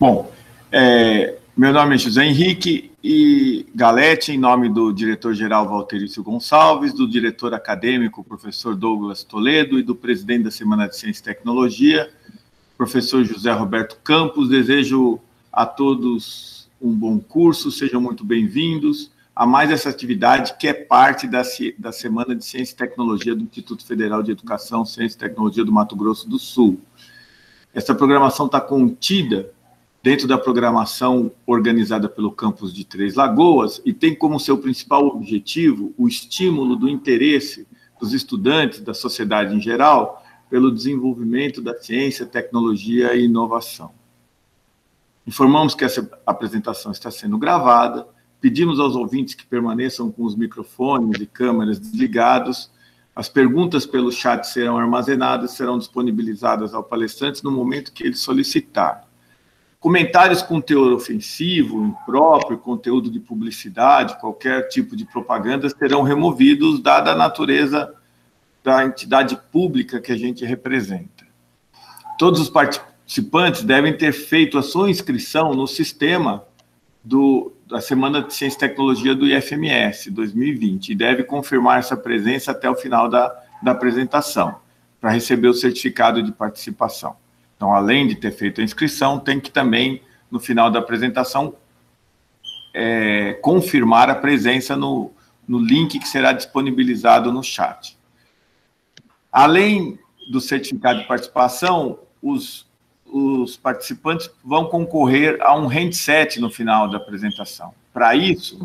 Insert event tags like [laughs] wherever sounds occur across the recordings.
Bom, é, meu nome é José Henrique e Galete, em nome do diretor-geral Valterício Gonçalves, do diretor acadêmico, professor Douglas Toledo, e do presidente da Semana de Ciência e Tecnologia, professor José Roberto Campos, desejo a todos um bom curso, sejam muito bem-vindos a mais essa atividade que é parte da, da Semana de Ciência e Tecnologia do Instituto Federal de Educação, Ciência e Tecnologia do Mato Grosso do Sul. Essa programação está contida dentro da programação organizada pelo campus de Três Lagoas e tem como seu principal objetivo o estímulo do interesse dos estudantes, da sociedade em geral, pelo desenvolvimento da ciência, tecnologia e inovação. Informamos que essa apresentação está sendo gravada, pedimos aos ouvintes que permaneçam com os microfones e câmeras desligados. As perguntas pelo chat serão armazenadas, serão disponibilizadas ao palestrante no momento que ele solicitar. Comentários com teor ofensivo, impróprio, conteúdo de publicidade, qualquer tipo de propaganda serão removidos, dada a natureza da entidade pública que a gente representa. Todos os participantes devem ter feito a sua inscrição no sistema do, da Semana de Ciência e Tecnologia do IFMS 2020 e deve confirmar essa presença até o final da, da apresentação, para receber o certificado de participação. Então, além de ter feito a inscrição, tem que também, no final da apresentação, é, confirmar a presença no, no link que será disponibilizado no chat. Além do certificado de participação, os, os participantes vão concorrer a um handset no final da apresentação. Para isso,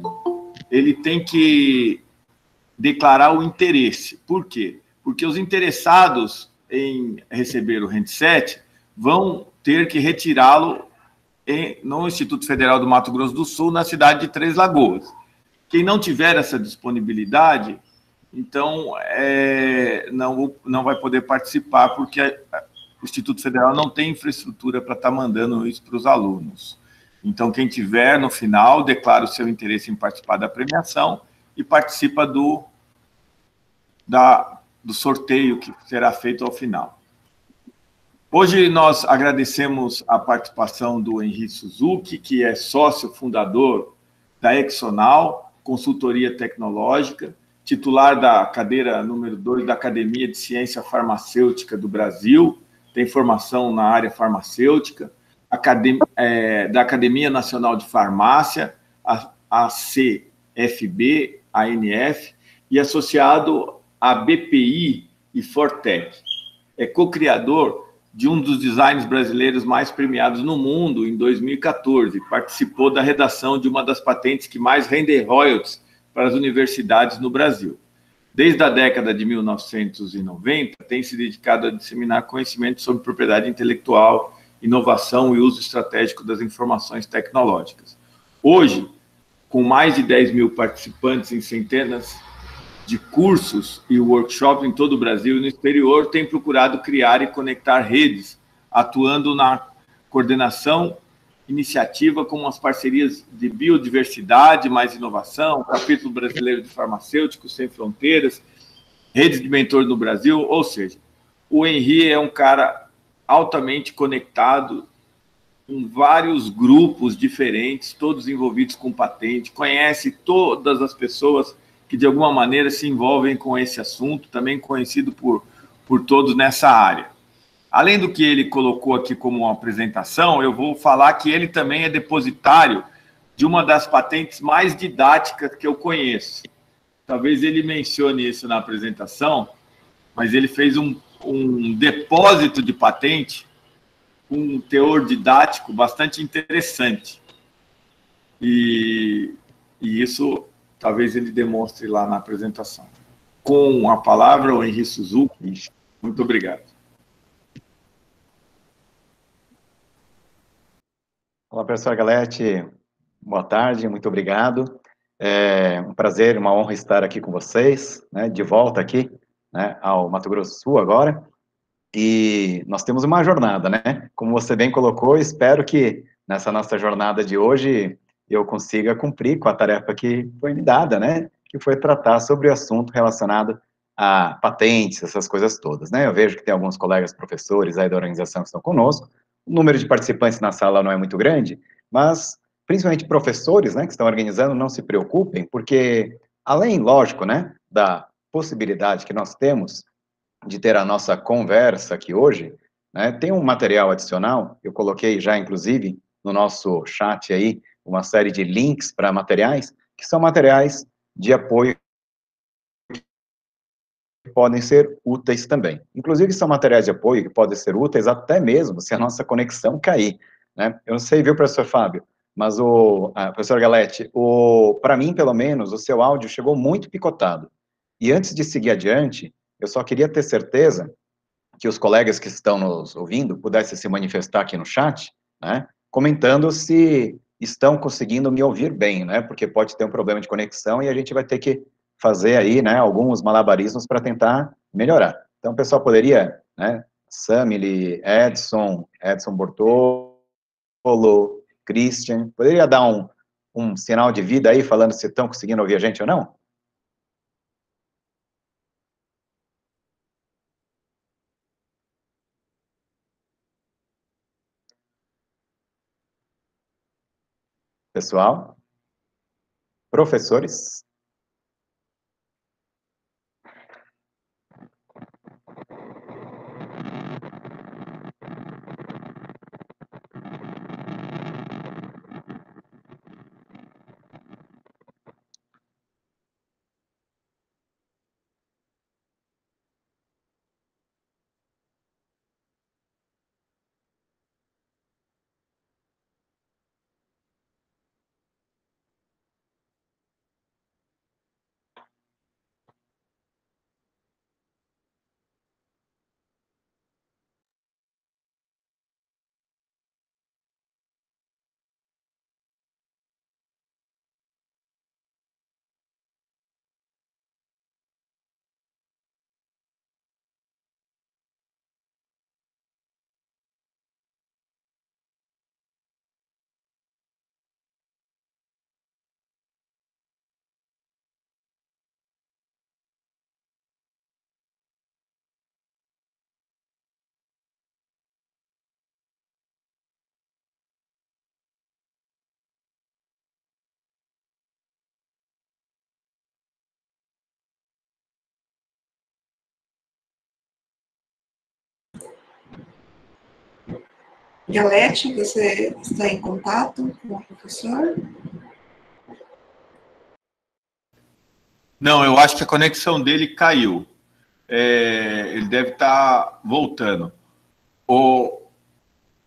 ele tem que declarar o interesse. Por quê? Porque os interessados em receber o handset vão ter que retirá-lo no Instituto Federal do Mato Grosso do Sul, na cidade de Três Lagoas. Quem não tiver essa disponibilidade, então é, não, não vai poder participar, porque o Instituto Federal não tem infraestrutura para estar tá mandando isso para os alunos. Então, quem tiver no final, declara o seu interesse em participar da premiação e participa do, da, do sorteio que será feito ao final. Hoje nós agradecemos a participação do Henrique Suzuki, que é sócio fundador da Exonal, consultoria tecnológica, titular da cadeira número 2 da Academia de Ciência Farmacêutica do Brasil, tem formação na área farmacêutica, é, da Academia Nacional de Farmácia, a, a CFB, ANF, e associado à BPI e Fortec. É co-criador de um dos designers brasileiros mais premiados no mundo em 2014. Participou da redação de uma das patentes que mais rendem royalties para as universidades no Brasil. Desde a década de 1990, tem se dedicado a disseminar conhecimento sobre propriedade intelectual, inovação e uso estratégico das informações tecnológicas. Hoje, com mais de 10 mil participantes em centenas de cursos e workshops em todo o Brasil e no exterior, tem procurado criar e conectar redes, atuando na coordenação iniciativa como as parcerias de biodiversidade, mais inovação, capítulo brasileiro de farmacêuticos sem fronteiras, redes de mentor no Brasil, ou seja, o Henri é um cara altamente conectado com vários grupos diferentes, todos envolvidos com patente, conhece todas as pessoas que de alguma maneira se envolvem com esse assunto, também conhecido por, por todos nessa área. Além do que ele colocou aqui como uma apresentação, eu vou falar que ele também é depositário de uma das patentes mais didáticas que eu conheço. Talvez ele mencione isso na apresentação, mas ele fez um, um depósito de patente com um teor didático bastante interessante. E, e isso talvez ele demonstre lá na apresentação. Com a palavra, o Henrique Suzuki. Muito obrigado. Olá, professor Galete. Boa tarde, muito obrigado. É um prazer, uma honra estar aqui com vocês, né, de volta aqui, né, ao Mato Grosso do Sul agora. E nós temos uma jornada, né? Como você bem colocou, espero que nessa nossa jornada de hoje eu consiga cumprir com a tarefa que foi me dada, né? Que foi tratar sobre o assunto relacionado a patentes, essas coisas todas, né? Eu vejo que tem alguns colegas professores aí da organização que estão conosco, o número de participantes na sala não é muito grande, mas principalmente professores, né, que estão organizando, não se preocupem, porque além, lógico, né, da possibilidade que nós temos de ter a nossa conversa aqui hoje, né, tem um material adicional, eu coloquei já, inclusive, no nosso chat aí, uma série de links para materiais, que são materiais de apoio que podem ser úteis também. Inclusive, são materiais de apoio que podem ser úteis até mesmo se a nossa conexão cair. Né? Eu não sei, viu, professor Fábio, mas o professor Galete, para mim, pelo menos, o seu áudio chegou muito picotado. E antes de seguir adiante, eu só queria ter certeza que os colegas que estão nos ouvindo pudessem se manifestar aqui no chat, né, comentando se estão conseguindo me ouvir bem, né, porque pode ter um problema de conexão e a gente vai ter que fazer aí, né, alguns malabarismos para tentar melhorar. Então, o pessoal poderia, né, Samily, Edson, Edson Bortolo, Christian, poderia dar um, um sinal de vida aí, falando se estão conseguindo ouvir a gente ou não? Pessoal? Professores? Galete, você está em contato com o professor? Não, eu acho que a conexão dele caiu. É, ele deve estar voltando. O,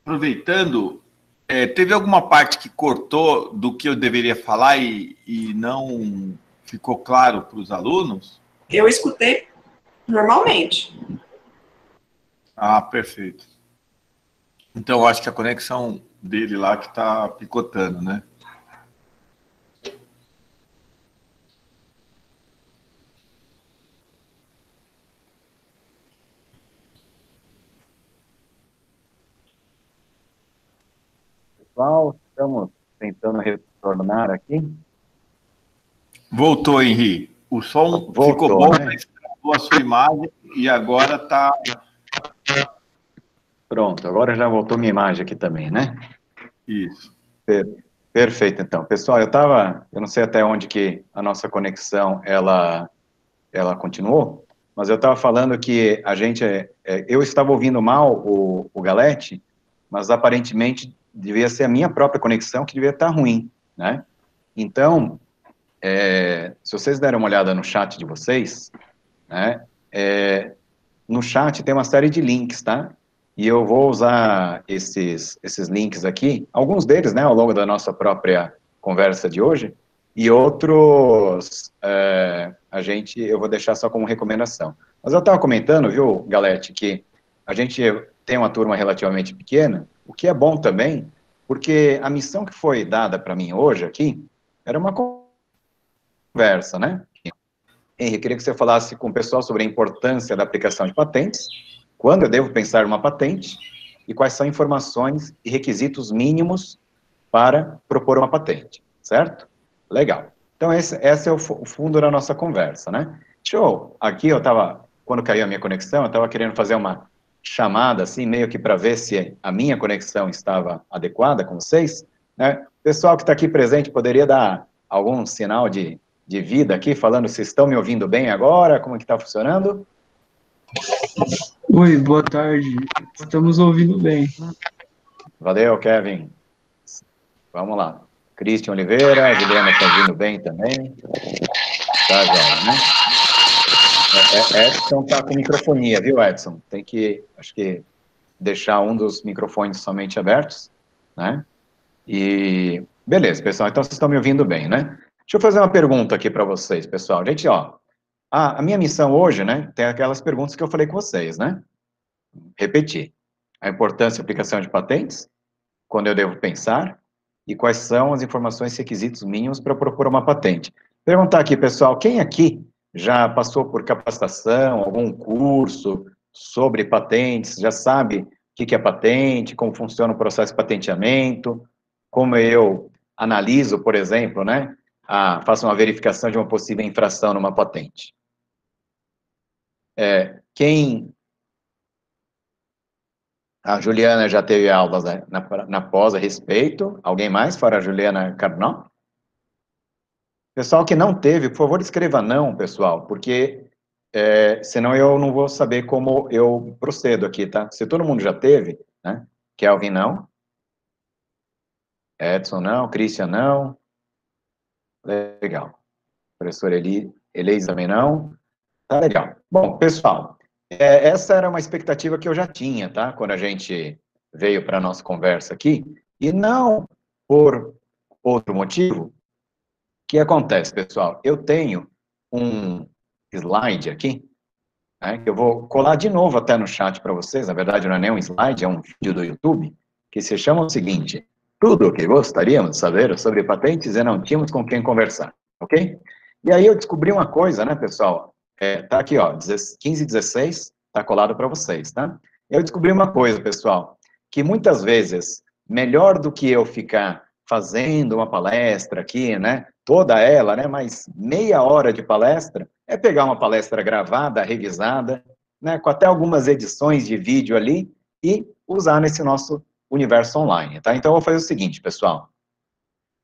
aproveitando, é, teve alguma parte que cortou do que eu deveria falar e, e não ficou claro para os alunos? Eu escutei normalmente. Ah, perfeito. Então, eu acho que a conexão dele lá que está picotando, né? Pessoal, estamos tentando retornar aqui. Voltou, Henri. O som Voltou, ficou bom, né? a sua imagem e agora está Pronto, agora já voltou minha imagem aqui também, né? Isso. Per perfeito, então. Pessoal, eu estava, eu não sei até onde que a nossa conexão, ela, ela continuou, mas eu estava falando que a gente, é, é, eu estava ouvindo mal o, o Galete, mas aparentemente devia ser a minha própria conexão que devia estar ruim, né? Então, é, se vocês derem uma olhada no chat de vocês, né, é, no chat tem uma série de links, tá? E eu vou usar esses, esses links aqui, alguns deles, né, ao longo da nossa própria conversa de hoje, e outros é, a gente, eu vou deixar só como recomendação. Mas eu estava comentando, viu, Galete, que a gente tem uma turma relativamente pequena, o que é bom também, porque a missão que foi dada para mim hoje aqui era uma conversa, né? Henrique, queria que você falasse com o pessoal sobre a importância da aplicação de patentes, quando eu devo pensar uma patente e quais são informações e requisitos mínimos para propor uma patente, certo? Legal. Então, esse, esse é o, fundo da nossa conversa, né? Show! Aqui eu estava, quando caiu a minha conexão, eu estava querendo fazer uma chamada, assim, meio que para ver se a minha conexão estava adequada com vocês. Né? O pessoal que está aqui presente poderia dar algum sinal de, de vida aqui, falando se estão me ouvindo bem agora, como é que está funcionando? Oi, boa tarde. Estamos ouvindo bem. Valeu, Kevin. Vamos lá. Cristian Oliveira, Juliana está ouvindo bem também. Tá, já, né? É, é, Edson está com microfonia, viu, Edson? Tem que, acho que, deixar um dos microfones somente abertos, né? E, beleza, pessoal, então vocês estão me ouvindo bem, né? Deixa eu fazer uma pergunta aqui para vocês, pessoal. Gente, ó, a, a minha missão hoje, né, tem aquelas perguntas que eu falei com vocês, né? Repetir. A importância e aplicação de patentes, quando eu devo pensar, e quais são as informações e requisitos mínimos para propor uma patente. Perguntar aqui, pessoal, quem aqui já passou por capacitação, algum curso sobre patentes, já sabe o que é patente, como funciona o processo de patenteamento, como eu analiso, por exemplo, né, a, faço uma verificação de uma possível infração numa patente. É, quem... A Juliana já teve aulas né, na, na pós a respeito. Alguém mais, fora a Juliana Cardinal? Pessoal que não teve, por favor, escreva não, pessoal, porque é, senão eu não vou saber como eu procedo aqui, tá? Se todo mundo já teve, né? Kelvin não. Edson não, Christian não. Legal. Professor Eli, Eleis também não. Tá legal. Bom, pessoal, é, essa era uma expectativa que eu já tinha, tá? Quando a gente veio para a nossa conversa aqui, e não por outro motivo, que acontece, pessoal? Eu tenho um slide aqui, né, que eu vou colar de novo até no chat para vocês, na verdade não é nem um slide, é um vídeo do YouTube, que se chama o seguinte, tudo o que gostaríamos de saber sobre patentes e não tínhamos com quem conversar, ok? E aí eu descobri uma coisa, né, pessoal? É, tá aqui, ó, 15 e 16, tá colado para vocês, tá? Eu descobri uma coisa, pessoal, que muitas vezes, melhor do que eu ficar fazendo uma palestra aqui, né, toda ela, né, mas meia hora de palestra, é pegar uma palestra gravada, revisada, né, com até algumas edições de vídeo ali, e usar nesse nosso universo online, tá? Então, eu vou fazer o seguinte, pessoal.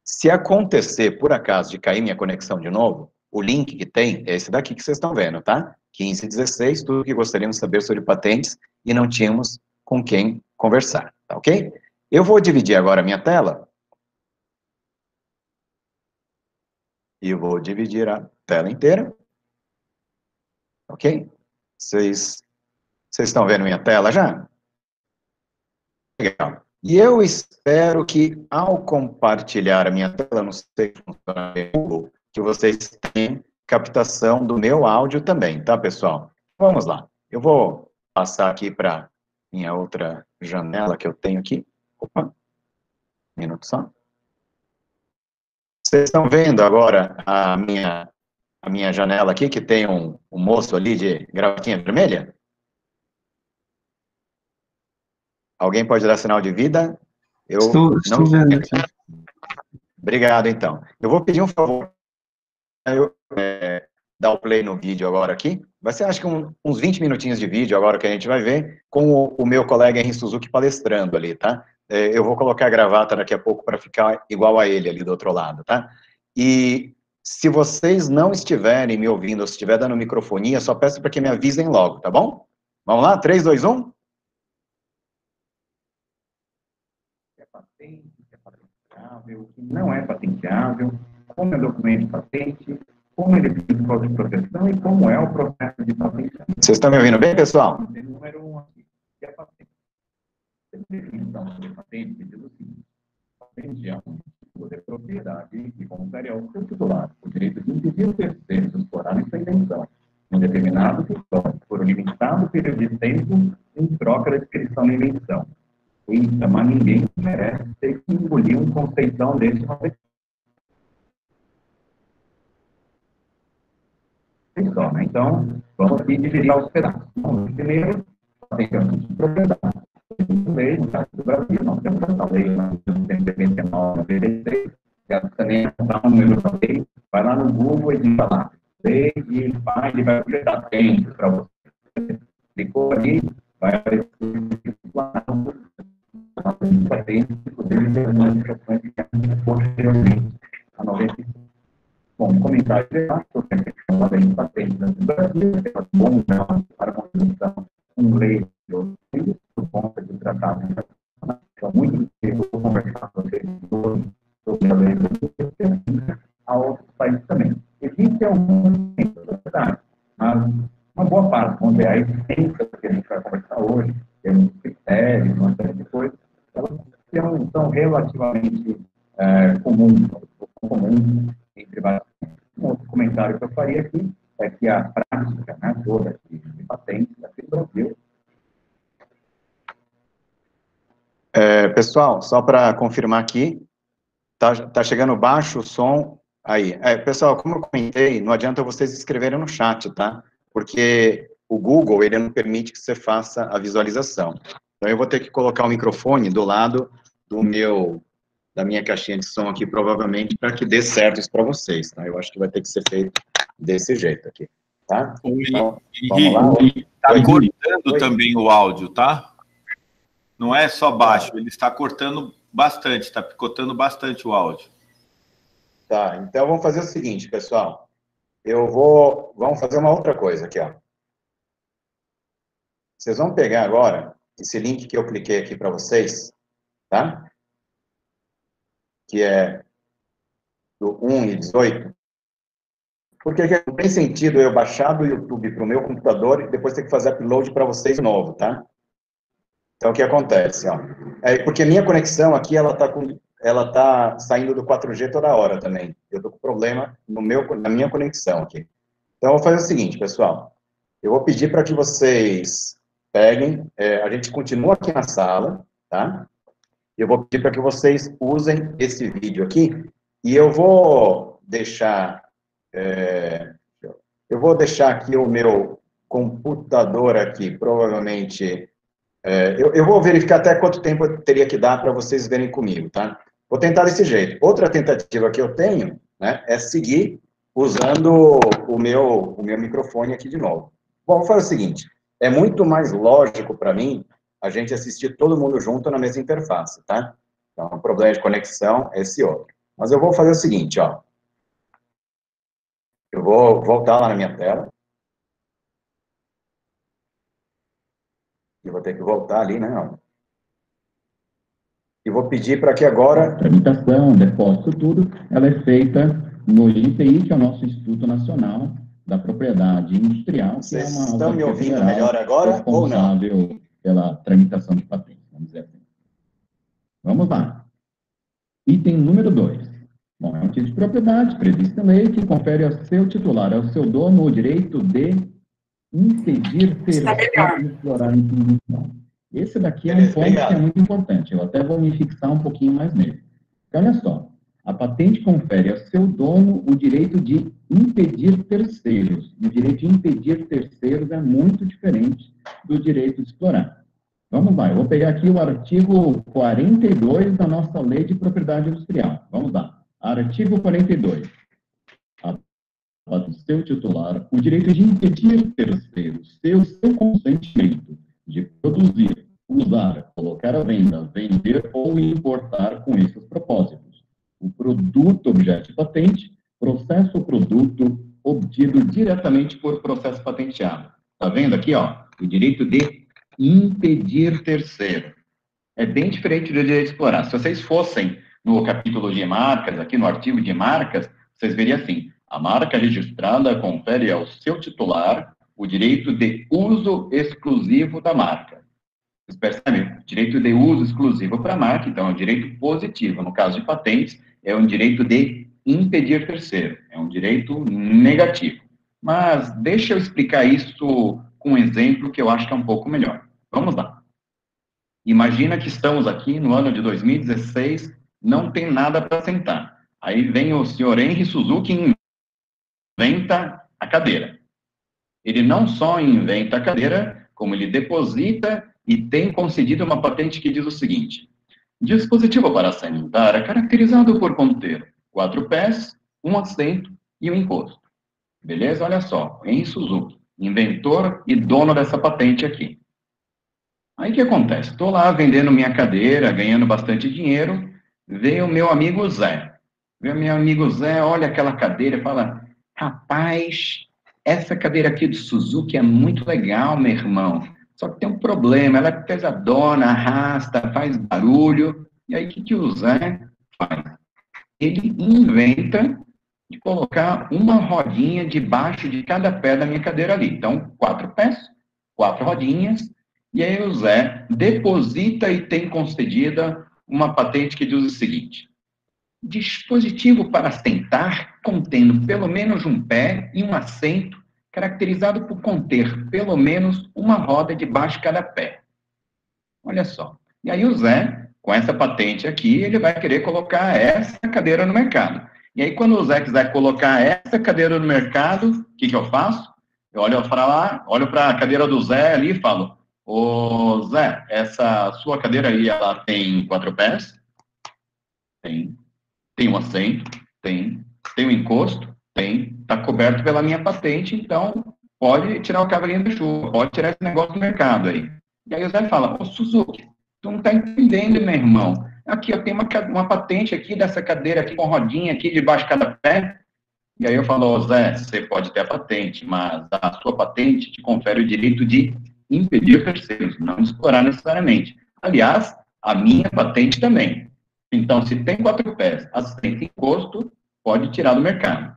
Se acontecer, por acaso, de cair minha conexão de novo, o link que tem é esse daqui que vocês estão vendo, tá? 15 e 16, tudo que gostaríamos saber sobre patentes e não tínhamos com quem conversar, tá ok? Eu vou dividir agora a minha tela e vou dividir a tela inteira. Ok? Vocês, vocês estão vendo minha tela já? Legal. E eu espero que, ao compartilhar a minha tela, não sei se funciona bem, que vocês tenham captação do meu áudio também, tá, pessoal? Vamos lá. Eu vou passar aqui para minha outra janela que eu tenho aqui. Opa, um minuto só. Vocês estão vendo agora a minha, a minha janela aqui, que tem um, um moço ali de gravatinha vermelha? Alguém pode dar sinal de vida? Eu estou, estou vendo. Obrigado, então. Eu vou pedir um favor. Eu, é, dar o play no vídeo agora aqui. Vai ser, acho que, um, uns 20 minutinhos de vídeo agora que a gente vai ver, com o, o meu colega Henrique Suzuki palestrando ali, tá? É, eu vou colocar a gravata daqui a pouco para ficar igual a ele ali do outro lado, tá? E se vocês não estiverem me ouvindo, ou se estiver dando microfonia, só peço para que me avisem logo, tá bom? Vamos lá? 3, 2, 1. É patente, é patenteável, não é patenteável, como é documento de patente, como ele de código de proteção e como é o processo de patenteamento. Vocês estão me ouvindo bem, pessoal? Número 1 um aqui, que é patente definição de patente diz o seguinte: patente é um título de propriedade que confere ao seu titular o direito de impedir o terceiro de explorar essa invenção em determinado território por um limitado período de tempo em troca da descrição da invenção. Então, mas ninguém merece ter que engolir um conceitão desse só, né? Então, vamos aqui dividir aos pedaços. Então, primeiro, é um título de propriedade lei do Brasil, nós temos essa lei lá de 1999, 93, que também um número da lei, vai lá no Google e diz lá, lei e vai, ele vai projetar tempo para você. Clicou ali, vai aparecer patente poder ter modificações posteriormente a 95. Comentário geral sobre a questão da lei de patentes no Brasil, é bom para a contribuição com lei por conta de tratado internacional. Então, muito eu vou conversar com vocês sobre a lei a outros países também. Existe alguns verdade, mas uma boa parte, vamos ver, a essência que a gente vai conversar hoje, temos critérios, uma série de coisas, elas são, são relativamente é, comuns, comuns entre várias Um outro comentário que eu faria aqui é que a prática né, toda de, de patentes aqui no Brasil. É, pessoal, só para confirmar aqui, tá, tá chegando baixo o som aí. É, pessoal, como eu comentei, não adianta vocês escreverem no chat, tá? Porque o Google, ele não permite que você faça a visualização. Então, eu vou ter que colocar o microfone do lado do meu, da minha caixinha de som aqui, provavelmente, para que dê certo isso para vocês, tá? Eu acho que vai ter que ser feito desse jeito aqui, tá? Então, vamos lá. Está cortando Oi. também o áudio, tá? Não é só baixo, tá. ele está cortando bastante, está picotando bastante o áudio. Tá, então vamos fazer o seguinte, pessoal. Eu vou, vamos fazer uma outra coisa aqui, ó. Vocês vão pegar agora esse link que eu cliquei aqui para vocês, tá? Que é do 1 e 18. Porque não tem sentido eu baixar do YouTube para o meu computador e depois ter que fazer upload para vocês de novo, tá? Então, o que acontece? Ó, é porque minha conexão aqui, ela está ela tá saindo do 4G toda hora também. Eu estou com problema no meu, na minha conexão aqui. Então, eu vou fazer o seguinte, pessoal. Eu vou pedir para que vocês peguem, é, a gente continua aqui na sala, tá? Eu vou pedir para que vocês usem esse vídeo aqui e eu vou deixar, é, eu vou deixar aqui o meu computador aqui, provavelmente, é, eu, eu vou verificar até quanto tempo eu teria que dar para vocês verem comigo, tá? Vou tentar desse jeito. Outra tentativa que eu tenho, né, é seguir usando o meu, o meu microfone aqui de novo. Bom, vou fazer o seguinte, é muito mais lógico para mim a gente assistir todo mundo junto na mesma interface, tá? Então, o problema de conexão é esse outro. Mas eu vou fazer o seguinte, ó. Eu vou voltar lá na minha tela. E vou ter que voltar ali, né? E vou pedir para que agora... A tramitação, depósito, tudo, ela é feita no INPI, que é o nosso Instituto Nacional da propriedade industrial. Vocês é uma estão me ouvindo melhor agora ou não? Pela tramitação de patentes, vamos dizer assim. Vamos lá. Item número 2. Bom, é um título de propriedade previsto em lei que confere ao seu titular, ao seu dono, o direito de impedir ter de explorar informação. Esse daqui é um ponto que é muito importante. Eu até vou me fixar um pouquinho mais nele. Então, olha só. A patente confere ao seu dono o direito de impedir terceiros. O direito de impedir terceiros é muito diferente do direito de explorar. Vamos lá, eu vou pegar aqui o artigo 42 da nossa Lei de Propriedade Industrial. Vamos lá. Artigo 42. A seu titular o direito de impedir terceiros, seu, seu consentimento de produzir, usar, colocar à venda, vender ou importar com esses propósitos o produto objeto de patente, processo produto obtido diretamente por processo patenteado. Está vendo aqui, ó, o direito de impedir terceiro. É bem diferente do direito de explorar. Se vocês fossem no capítulo de marcas, aqui no artigo de marcas, vocês veriam assim, a marca registrada confere ao seu titular o direito de uso exclusivo da marca. Vocês percebem? Direito de uso exclusivo para a marca, então é um direito positivo. No caso de patentes, é um direito de impedir terceiro, é um direito negativo. Mas deixa eu explicar isso com um exemplo que eu acho que é um pouco melhor. Vamos lá. Imagina que estamos aqui no ano de 2016, não tem nada para sentar. Aí vem o senhor Henry Suzuki e inventa a cadeira. Ele não só inventa a cadeira, como ele deposita e tem concedido uma patente que diz o seguinte: Dispositivo para sentar é caracterizado por conter quatro pés, um assento e um encosto. Beleza? Olha só, em Suzuki, inventor e dono dessa patente aqui. Aí o que acontece? Estou lá vendendo minha cadeira, ganhando bastante dinheiro, veio o meu amigo Zé. Veio meu amigo Zé, olha aquela cadeira e fala, rapaz, essa cadeira aqui do Suzuki é muito legal, meu irmão. Só que tem um problema, ela é pesadona, arrasta, faz barulho. E aí o que, que o Zé faz? Ele inventa colocar uma rodinha debaixo de cada pé da minha cadeira ali. Então, quatro pés, quatro rodinhas, e aí o Zé deposita e tem concedida uma patente que diz o seguinte: dispositivo para sentar contendo pelo menos um pé e um assento, caracterizado por conter pelo menos uma roda debaixo de cada pé. Olha só. E aí o Zé, com essa patente aqui, ele vai querer colocar essa cadeira no mercado. E aí, quando o Zé quiser colocar essa cadeira no mercado, o que, que eu faço? Eu olho para lá, olho para a cadeira do Zé ali e falo, Ô, Zé, essa sua cadeira aí, ela tem quatro pés? Tem. Tem um assento? Tem. Tem um encosto? Tem. Está coberto pela minha patente, então pode tirar o cavalinho da chuva, pode tirar esse negócio do mercado aí. E aí o Zé fala, ô Suzuki, tu não está entendendo, meu irmão. Aqui, eu tenho uma, uma patente aqui dessa cadeira aqui com rodinha aqui debaixo de cada pé. E aí eu falo, ô Zé, você pode ter a patente, mas a sua patente te confere o direito de impedir terceiros, não explorar necessariamente. Aliás, a minha patente também. Então, se tem quatro pés, assistente encosto, pode tirar do mercado.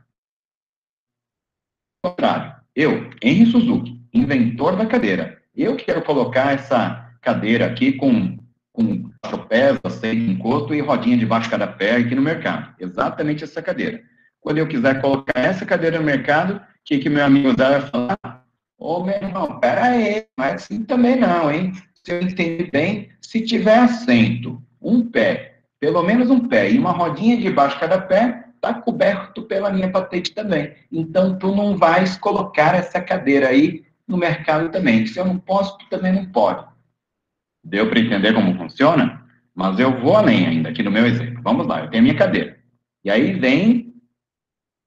Ao contrário, eu, Henry Suzuki, inventor da cadeira, eu quero colocar essa cadeira aqui com, com quatro pés, assistente encosto e rodinha debaixo de cada pé aqui no mercado. Exatamente essa cadeira. Quando eu quiser colocar essa cadeira no mercado, o que, que meu amigo Zé vai falar? Ô, meu irmão, pera aí, mas assim também não, hein? Se eu entendi bem, se tiver assento, um pé, pelo menos um pé e uma rodinha debaixo de cada pé, está coberto pela minha patente também. Então, tu não vais colocar essa cadeira aí no mercado também. Se eu não posso, tu também não pode. Deu para entender como funciona? Mas eu vou além ainda, aqui no meu exemplo. Vamos lá, eu tenho a minha cadeira. E aí vem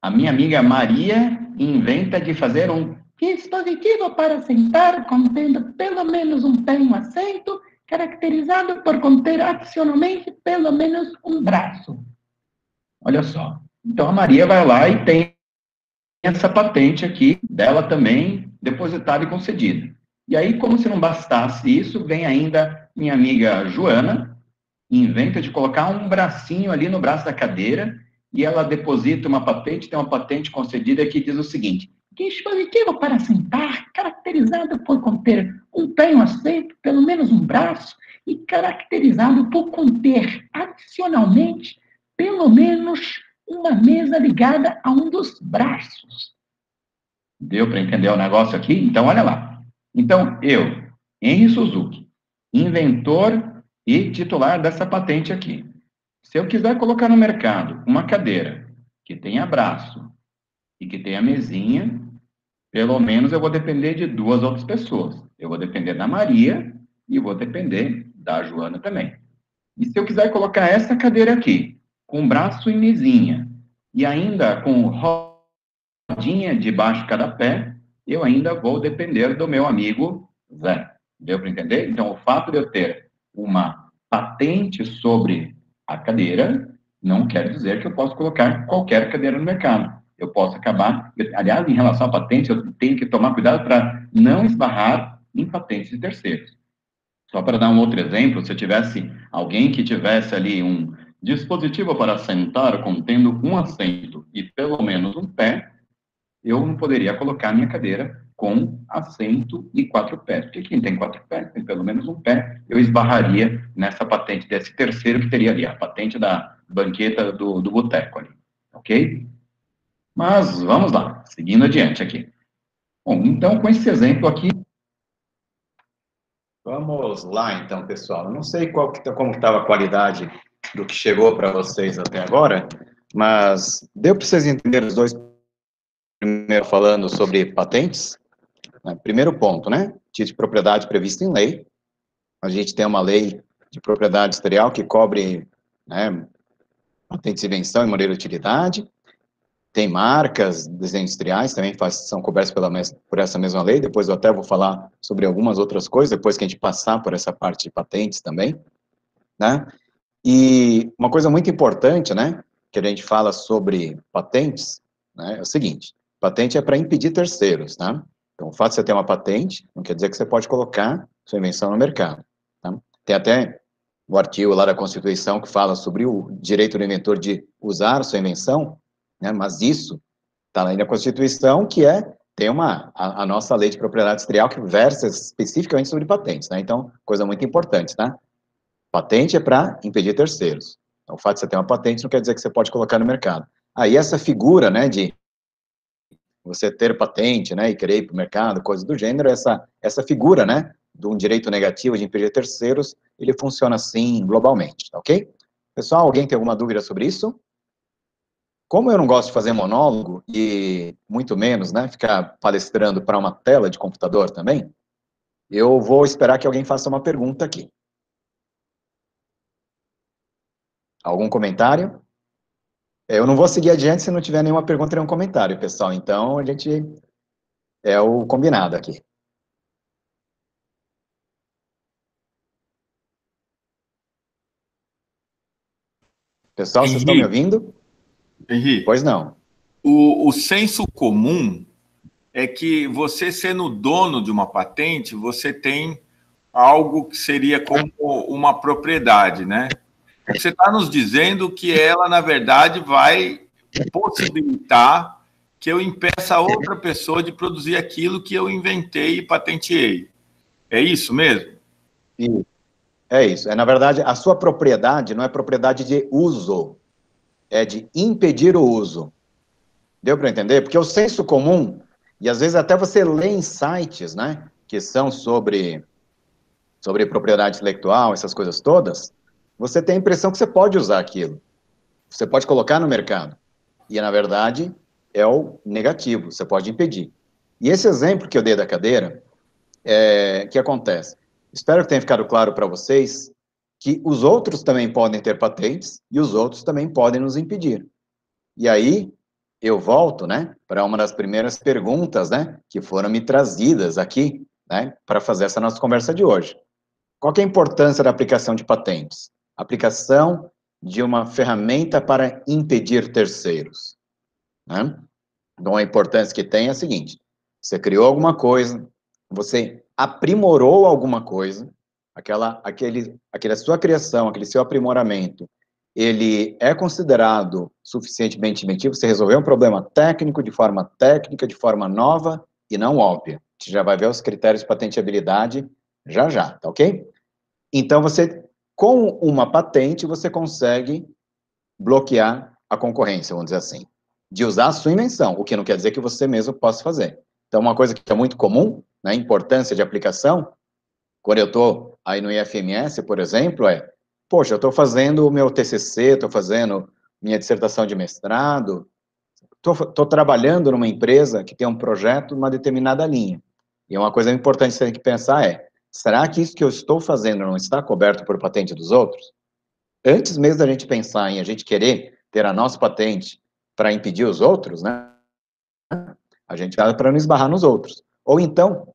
a minha amiga Maria inventa de fazer um dispositivo para sentar contendo pelo menos um pé e um assento, caracterizado por conter adicionalmente pelo menos um braço. Olha só. Então a Maria vai lá e tem essa patente aqui dela também depositada e concedida. E aí, como se não bastasse isso, vem ainda minha amiga Joana, inventa de colocar um bracinho ali no braço da cadeira e ela deposita uma patente, tem uma patente concedida que diz o seguinte: dispositivo para sentar, caracterizado por conter um pé e um assento, pelo menos um braço, e caracterizado por conter, adicionalmente, pelo menos uma mesa ligada a um dos braços. Deu para entender o negócio aqui? Então, olha lá. Então, eu, Henry Suzuki, inventor e titular dessa patente aqui. Se eu quiser colocar no mercado uma cadeira que tenha braço e que tenha mesinha, pelo menos eu vou depender de duas outras pessoas. Eu vou depender da Maria e vou depender da Joana também. E se eu quiser colocar essa cadeira aqui, com braço e mesinha, e ainda com rodinha debaixo de cada pé, eu ainda vou depender do meu amigo Zé. Deu para entender? Então, o fato de eu ter uma patente sobre a cadeira não quer dizer que eu posso colocar qualquer cadeira no mercado eu posso acabar. Aliás, em relação à patente, eu tenho que tomar cuidado para não esbarrar em patentes de terceiros. Só para dar um outro exemplo, se eu tivesse alguém que tivesse ali um dispositivo para sentar contendo um assento e pelo menos um pé, eu não poderia colocar minha cadeira com assento e quatro pés. Porque quem tem quatro pés, tem pelo menos um pé, eu esbarraria nessa patente desse terceiro que teria ali, a patente da banqueta do, do boteco ali. Ok? Mas vamos lá, seguindo adiante aqui. Bom, então com esse exemplo aqui. Vamos lá, então, pessoal. Eu não sei qual que, tá, como estava a qualidade do que chegou para vocês até agora, mas deu para vocês entenderem os dois primeiro falando sobre patentes? Né? Primeiro ponto, né? Título de propriedade previsto em lei. A gente tem uma lei de propriedade industrial que cobre né, patentes de invenção e modelo de utilidade. tem marcas, desenhos industriais, também faz, são cobertos pela, por essa mesma lei, depois eu até vou falar sobre algumas outras coisas, depois que a gente passar por essa parte de patentes também, né? E uma coisa muito importante, né, que a gente fala sobre patentes, né, é o seguinte, patente é para impedir terceiros, tá? Então, o fato de você ter uma patente, não quer dizer que você pode colocar sua invenção no mercado, tá? Tem até o artigo lá da Constituição que fala sobre o direito do inventor de usar sua invenção, né? Mas isso está lá na Constituição, que é tem uma a, a, nossa lei de propriedade industrial que versa especificamente sobre patentes, né? Então, coisa muito importante, tá? Patente é para impedir terceiros. Então, o fato de você ter uma patente não quer dizer que você pode colocar no mercado. Aí essa figura, né, de você ter patente, né, e querer ir para o mercado, coisas do gênero, essa essa figura, né, de um direito negativo de impedir terceiros, ele funciona assim globalmente, tá ok? Pessoal, alguém tem alguma dúvida sobre isso? Como eu não gosto de fazer monólogo e muito menos, né, ficar palestrando para uma tela de computador também, eu vou esperar que alguém faça uma pergunta aqui. Algum comentário? Eu não vou seguir adiante se não tiver nenhuma pergunta nem um comentário, pessoal. Então, a gente é o combinado aqui. Pessoal, vocês estão me ouvindo? Henrique. Pois não. O, o senso comum é que você sendo dono de uma patente, você tem algo que seria como uma propriedade, né? Você está nos dizendo que ela, na verdade, vai possibilitar que eu impeça outra pessoa de produzir aquilo que eu inventei e patenteei. É isso mesmo? É isso. É, na verdade, a sua propriedade não é propriedade de uso é de impedir o uso. Deu para entender? Porque o senso comum, e às vezes até você lê em sites, né, que são sobre, sobre propriedade intelectual, essas coisas todas, você tem a impressão que você pode usar aquilo. Você pode colocar no mercado. E, na verdade, é o negativo, você pode impedir. E esse exemplo que eu dei da cadeira, é, que acontece? Espero que tenha ficado claro para vocês que os outros também podem ter patentes e os outros também podem nos impedir. E aí eu volto, né, para uma das primeiras perguntas, né, que foram me trazidas aqui, né, para fazer essa nossa conversa de hoje. Qual é a importância da aplicação de patentes? Aplicação de uma ferramenta para impedir terceiros. Né? Então, a importância que tem é a seguinte: você criou alguma coisa, você aprimorou alguma coisa, aquela, aquele, aquela sua criação, aquele seu aprimoramento, ele é considerado suficientemente inventivo, você resolveu um problema técnico de forma técnica, de forma nova e não óbvia. A gente já vai ver os critérios de patenteabilidade já já, tá ok? Então, você, com uma patente, você consegue bloquear a concorrência, vamos dizer assim, de usar a sua invenção, o que não quer dizer que você mesmo possa fazer. Então, uma coisa que é muito comum, na né, importância de aplicação, quando eu estou aí no IFMS, por exemplo, é, poxa, eu estou fazendo o meu TCC, estou fazendo minha dissertação de mestrado, estou trabalhando numa empresa que tem um projeto numa determinada linha. E uma coisa importante que você tem que pensar é, será que isso que eu estou fazendo não está coberto por patente dos outros? Antes mesmo da gente pensar em a gente querer ter a nossa patente para impedir os outros, né? A gente vai para não esbarrar nos outros. Ou então,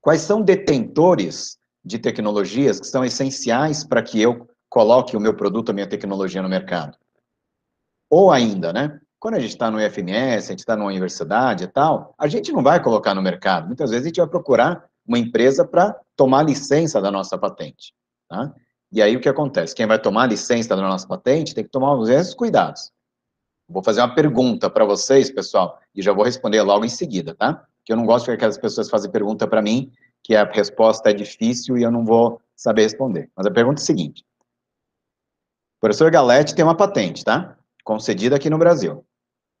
quais são detentores de tecnologias que são essenciais para que eu coloque o meu produto, a minha tecnologia no mercado. Ou ainda, né? Quando a gente está no IFMS, a gente está numa universidade e tal, a gente não vai colocar no mercado. Muitas vezes a gente vai procurar uma empresa para tomar licença da nossa patente. Tá? E aí o que acontece? Quem vai tomar licença da nossa patente tem que tomar os cuidados. Vou fazer uma pergunta para vocês, pessoal, e já vou responder logo em seguida, tá? Que eu não gosto que aquelas pessoas fazem pergunta para mim que a resposta é difícil e eu não vou saber responder. Mas a pergunta é a seguinte. O professor Galete tem uma patente, tá? Concedida aqui no Brasil.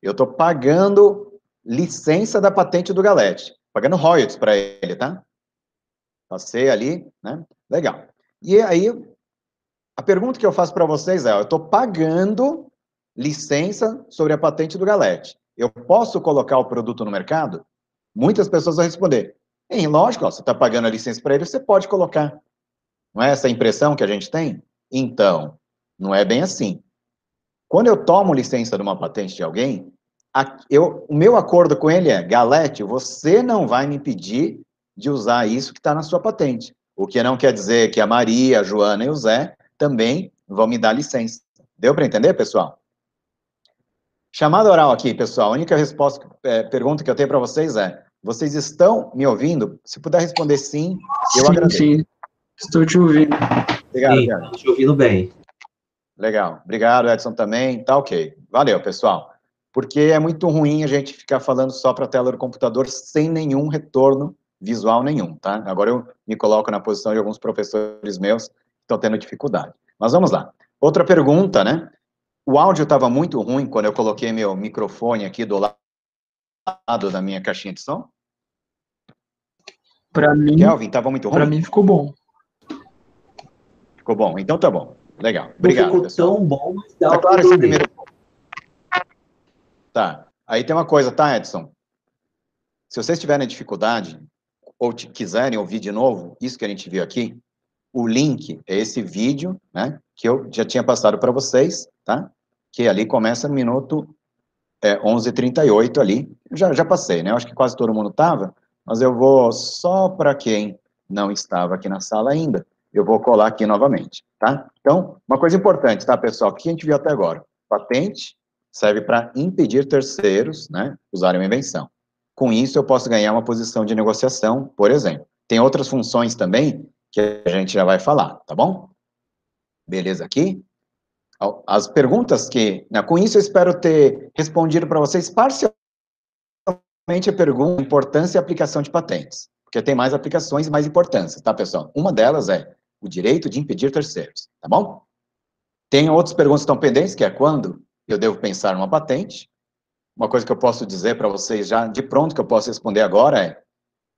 Eu estou pagando licença da patente do Galete, pagando royalties para ele, tá? Passei ali, né? Legal. E aí, a pergunta que eu faço para vocês é, eu estou pagando licença sobre a patente do Galete. Eu posso colocar o produto no mercado? Muitas pessoas vão responder, em lógico, ó, você está pagando a licença para ele, você pode colocar. Não é essa a impressão que a gente tem? Então, não é bem assim. Quando eu tomo licença de uma patente de alguém, eu, o meu acordo com ele é, Galete, você não vai me impedir de usar isso que está na sua patente. O que não quer dizer que a Maria, a Joana e o Zé também vão me dar licença. Deu para entender, pessoal? Chamada oral aqui, pessoal. A única resposta, é, pergunta que eu tenho para vocês é: vocês estão me ouvindo? Se puder responder sim, eu sim, agradeço. Sim, estou te ouvindo. Obrigado, sim, Estou te ouvindo bem. Legal. Obrigado, Edson, também. Tá ok. Valeu, pessoal. Porque é muito ruim a gente ficar falando só para a tela do computador sem nenhum retorno visual nenhum, tá? Agora eu me coloco na posição de alguns professores meus que estão tendo dificuldade. Mas vamos lá. Outra pergunta, né? O áudio estava muito ruim quando eu coloquei meu microfone aqui do lado da minha caixinha de som? Para mim, Kelvin, estava muito ruim? Para mim ficou bom. Ficou bom. Então tá bom. Legal. Obrigado, Não ficou pessoal. tão bom, mas dá tá claro esse primeiro Tá. Aí tem uma coisa, tá, Edson? Se vocês tiverem dificuldade, ou quiserem ouvir de novo, isso que a gente viu aqui, o link é esse vídeo, né, que eu já tinha passado para vocês, tá? Que ali começa no minuto é, 11h38 ali, já, já passei, né, eu acho que quase todo mundo estava, mas eu vou, só para quem não estava aqui na sala ainda, eu vou colar aqui novamente, tá? Então, uma coisa importante, tá, pessoal, o que a gente viu até agora? Patente serve para impedir terceiros, né, usarem uma invenção. Com isso, eu posso ganhar uma posição de negociação, por exemplo. Tem outras funções também que a gente já vai falar, tá bom? Beleza aqui? As perguntas que... Né, com isso, eu espero ter respondido para vocês parcialmente a pergunta importância e aplicação de patentes. Porque tem mais aplicações e mais importâncias, tá, pessoal? Uma delas é o direito de impedir terceiros, tá bom? Tem outras perguntas que estão pendentes, que é quando eu devo pensar numa patente, uma coisa que eu posso dizer para vocês já de pronto que eu posso responder agora é: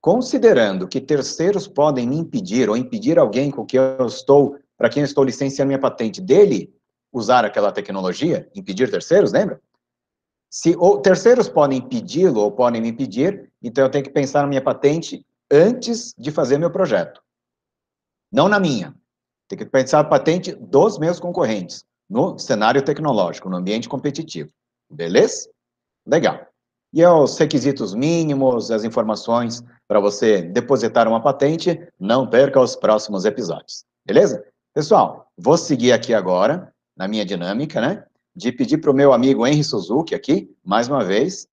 considerando que terceiros podem me impedir ou impedir alguém com que eu estou, para quem eu estou licenciando minha patente dele usar aquela tecnologia, impedir terceiros, lembra? Se ou, terceiros podem impedi-lo ou podem me impedir, então eu tenho que pensar na minha patente antes de fazer meu projeto. Não na minha. Tem que pensar a patente dos meus concorrentes, no cenário tecnológico, no ambiente competitivo. Beleza? Legal. E os requisitos mínimos, as informações para você depositar uma patente, não perca os próximos episódios. Beleza? Pessoal, vou seguir aqui agora, na minha dinâmica, né? De pedir para o meu amigo Henry Suzuki aqui, mais uma vez,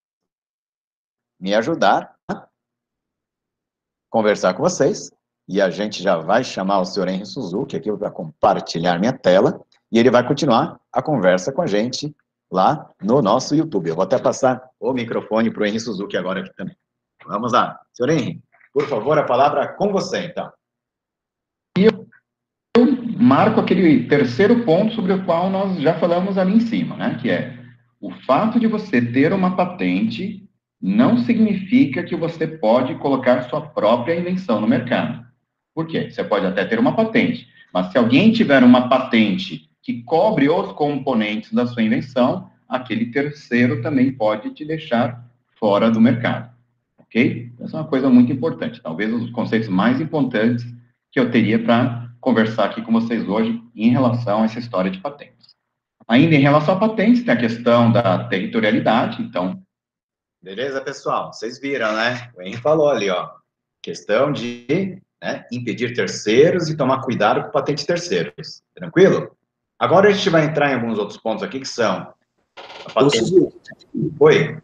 me ajudar a conversar com vocês. E a gente já vai chamar o senhor Henry Suzuki aqui para compartilhar minha tela. E ele vai continuar a conversa com a gente lá no nosso YouTube. Eu vou até passar o microfone para o Henrique Suzuki agora aqui também. Vamos lá. Senhor Henrique, por favor, a palavra é com você, então. Eu marco aquele terceiro ponto sobre o qual nós já falamos ali em cima, né? Que é o fato de você ter uma patente não significa que você pode colocar sua própria invenção no mercado. Por quê? Você pode até ter uma patente, mas se alguém tiver uma patente que cobre os componentes da sua invenção, aquele terceiro também pode te deixar fora do mercado. Ok? Essa é uma coisa muito importante. Talvez os conceitos mais importantes que eu teria para conversar aqui com vocês hoje em relação a essa história de patentes. Ainda em relação a patentes, tem a questão da territorialidade, então. Beleza, pessoal? Vocês viram, né? O Henrique falou ali, ó. Questão de né, impedir terceiros e tomar cuidado com patentes terceiros. Tranquilo? Agora a gente vai entrar em alguns outros pontos aqui que são. Oi.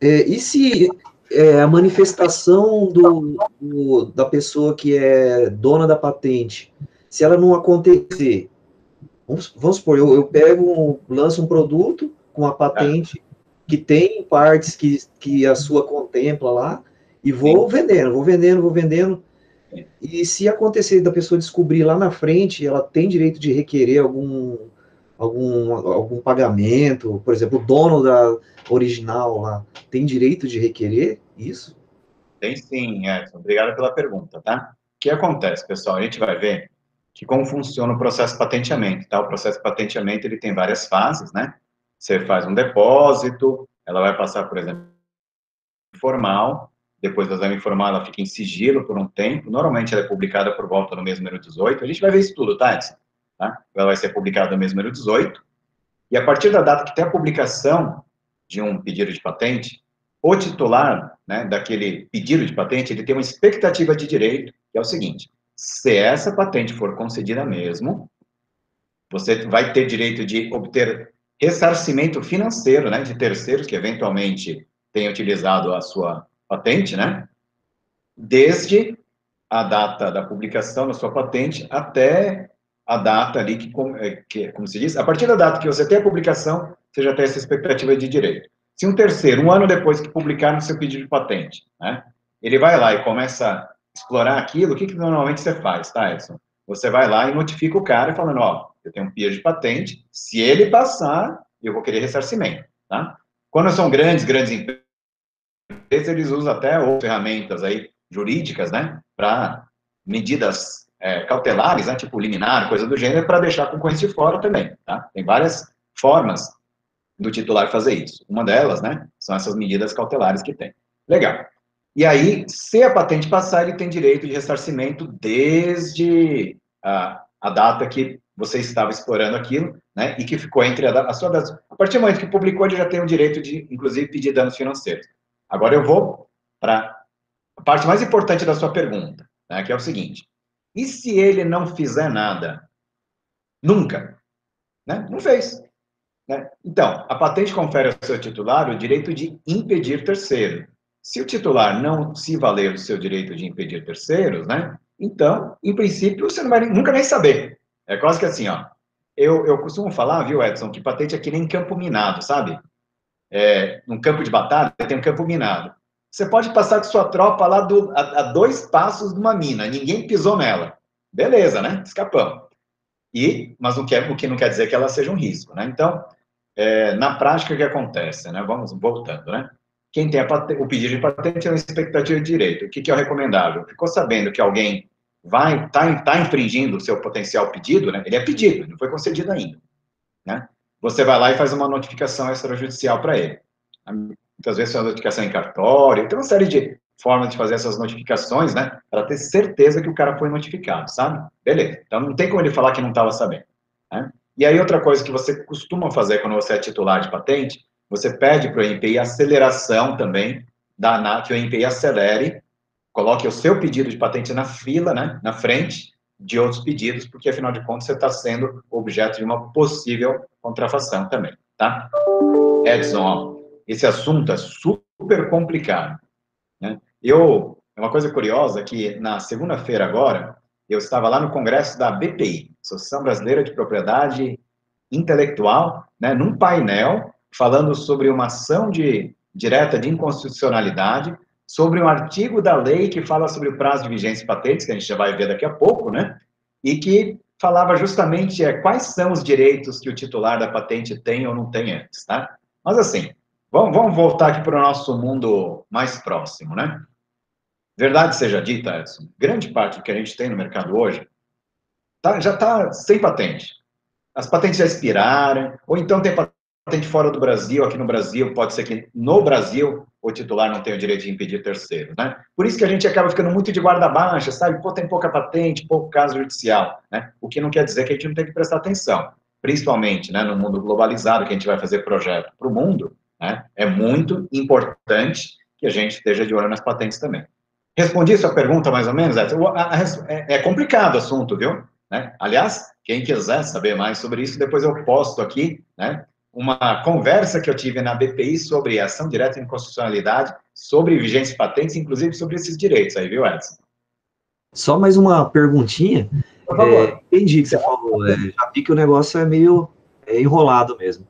É, e se é, a manifestação do, do, da pessoa que é dona da patente, se ela não acontecer, vamos, vamos supor, eu, eu pego, lanço um produto com a patente que tem partes que, que a sua contempla lá, e vou Sim. vendendo, vou vendendo, vou vendendo. E se acontecer da pessoa descobrir lá na frente, ela tem direito de requerer algum, algum, algum pagamento, por exemplo, o dono da original lá tem direito de requerer isso? Tem sim, Edson. Obrigado pela pergunta, tá? O que acontece, pessoal? A gente vai ver que como funciona o processo de patenteamento, tá? O processo de patenteamento, ele tem várias fases, né? Você faz um depósito, ela vai passar, por exemplo, formal, depois do exame formal, ela fica em sigilo por um tempo. Normalmente ela é publicada por volta do mês número 18. A gente vai ver isso tudo, tá, Edson? Tá? Ela vai ser publicada no mês número 18. E a partir da data que tem a publicação, de um pedido de patente, o titular né, daquele pedido de patente, ele tem uma expectativa de direito, que é o seguinte, se essa patente for concedida mesmo, você vai ter direito de obter ressarcimento financeiro, né, de terceiros que eventualmente tenham utilizado a sua patente, né, desde a data da publicação da sua patente até a data ali que, é, que, como se diz, a partir da data que você tem a publicação, você já tem essa expectativa de direito. Se um terceiro, um ano depois que publicar no seu pedido de patente, né, ele vai lá e começa a explorar aquilo, o que, que normalmente você faz, tá, Edson? Você vai lá e notifica o cara falando, ó, eu tenho um pedido de patente, se ele passar, eu vou querer ressarcimento, tá? Quando são grandes, grandes empresas, eles usam até ferramentas aí jurídicas, né, para medidas é, cautelares, né, tipo liminar, coisa do gênero, para deixar a concorrência de fora também, tá? Tem várias formas do titular fazer isso. Uma delas, né, são essas medidas cautelares que tem. Legal. E aí, se a patente passar, ele tem direito de ressarcimento desde a, a data que você estava explorando aquilo, né, e que ficou entre a, a sua a partir do momento que publicou, ele já tem o direito de, inclusive, pedir danos financeiros. Agora eu vou para a parte mais importante da sua pergunta, né, que é o seguinte: e se ele não fizer nada? Nunca, né? Não fez. Né? Então, a patente confere ao seu titular o direito de impedir terceiro. Se o titular não se valer do seu direito de impedir terceiros, né? Então, em princípio, você não vai nunca nem saber. É quase que assim, ó. Eu, eu costumo falar, viu, Edson, que patente é que nem campo minado, sabe? É, num campo de batalha, tem um campo minado. Você pode passar com sua tropa lá do, a, a dois passos de uma mina, ninguém pisou nela. Beleza, né? Escapamos. E, mas o que, é, o que não quer dizer que ela seja um risco, né? Então, é, na prática, o que acontece? Né? Vamos voltando, né? Quem tem o pedido de patente é uma expectativa de direito. O que, que é o recomendável? Ficou sabendo que alguém vai tá, tá infringindo o seu potencial pedido, né? Ele é pedido, não foi concedido ainda, né? Você vai lá e faz uma notificação extrajudicial para ele. Muitas vezes faz notificação em cartório, tem uma série de formas de fazer essas notificações, né? Para ter certeza que o cara foi notificado, sabe? Beleza. Então não tem como ele falar que não estava sabendo. Né? E aí, outra coisa que você costuma fazer quando você é titular de patente, você pede para o INPI aceleração também, da, que o INPI acelere, coloque o seu pedido de patente na fila, né, na frente de outros pedidos, porque afinal de contas você está sendo objeto de uma possível contrafação também, tá? Edson, ó, esse assunto é super complicado, né? Eu, é uma coisa curiosa que na segunda-feira agora, eu estava lá no congresso da BPI, Associação Brasileira de Propriedade Intelectual, né, num painel falando sobre uma ação de direta de inconstitucionalidade, sobre um artigo da lei que fala sobre o prazo de vigência de patentes, que a gente já vai ver daqui a pouco, né? E que falava justamente é, quais são os direitos que o titular da patente tem ou não tem antes, tá? Mas assim, vamos, vamos voltar aqui para o nosso mundo mais próximo, né? Verdade seja dita, Edson, grande parte do que a gente tem no mercado hoje tá, já está sem patente. As patentes já expiraram, ou então tem patente fora do Brasil, aqui no Brasil, pode ser que no Brasil o titular não tenha o direito de impedir terceiros, né? Por isso que a gente acaba ficando muito de guarda baixa, sabe? Pô, tem pouca patente, pouco caso judicial, né? O que não quer dizer que a gente não tem que prestar atenção. Principalmente, né, no mundo globalizado, que a gente vai fazer projeto para o mundo, né? É muito importante que a gente esteja de olho nas patentes também. Respondi sua pergunta mais ou menos? É, é complicado o assunto, viu? Né? Aliás, quem quiser saber mais sobre isso, depois eu posto aqui, né? Uma conversa que eu tive na BPI sobre ação direta em constitucionalidade, sobre vigência de patentes, inclusive sobre esses direitos aí, viu, Edson? Só mais uma perguntinha. Por favor. É, entendi que você falou. É, já vi que o negócio é meio é, enrolado mesmo.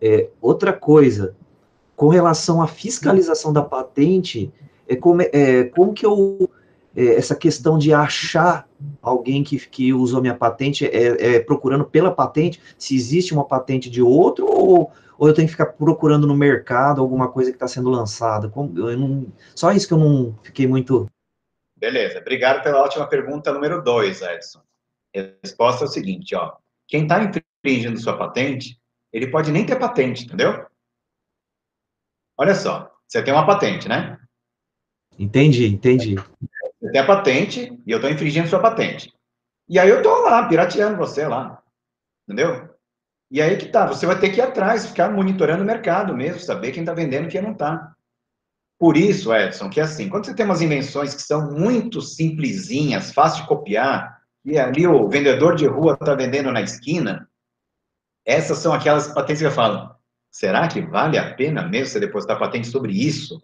É, outra coisa, com relação à fiscalização da patente, é como, é, como que eu. É, essa questão de achar alguém que, que usou minha patente é, é, procurando pela patente, se existe uma patente de outro, ou, ou eu tenho que ficar procurando no mercado alguma coisa que está sendo lançada? Como, não, só isso que eu não fiquei muito. Beleza, obrigado pela ótima pergunta número dois, Edson. A resposta é o seguinte, ó. Quem está infringindo sua patente, ele pode nem ter patente, entendeu? Olha só, você tem uma patente, né? Entendi, entendi. Você tem a patente e eu estou infringindo sua patente. E aí eu estou lá, pirateando você lá. Entendeu? E aí que tá, você vai ter que ir atrás, ficar monitorando o mercado mesmo, saber quem está vendendo e quem não está. Por isso, Edson, que é assim, quando você tem umas invenções que são muito simplesinhas, fácil de copiar, e ali o vendedor de rua está vendendo na esquina, essas são aquelas patentes que eu falo, será que vale a pena mesmo você depositar patente sobre isso?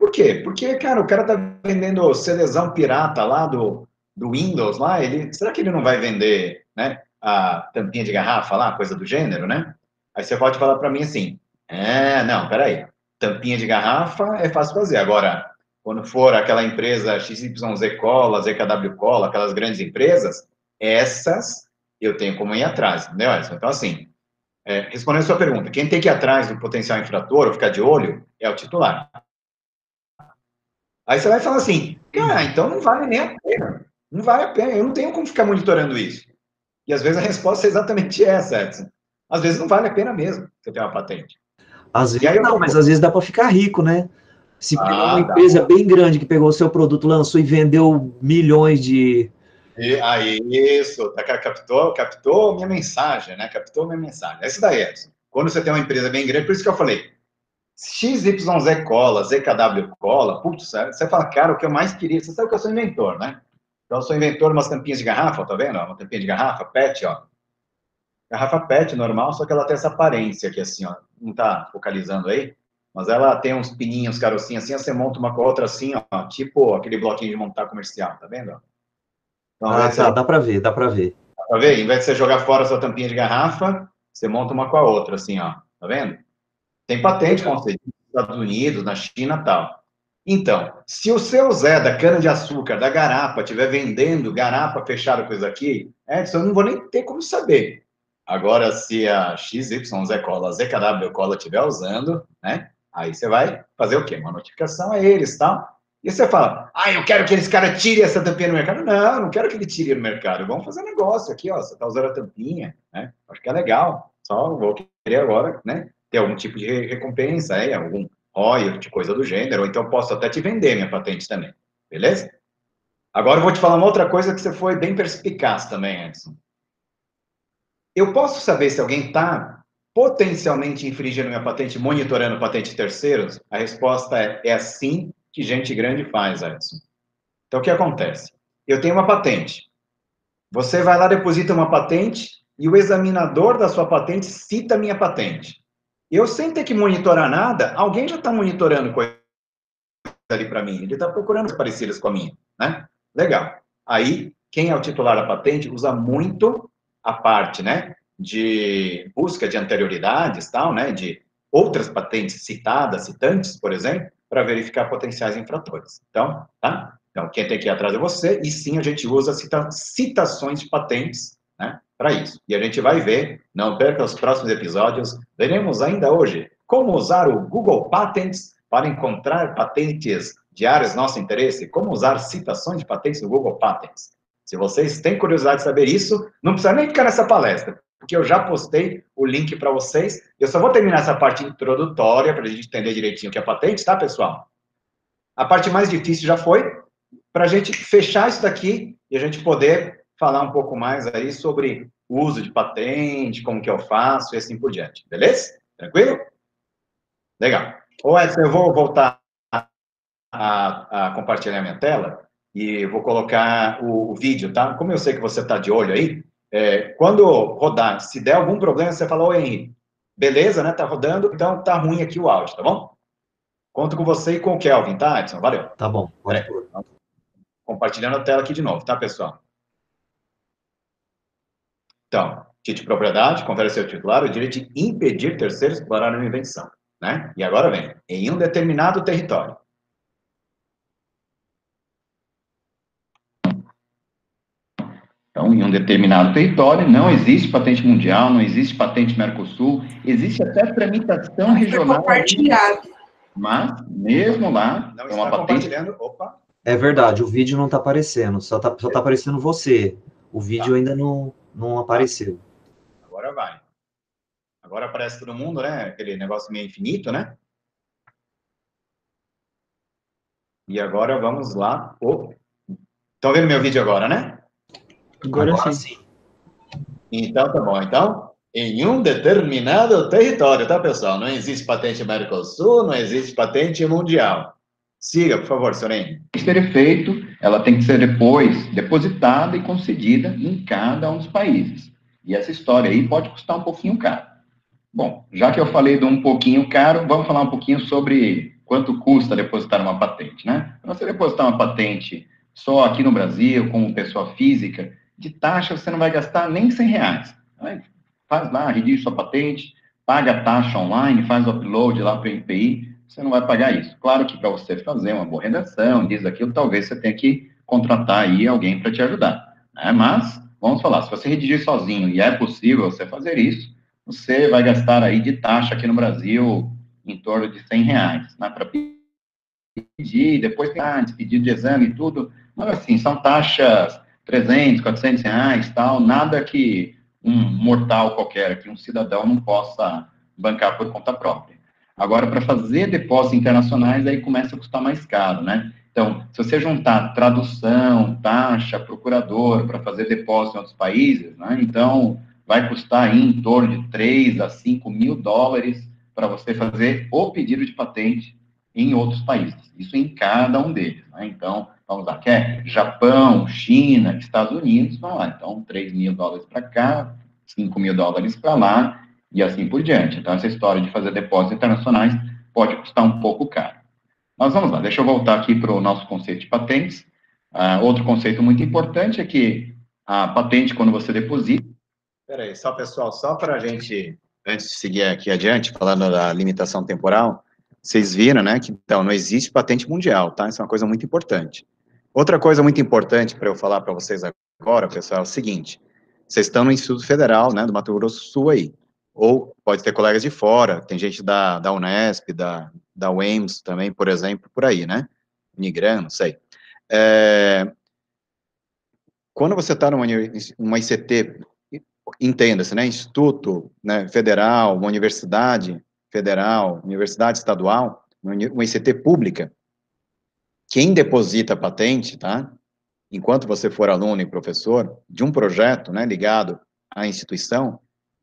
Por quê? Porque, cara, o cara está vendendo seleção pirata lá do, do Windows, lá, ele, será que ele não vai vender, né, a tampinha de garrafa lá, coisa do gênero, né? Aí você pode falar para mim assim, é, não, peraí, tampinha de garrafa é fácil fazer. Agora, quando for aquela empresa XYZ Cola, ZKW Cola, aquelas grandes empresas, essas eu tenho como ir atrás, entendeu? Então, assim, é, respondendo a sua pergunta, quem tem que ir atrás do potencial infrator ou ficar de olho é o titular. Aí você vai falar assim, cara, então não vale nem a pena. Não vale a pena, eu não tenho como ficar monitorando isso. E às vezes a resposta é exatamente [laughs] essa, Edson. Às vezes não vale a pena mesmo você ter uma patente. Às vezes não, mas às vezes dá para ficar rico, né? Se Ah, uma empresa bem grande que pegou o seu produto, lançou e vendeu milhões de. E, aí, isso, tá, captou, captou minha mensagem, né? Captou minha mensagem. É isso daí, Edson. Quando você tem uma empresa bem grande, por isso que eu falei, XYZ cola, ZKW cola, putz, você fala, cara, o que eu mais queria, você sabe que eu sou inventor, né? Então, eu sou inventor de umas tampinhas de garrafa, tá vendo? Uma tampinha de garrafa, PET, ó. Garrafa PET normal, só que ela tem essa aparência aqui, assim, ó. Não tá focalizando aí, mas ela tem uns pininhos, carocinhos assim, você monta uma com a outra assim, ó, tipo aquele bloquinho de montar comercial, tá vendo? Então, Ah, tá, dá para ver, dá para ver. Tá vendo? Em vez de você jogar fora a sua tampinha de garrafa, você monta uma com a outra, assim, ó. Tá vendo? Tem patente concedida nos Estados Unidos, na China tal. Então, se o seu Zé da cana-de-açúcar, da garapa, estiver vendendo garapa fechada com isso aqui, Edson, eu não vou nem ter como saber. Agora, se a XYZ Cola, ZKW Cola estiver usando, né? Aí você vai fazer o quê? Uma notificação a eles, tal. E você fala, ah, eu quero que esse cara tire essa tampinha do mercado. Não, não quero que ele tire do mercado. Vamos fazer negócio aqui, ó. Você está usando a tampinha, né? Acho que é legal. Só vou querer agora, né? Ter algum tipo de re- recompensa aí, algum royalty, coisa do gênero. Ou então eu posso até te vender minha patente também. Beleza? Agora eu vou te falar uma outra coisa que você foi bem perspicaz também, Edson. Eu posso saber se alguém está potencialmente infringindo minha patente, monitorando patente de terceiros? A resposta é, é assim que gente grande faz, Edson. Então, o que acontece? Eu tenho uma patente. Você vai lá, deposita uma patente e o examinador da sua patente cita minha patente. Eu, sem ter que monitorar nada, alguém já está monitorando coisa ali para mim. Ele está procurando parecidas com a minha, né? Legal. Aí, quem é o titular da patente usa muito a parte, né, de busca de anterioridades, tal, né, de outras patentes citadas, citantes, por exemplo, para verificar potenciais infratores. Então, tá? Então, quem tem que ir atrás é você, e sim, a gente usa cita citações de patentes, para isso. E a gente vai ver, não perca os próximos episódios, veremos ainda hoje como usar o Google Patents para encontrar patentes de áreas nosso interesse, como usar citações de patentes no Google Patents. Se vocês têm curiosidade de saber isso, não precisa nem ficar nessa palestra, porque eu já postei o link para vocês. Eu só vou terminar essa parte introdutória para a gente entender direitinho o que é patente, tá, pessoal? A parte mais difícil já foi, para a gente fechar isso daqui e a gente poder falar um pouco mais aí sobre o uso de patente, como que eu faço e assim por diante. Beleza? Tranquilo? Legal. Ô, Edson, eu vou voltar a, a, compartilhar minha tela e vou colocar o, o vídeo, tá? Como eu sei que você está de olho aí, é, quando rodar, se der algum problema, você fala, oi, Henrique, beleza, né? Tá rodando, então tá ruim aqui o áudio, tá bom? Conto com você e com o Kelvin, tá, Edson? Valeu. Tá bom. Peraí. pôr. Compartilhando a tela aqui de novo, tá, pessoal? Então, título de propriedade, confere seu titular o direito de impedir terceiros explorar uma invenção, né? E agora vem, em um determinado território. Então, em um determinado território, não existe patente mundial, não existe patente Mercosul, existe até tramitação regional, compartilhado. mas mesmo lá, Não é uma está patente opa, É verdade, o vídeo não tá aparecendo, só tá, só tá aparecendo você. O vídeo ainda não, não apareceu. agora vai. Agora aparece todo mundo, né? Aquele negócio meio infinito, né? E agora vamos lá. Estão vendo meu vídeo agora, né? Agora, Agora sim. sim. Então, tá bom. Então, em um determinado território, tá, pessoal? Não existe patente Mercosul, não existe patente mundial. Siga, por favor, Henrique. Ser efeito, ela tem que ser depois depositada e concedida em cada um dos países. E essa história aí pode custar um pouquinho caro. Bom, já que eu falei de um pouquinho caro, vamos falar um pouquinho sobre quanto custa depositar uma patente, né? Para você depositar uma patente só aqui no Brasil, como pessoa física, de taxa você não vai gastar nem 100 reais. Faz lá, redige sua patente, paga a taxa online, faz o upload lá para o IPI, você não vai pagar isso. Claro que para você fazer uma boa redação, diz aquilo, talvez você tenha que contratar aí alguém para te ajudar. Né? Mas, vamos falar, se você redigir sozinho e é possível você fazer isso, você vai gastar aí de taxa aqui no Brasil em torno de 100 reais, né? Para pedir, depois tem antes, pedido de exame e tudo, mas assim, são taxas 300, 400 reais, tal, nada que um mortal qualquer, que um cidadão não possa bancar por conta própria. Agora, para fazer depósitos internacionais, aí começa a custar mais caro, né? Então, se você juntar tradução, taxa, procurador para fazer depósito em outros países, né? Então, vai custar aí em torno de 3 a 5 mil dólares para você fazer o pedido de patente em outros países. Isso em cada um deles, né? Então, vamos lá, quer Japão, China, Estados Unidos, vamos lá. Então, 3 mil dólares para cá, 5 mil dólares para lá, e assim por diante. Então, essa história de fazer depósitos internacionais pode custar um pouco caro. Mas vamos lá, deixa eu voltar aqui para o nosso conceito de patentes. Uh, outro conceito muito importante é que a patente, quando você deposita. Espera aí, só pessoal, só para a gente, antes de seguir aqui adiante, falando da limitação temporal, vocês viram, né, que então não existe patente mundial, tá? Isso é uma coisa muito importante. Outra coisa muito importante para eu falar para vocês agora, pessoal, é o seguinte: vocês estão no Instituto Federal, né, do Mato Grosso do Sul aí ou pode ter colegas de fora, tem gente da, da Unesp, da, da UEMS também, por exemplo, por aí, né? Unigran, não sei. É, quando você está numa, numa ICT, entenda-se, né? Instituto né, federal, uma universidade federal, universidade estadual, uma ICT pública, quem deposita a patente, tá? Enquanto você for aluno e professor de um projeto, né, ligado à instituição,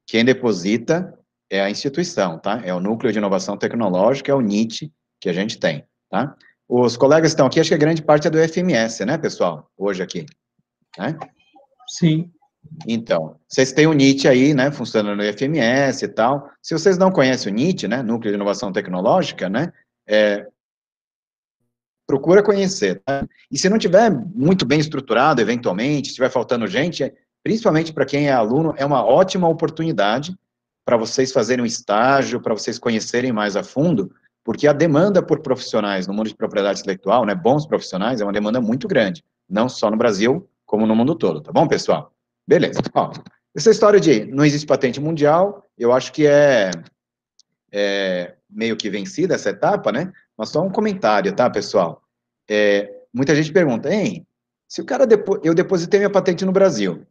quem deposita é a instituição, tá? É o Núcleo de Inovação Tecnológica, é o NIT que a gente tem, tá? Os colegas estão aqui, acho que a grande parte é do FMS, né, pessoal? Hoje aqui, né? Sim. Então, vocês têm o NIT aí, né, funcionando no FMS e tal. Se vocês não conhecem o NIT, né, Núcleo de Inovação Tecnológica, né, é, procura conhecer, tá? E se não tiver muito bem estruturado, eventualmente, se estiver faltando gente, principalmente para quem é aluno, é uma ótima oportunidade para vocês fazerem um estágio, para vocês conhecerem mais a fundo, porque a demanda por profissionais no mundo de propriedade intelectual, né, bons profissionais, é uma demanda muito grande, não só no Brasil, como no mundo todo, tá bom, pessoal? Beleza. Ó, essa história de não existe patente mundial, eu acho que é, é meio que vencida essa etapa, né? Mas só um comentário, tá, pessoal? É, muita gente pergunta, hein, se o cara, depo eu depositei minha patente no Brasil,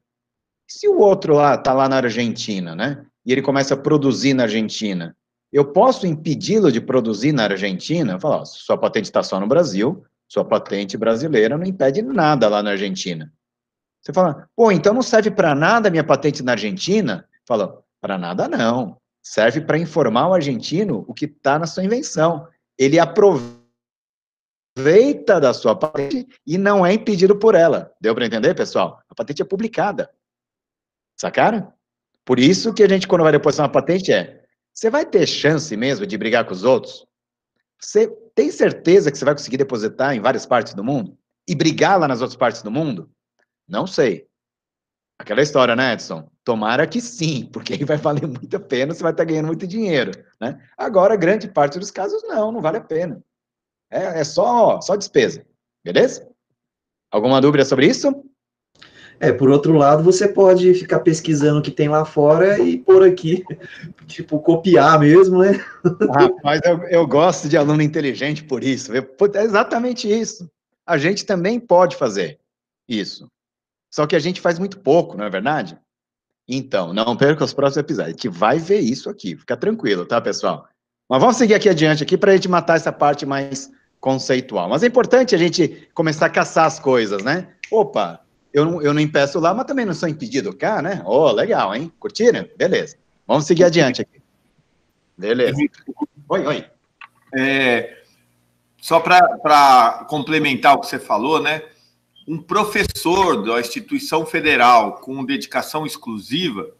se o outro lá está lá na Argentina, né? E ele começa a produzir na Argentina, eu posso impedi-lo de produzir na Argentina? Falar, sua patente está só no Brasil, sua patente brasileira não impede nada lá na Argentina. Você fala, pô, então não serve para nada minha patente na Argentina? Fala, para nada não. Serve para informar o argentino o que está na sua invenção. Ele aproveita da sua patente e não é impedido por ela. Deu para entender, pessoal? A patente é publicada. Sacaram? Por isso que a gente, quando vai depositar uma patente, é: você vai ter chance mesmo de brigar com os outros? Você tem certeza que você vai conseguir depositar em várias partes do mundo? E brigar lá nas outras partes do mundo? Não sei. Aquela história, né, Edson? Tomara que sim, [laughs] porque aí vai valer muito a pena, você vai estar ganhando muito dinheiro, né? Agora, grande parte dos casos, não, não vale a pena. É, é só, só despesa, beleza? Alguma dúvida sobre isso? É, por outro lado, você pode ficar pesquisando o que tem lá fora e pôr aqui, [laughs] tipo, copiar mesmo, né? [laughs] Rapaz, eu, eu gosto de aluno inteligente por isso. É exatamente isso. A gente também pode fazer isso. Só que a gente faz muito pouco, não é verdade? Então, não perca os próximos episódios. A gente vai ver isso aqui. Fica tranquilo, tá, pessoal? Mas vamos seguir aqui adiante aqui para a gente matar essa parte mais conceitual. Mas é importante a gente começar a caçar as coisas, né? Opa, eu não, eu não impeço lá, mas também não sou impedido cá, né? Oh, legal, hein? Curtiram? Beleza. Vamos seguir adiante aqui. Beleza. Oi, oi. É, só para complementar o que você falou, né? Um professor da instituição federal com dedicação exclusiva,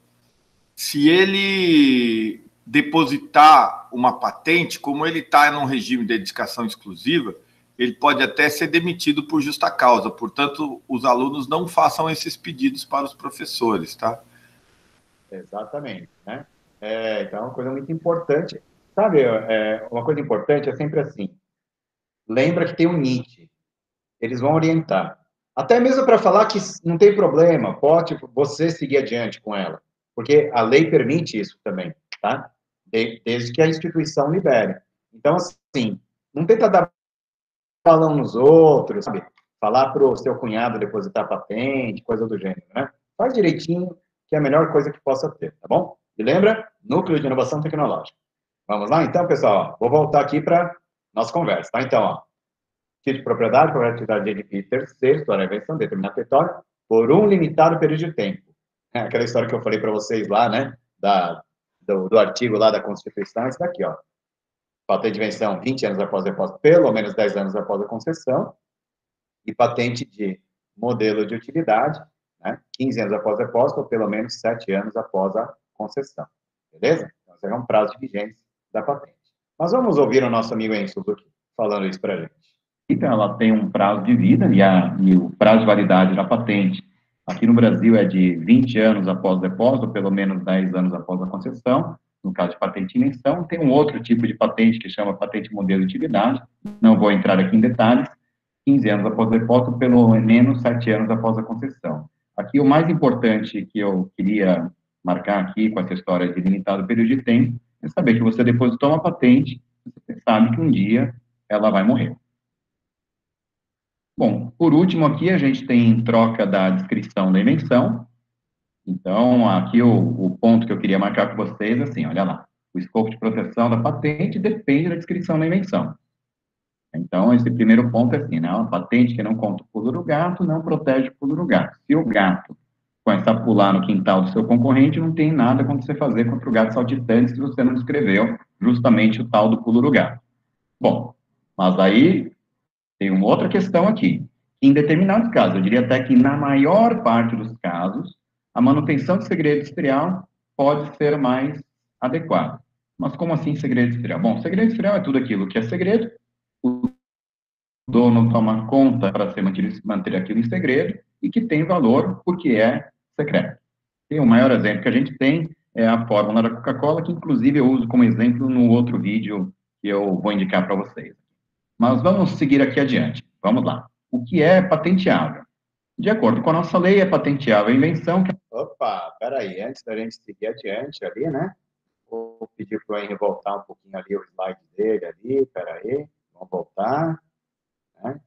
se ele depositar uma patente, como ele está num regime de dedicação exclusiva, ele pode até ser demitido por justa causa. Portanto, os alunos não façam esses pedidos para os professores, tá? Exatamente, né? É, então, é uma coisa muito importante. Sabe, é, uma coisa importante é sempre assim. Lembra que tem um NIT. Eles vão orientar. Até mesmo para falar que não tem problema, pode você seguir adiante com ela. Porque a lei permite isso também, tá? desde que a instituição libere. Então, assim, não tenta dar balão nos outros, sabe? Falar para o seu cunhado depositar patente, coisa do gênero, né? Faz direitinho, que é a melhor coisa que possa ter, tá bom? E lembra? Núcleo de Inovação Tecnológica. Vamos lá, então, pessoal? Vou voltar aqui para nossa conversa, tá? Então, ó, título de propriedade, propriedade de edifício terceiro, de invenção, determinado território, por um limitado período de tempo. É aquela história que eu falei para vocês lá, né? Da, do, do artigo lá da Constituição, isso daqui, ó. Patente de invenção 20 anos após a depósito, pelo menos 10 anos após a concessão, e patente de modelo de utilidade, né, 15 anos após o depósito, ou pelo menos 7 anos após a concessão. Beleza? Então, esse é um prazo de vigência da patente. Mas vamos ouvir o nosso amigo Enzo aqui, falando isso para a gente. Então, ela tem um prazo de vida e, a, e o prazo de validade da patente Aqui no Brasil é de 20 anos após o depósito, pelo menos 10 anos após a concessão, no caso de patente invenção. Tem um outro tipo de patente que chama patente modelo de utilidade, não vou entrar aqui em detalhes, 15 anos após o depósito, pelo menos 7 anos após a concessão. Aqui o mais importante que eu queria marcar aqui com essa história de limitado período de tempo é saber que você depositou uma patente, você sabe que um dia ela vai morrer. Bom, por último aqui a gente tem troca da descrição da invenção. Então, aqui o, o ponto que eu queria marcar com vocês, assim, olha lá. O escopo de proteção da patente depende da descrição da invenção. Então, esse primeiro ponto é assim, né? Uma patente que não conta o pulo do gato não protege o pulo do gato. Se o gato começar a pular no quintal do seu concorrente, não tem nada como você fazer contra o gato saltitante se você não descreveu justamente o tal do pulo do gato. Bom, mas aí tem uma outra questão aqui. Em determinados casos, eu diria até que na maior parte dos casos, a manutenção de segredo industrial pode ser mais adequada. Mas como assim segredo industrial? Bom, segredo industrial é tudo aquilo que é segredo, o dono toma conta para se manter, manter aquilo em segredo e que tem valor porque é secreto. E o maior exemplo que a gente tem é a fórmula da Coca-Cola, que inclusive eu uso como exemplo no outro vídeo que eu vou indicar para vocês. Mas vamos seguir aqui adiante. Vamos lá. O que é patenteável? De acordo com a nossa lei, é patenteável a invenção que... Opa, peraí, antes da gente seguir adiante ali, né? Vou pedir para o Henry voltar um pouquinho ali o slide dele ali, peraí. Vamos voltar. Né?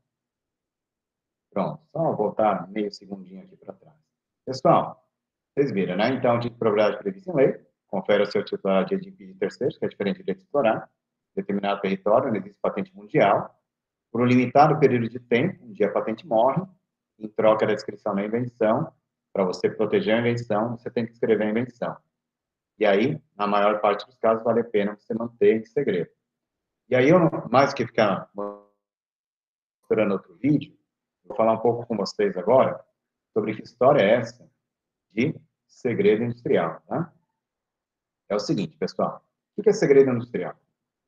Pronto, só voltar meio segundinho aqui para trás. Pessoal, vocês viram, né? Então, de propriedade prevista em lei, confere o seu titular de de terceiros, que é diferente de explorar determinado território, onde existe patente mundial, por um limitado período de tempo, um dia a patente morre, em troca da descrição da invenção, para você proteger a invenção, você tem que escrever a invenção. E aí, na maior parte dos casos, vale a pena você manter em segredo. E aí, eu mais que ficar mostrando outro vídeo, vou falar um pouco com vocês agora sobre que história é essa de segredo industrial. Tá? É o seguinte, pessoal. O que é segredo industrial?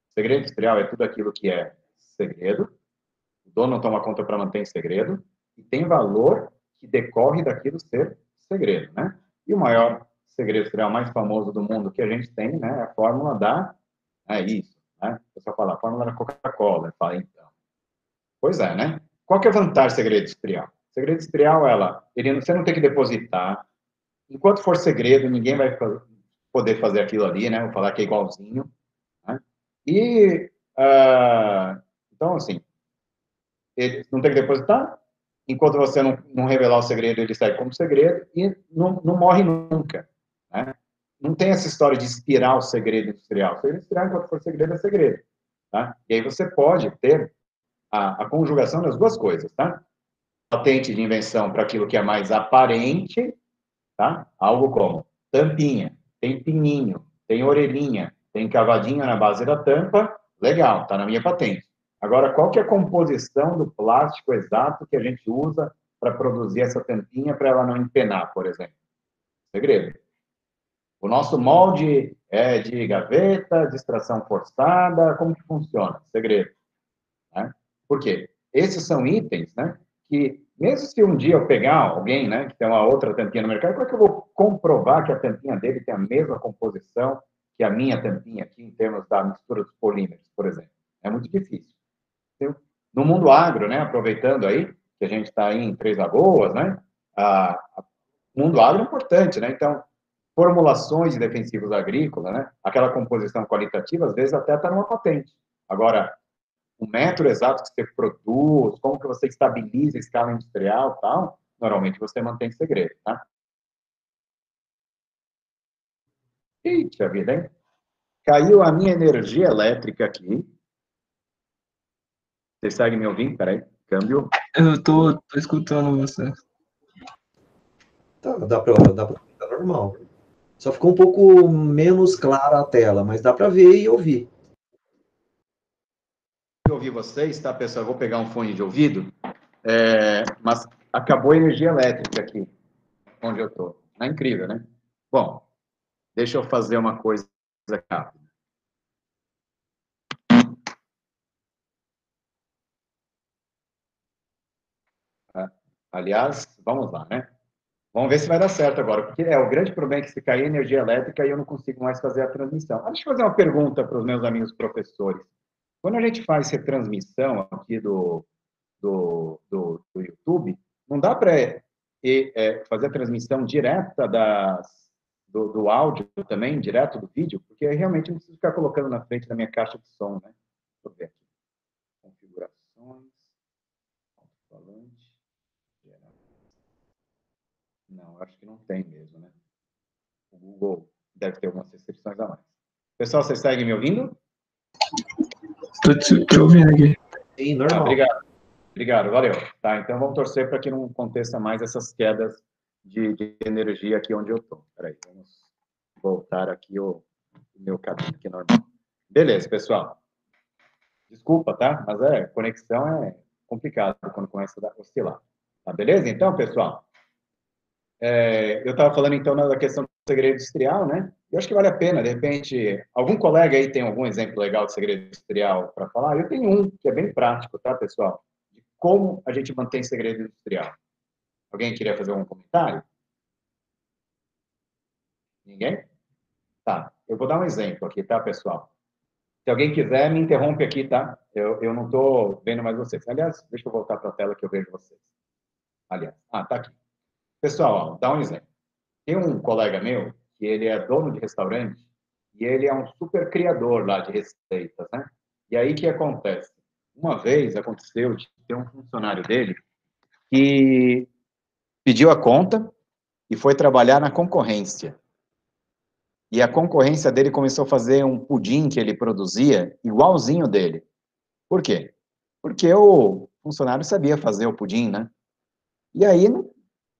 Segredo industrial é tudo aquilo que é segredo, o dono toma conta para manter em segredo, e tem valor que decorre daquilo ser segredo, né? E o maior segredo industrial mais famoso do mundo que a gente tem, né, é a fórmula da... É isso, né? Pessoal fala, a fórmula da Coca-Cola. Fala, então. Pois é, né? Qual que é a vantagem do segredo industrial? O segredo industrial, ela, ele, você não tem que depositar. Enquanto for segredo, ninguém vai poder fazer aquilo ali, né? Vou falar que é igualzinho. E, uh, então, assim, ele não tem que depositar, enquanto você não, não, revelar o segredo, ele segue como segredo e não, não morre nunca. Né? Não tem essa história de expirar o segredo industrial. O segredo industrial, enquanto for segredo, é segredo. Tá? E aí você pode ter a, a conjugação das duas coisas. Tá? Patente de invenção para aquilo que é mais aparente, tá? algo como tampinha. tem pininho, tem orelhinha, tem cavadinha na base da tampa, legal, está na minha patente. Agora, qual que é a composição do plástico exato que a gente usa para produzir essa tampinha para ela não empenar, por exemplo? Segredo. O nosso molde é de gaveta, de extração forçada, como que funciona? Segredo. Né? Por quê? Esses são itens, né, que mesmo se um dia eu pegar alguém, né, que tem uma outra tampinha no mercado, como é que eu vou comprovar que a tampinha dele tem a mesma composição que a minha tampinha aqui, em termos da mistura dos polímeros, por exemplo? É muito difícil. No mundo agro, né, aproveitando aí, que a gente está em Três Lagoas, né, a, mundo agro é importante, né, então, formulações de defensivos agrícolas, né, aquela composição qualitativa, às vezes até está numa patente. Agora, o metro exato que você produz, como que você estabiliza a escala industrial tal, normalmente você mantém segredo, tá? Eita vida, hein? Caiu a minha energia elétrica aqui. Você segue me ouvindo? Peraí, câmbio. Eu tô, tô escutando você. Tá, dá pra, dá pra tá normal. Só ficou um pouco menos clara a tela, mas dá para ver e ouvir ouvir vocês, tá, pessoal? Eu vou pegar um fone de ouvido, é, mas acabou a energia elétrica aqui, onde eu tô. É incrível, né? Bom, deixa eu fazer uma coisa rápida. Aliás, vamos lá, né? Vamos ver se vai dar certo agora, porque é o grande problema é que se cair energia elétrica, eu não consigo mais fazer a transmissão. Deixa eu fazer uma pergunta para os meus amigos professores. Quando a gente faz retransmissão aqui do, do, do, do YouTube, não dá para é, fazer a transmissão direta das, do, do, áudio também, direto do vídeo, porque realmente eu não preciso ficar colocando na frente da minha caixa de som, né? Deixa eu ver aqui. Configurações, alto-falante, Não, acho que não tem mesmo, né? O Google deve ter algumas restrições a mais. Pessoal, vocês seguem me ouvindo? Tô te, te ouvindo aqui. Sim, normal. Ah, obrigado. Obrigado, valeu. Tá, então vamos torcer para que não aconteça mais essas quedas de, de energia aqui onde eu estou. Peraí, vamos voltar aqui o, o meu caminho aqui normal. Beleza, pessoal. Desculpa, tá? Mas é, conexão é complicado quando começa a oscilar. Tá beleza? Então, pessoal, é, eu estava falando então da questão do segredo industrial, né? Eu acho que vale a pena, de repente, algum colega aí tem algum exemplo legal de segredo industrial para falar? Eu tenho um que é bem prático, tá, pessoal? De como a gente mantém segredo industrial. Alguém queria fazer um comentário? Ninguém? Tá, eu vou dar um exemplo aqui, tá, pessoal? Se alguém quiser, me interrompe aqui, tá? Eu, eu não estou vendo mais vocês. Aliás, deixa eu voltar para a tela que eu vejo vocês. Aliás, ah, tá aqui. Pessoal, dá um exemplo. Tem um colega meu que ele é dono de restaurante e ele é um super criador lá de receitas, né? E aí que acontece? Uma vez aconteceu de ter um funcionário dele que pediu a conta e foi trabalhar na concorrência. E a concorrência dele começou a fazer um pudim que ele produzia igualzinho dele. Por quê? Porque o funcionário sabia fazer o pudim, né? E aí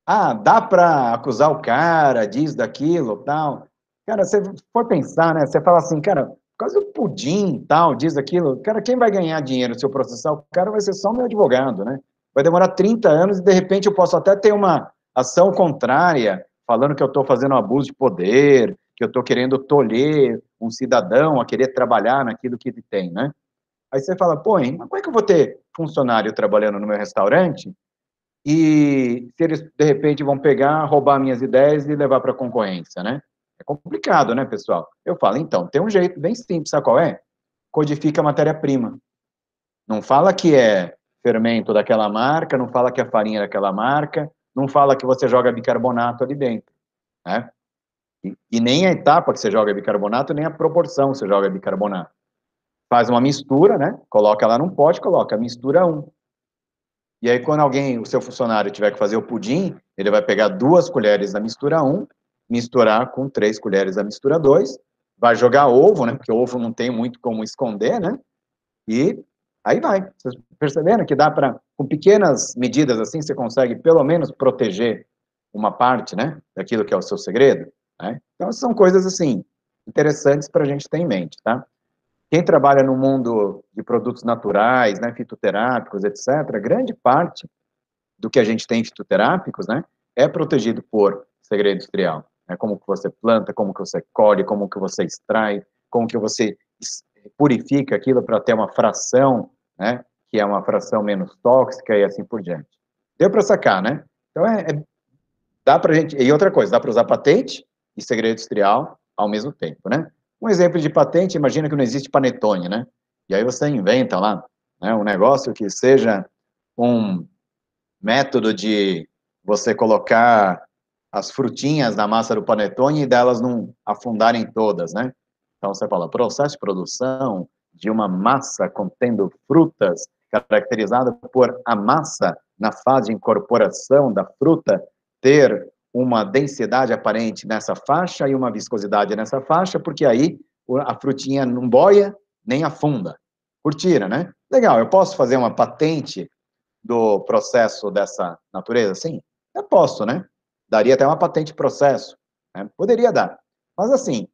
ah, dá para acusar o cara, diz daquilo, tal. Cara, você for pensar, né? Você fala assim, cara, por causa do pudim, tal, diz aquilo, cara, quem vai ganhar dinheiro se eu processar o cara vai ser só meu advogado, né? Vai demorar 30 anos e de repente eu posso até ter uma ação contrária, falando que eu estou fazendo um abuso de poder, que eu estou querendo tolher um cidadão a querer trabalhar naquilo que ele tem, né? Aí você fala, pô, hein, mas como é que eu vou ter funcionário trabalhando no meu restaurante e se eles, de repente, vão pegar, roubar minhas ideias e levar para a concorrência, né? É complicado, né, pessoal? Eu falo, então, tem um jeito bem simples, sabe qual é? Codifica a matéria-prima. Não fala que é fermento daquela marca, não fala que é farinha daquela marca, não fala que você joga bicarbonato ali dentro, né? E, e nem a etapa que você joga bicarbonato, nem a proporção que você joga bicarbonato. Faz uma mistura, né? Coloca lá num pote, coloca mistura 1. E aí, quando alguém, o seu funcionário, tiver que fazer o pudim, ele vai pegar duas colheres da mistura 1, misturar com três colheres da mistura 2, vai jogar ovo, né? Porque ovo não tem muito como esconder, né? E aí vai. Vocês perceberam que dá para, com pequenas medidas assim, você consegue pelo menos proteger uma parte, né? Daquilo que é o seu segredo? Né? Então, são coisas, assim, interessantes para a gente ter em mente, tá? Quem trabalha no mundo de produtos naturais, né, fitoterápicos, etc., grande parte do que a gente tem fitoterápicos, né, é protegido por segredo industrial. Né, como que você planta, como que você colhe, como que você extrai, como que você purifica aquilo para ter uma fração, né, que é uma fração menos tóxica e assim por diante. Deu para sacar, né? Então, é, é dá para gente... E outra coisa, dá para usar patente e segredo industrial ao mesmo tempo, né? Um exemplo de patente, imagina que não existe panetone, né? E aí você inventa lá né, um negócio que seja um método de você colocar as frutinhas na massa do panetone e delas não afundarem todas, né? Então você fala, processo de produção de uma massa contendo frutas, caracterizada por a massa na fase de incorporação da fruta ter uma densidade aparente nessa faixa e uma viscosidade nessa faixa, porque aí a frutinha não boia nem afunda. Curtira, né? Legal, eu posso fazer uma patente do processo dessa natureza? Sim, eu posso, né? Daria até uma patente processo. Né? Poderia dar. Mas assim,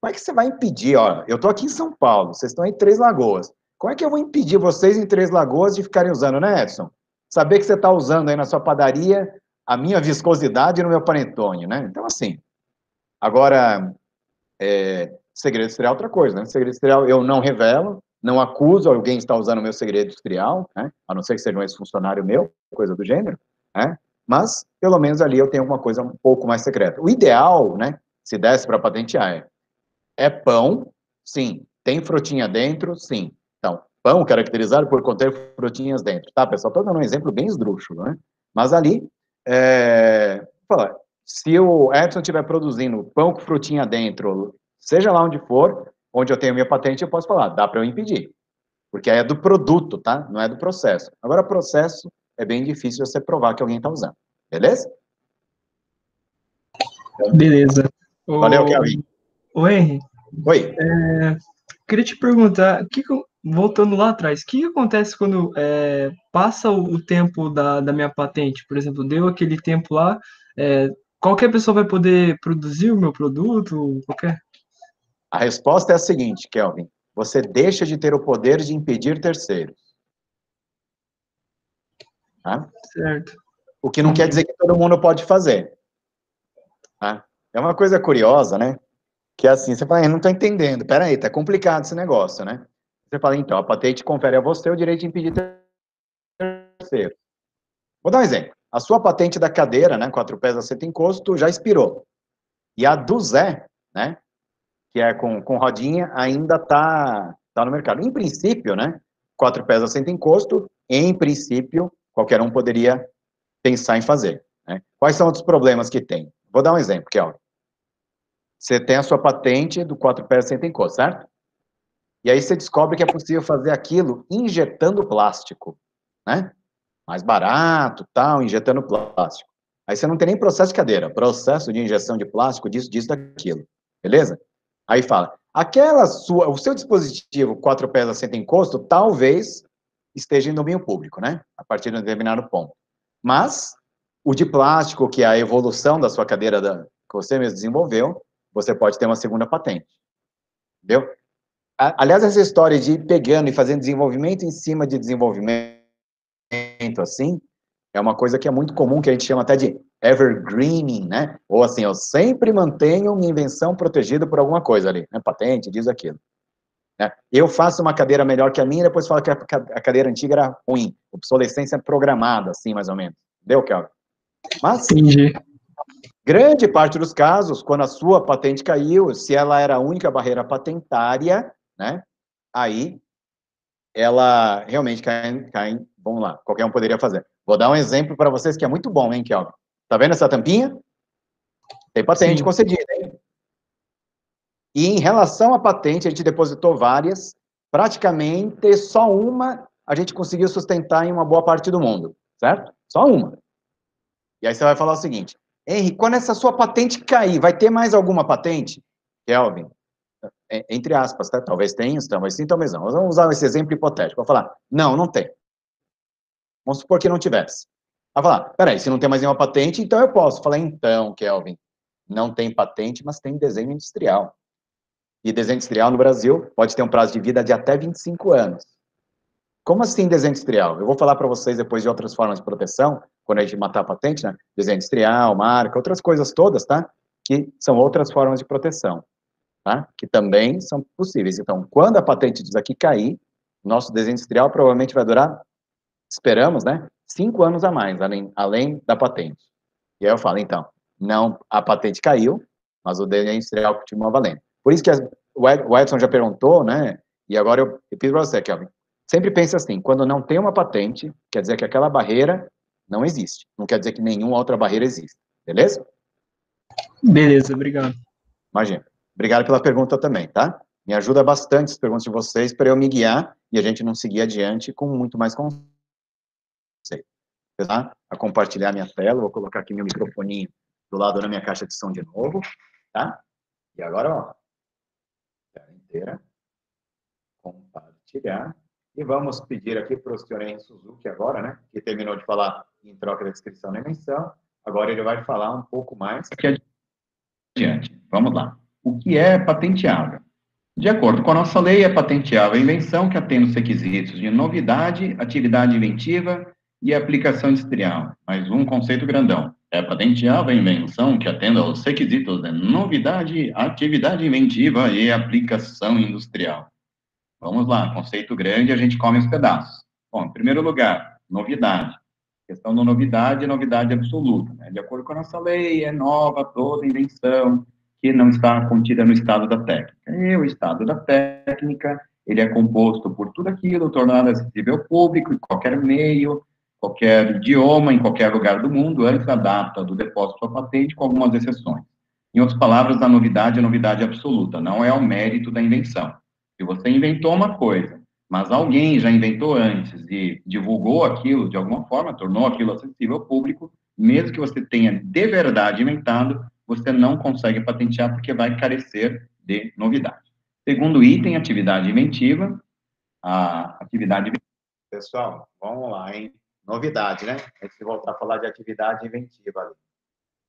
como é que você vai impedir? Ó, eu estou aqui em São Paulo, vocês estão em Três Lagoas. Como é que eu vou impedir vocês em Três Lagoas de ficarem usando, né, Edson? Saber que você está usando aí na sua padaria a minha viscosidade no meu panetone, né? Então, assim, agora, é, segredo industrial é outra coisa, né? Segredo industrial eu não revelo, não acuso alguém estar usando o meu segredo industrial, né? A não ser que seja um ex-funcionário meu, coisa do gênero, né? Mas, pelo menos ali eu tenho alguma coisa um pouco mais secreta. O ideal, né, se desse para patentear, é, é pão, sim. Tem frutinha dentro, sim. Então, pão caracterizado por conter frutinhas dentro. Tá, pessoal? Estou dando um exemplo bem esdrúxulo, né? Mas ali é, fala, se o Edson estiver produzindo pão com frutinha dentro, seja lá onde for, onde eu tenho minha patente, eu posso falar, dá para eu impedir. Porque aí é do produto, tá? Não é do processo. Agora, processo é bem difícil você provar que alguém está usando. Beleza? Beleza. Valeu, Kelvin. O Henry. Oi. É, queria te perguntar, que, voltando lá atrás, o que acontece quando é, passa o tempo da, da minha patente? Por exemplo, deu aquele tempo lá, é, qualquer pessoa vai poder produzir o meu produto? Qualquer? A resposta é a seguinte, Kelvin. Você deixa de ter o poder de impedir terceiros. Tá? Certo. O que não quer dizer que todo mundo pode fazer. Tá? É uma coisa curiosa, né? Que é assim, você fala, não estou entendendo. Peraí, tá complicado esse negócio, né? Você fala, então, a patente confere a você o direito de impedir terceiro. Vou dar um exemplo. A sua patente da cadeira, né, quatro pés assento encosto, já expirou. E a do Zé, né, que é com, com rodinha, ainda está tá no mercado. Em princípio, né, quatro pés assento encosto, em princípio, qualquer um poderia pensar em fazer. Né? Quais são outros problemas que tem? Vou dar um exemplo, é, você tem a sua patente do quatro pés assento encosto, certo? E aí você descobre que é possível fazer aquilo injetando plástico, né? Mais barato, tal, injetando plástico. Aí você não tem nem processo de cadeira, processo de injeção de plástico, disso, disso, daquilo. Beleza? Aí fala, aquela sua, o seu dispositivo quatro pés assento encosto, talvez esteja em domínio público, né? A partir de um determinado ponto. Mas, o de plástico, que é a evolução da sua cadeira da, que você mesmo desenvolveu, você pode ter uma segunda patente. Entendeu? Aliás, essa história de ir pegando e fazendo desenvolvimento em cima de desenvolvimento, assim, é uma coisa que é muito comum, que a gente chama até de evergreening, né? Ou assim, eu sempre mantenho minha invenção protegida por alguma coisa ali, né? Patente, diz aquilo. Né? Eu faço uma cadeira melhor que a minha e depois falo que a cadeira antiga era ruim. Obsolescência programada, assim, mais ou menos. Deu, Kelvin? Mas, Entendi. grande parte dos casos, quando a sua patente caiu, se ela era a única barreira patentária, né? Aí ela realmente cai, cai, vamos lá, qualquer um poderia fazer. Vou dar um exemplo para vocês que é muito bom, hein, Kelvin? Tá vendo essa tampinha? Tem patente Sim. concedida, hein? E em relação à patente, a gente depositou várias, praticamente só uma a gente conseguiu sustentar em uma boa parte do mundo, certo? Só uma. E aí você vai falar o seguinte, Henrique, quando essa sua patente cair, vai ter mais alguma patente? Kelvin, entre aspas, tá? talvez tenha, talvez sim, talvez não. Vamos usar esse exemplo hipotético. Vou falar, não, não tem. Vamos supor que não tivesse. Vai falar, peraí, se não tem mais nenhuma patente, então eu posso. Falar, então, Kelvin, não tem patente, mas tem desenho industrial. E desenho industrial no Brasil pode ter um prazo de vida de até 25 anos. Como assim desenho industrial? Eu vou falar para vocês depois de outras formas de proteção, quando a gente matar a patente, né? Desenho industrial, marca, outras coisas todas, tá? Que são outras formas de proteção, tá? Que também são possíveis. Então, quando a patente diz aqui cair, nosso desenho industrial provavelmente vai durar, esperamos, né? Cinco anos a mais, além, além da patente. E aí eu falo, então, não, a patente caiu, mas o desenho industrial continua valendo. Por isso que as, o Edson já perguntou, né? E agora eu repito para você, Kelvin. Sempre pense assim, quando não tem uma patente, quer dizer que aquela barreira não existe. Não quer dizer que nenhuma outra barreira existe. Beleza? Beleza, obrigado. Imagina. Obrigado pela pergunta também, tá? Me ajuda bastante as perguntas de vocês para eu me guiar e a gente não seguir adiante com muito mais conceito. Tá? A compartilhar minha tela, vou colocar aqui meu microfoninho do lado da minha caixa de som de novo, tá? E agora, ó, tela inteira, compartilhar. E vamos pedir aqui para o senhor Henrique Suzuki agora, né, que terminou de falar em troca da descrição da invenção, agora ele vai falar um pouco mais. Aqui adiante, vamos lá. O que é patenteável? De acordo com a nossa lei, é patenteável a invenção que atende os requisitos de novidade, atividade inventiva e aplicação industrial. Mais um conceito grandão. É patenteável a invenção que atenda aos requisitos de novidade, atividade inventiva e aplicação industrial. Vamos lá, conceito grande, a gente come os pedaços. Bom, em primeiro lugar, novidade. A questão da novidade novidade absoluta. Né? De acordo com a nossa lei, é nova toda invenção que não está contida no estado da técnica. E o estado da técnica, ele é composto por tudo aquilo tornado acessível ao público, em qualquer meio, qualquer idioma, em qualquer lugar do mundo, antes da data do depósito da patente, com algumas exceções. Em outras palavras, a novidade é novidade absoluta, não é o mérito da invenção. Se você inventou uma coisa, mas alguém já inventou antes e divulgou aquilo de alguma forma, tornou aquilo acessível ao público, mesmo que você tenha de verdade inventado, você não consegue patentear porque vai carecer de novidade. Segundo item, atividade inventiva. A atividade Pessoal, vamos lá, hein? Novidade, né? A gente voltar a falar de atividade inventiva.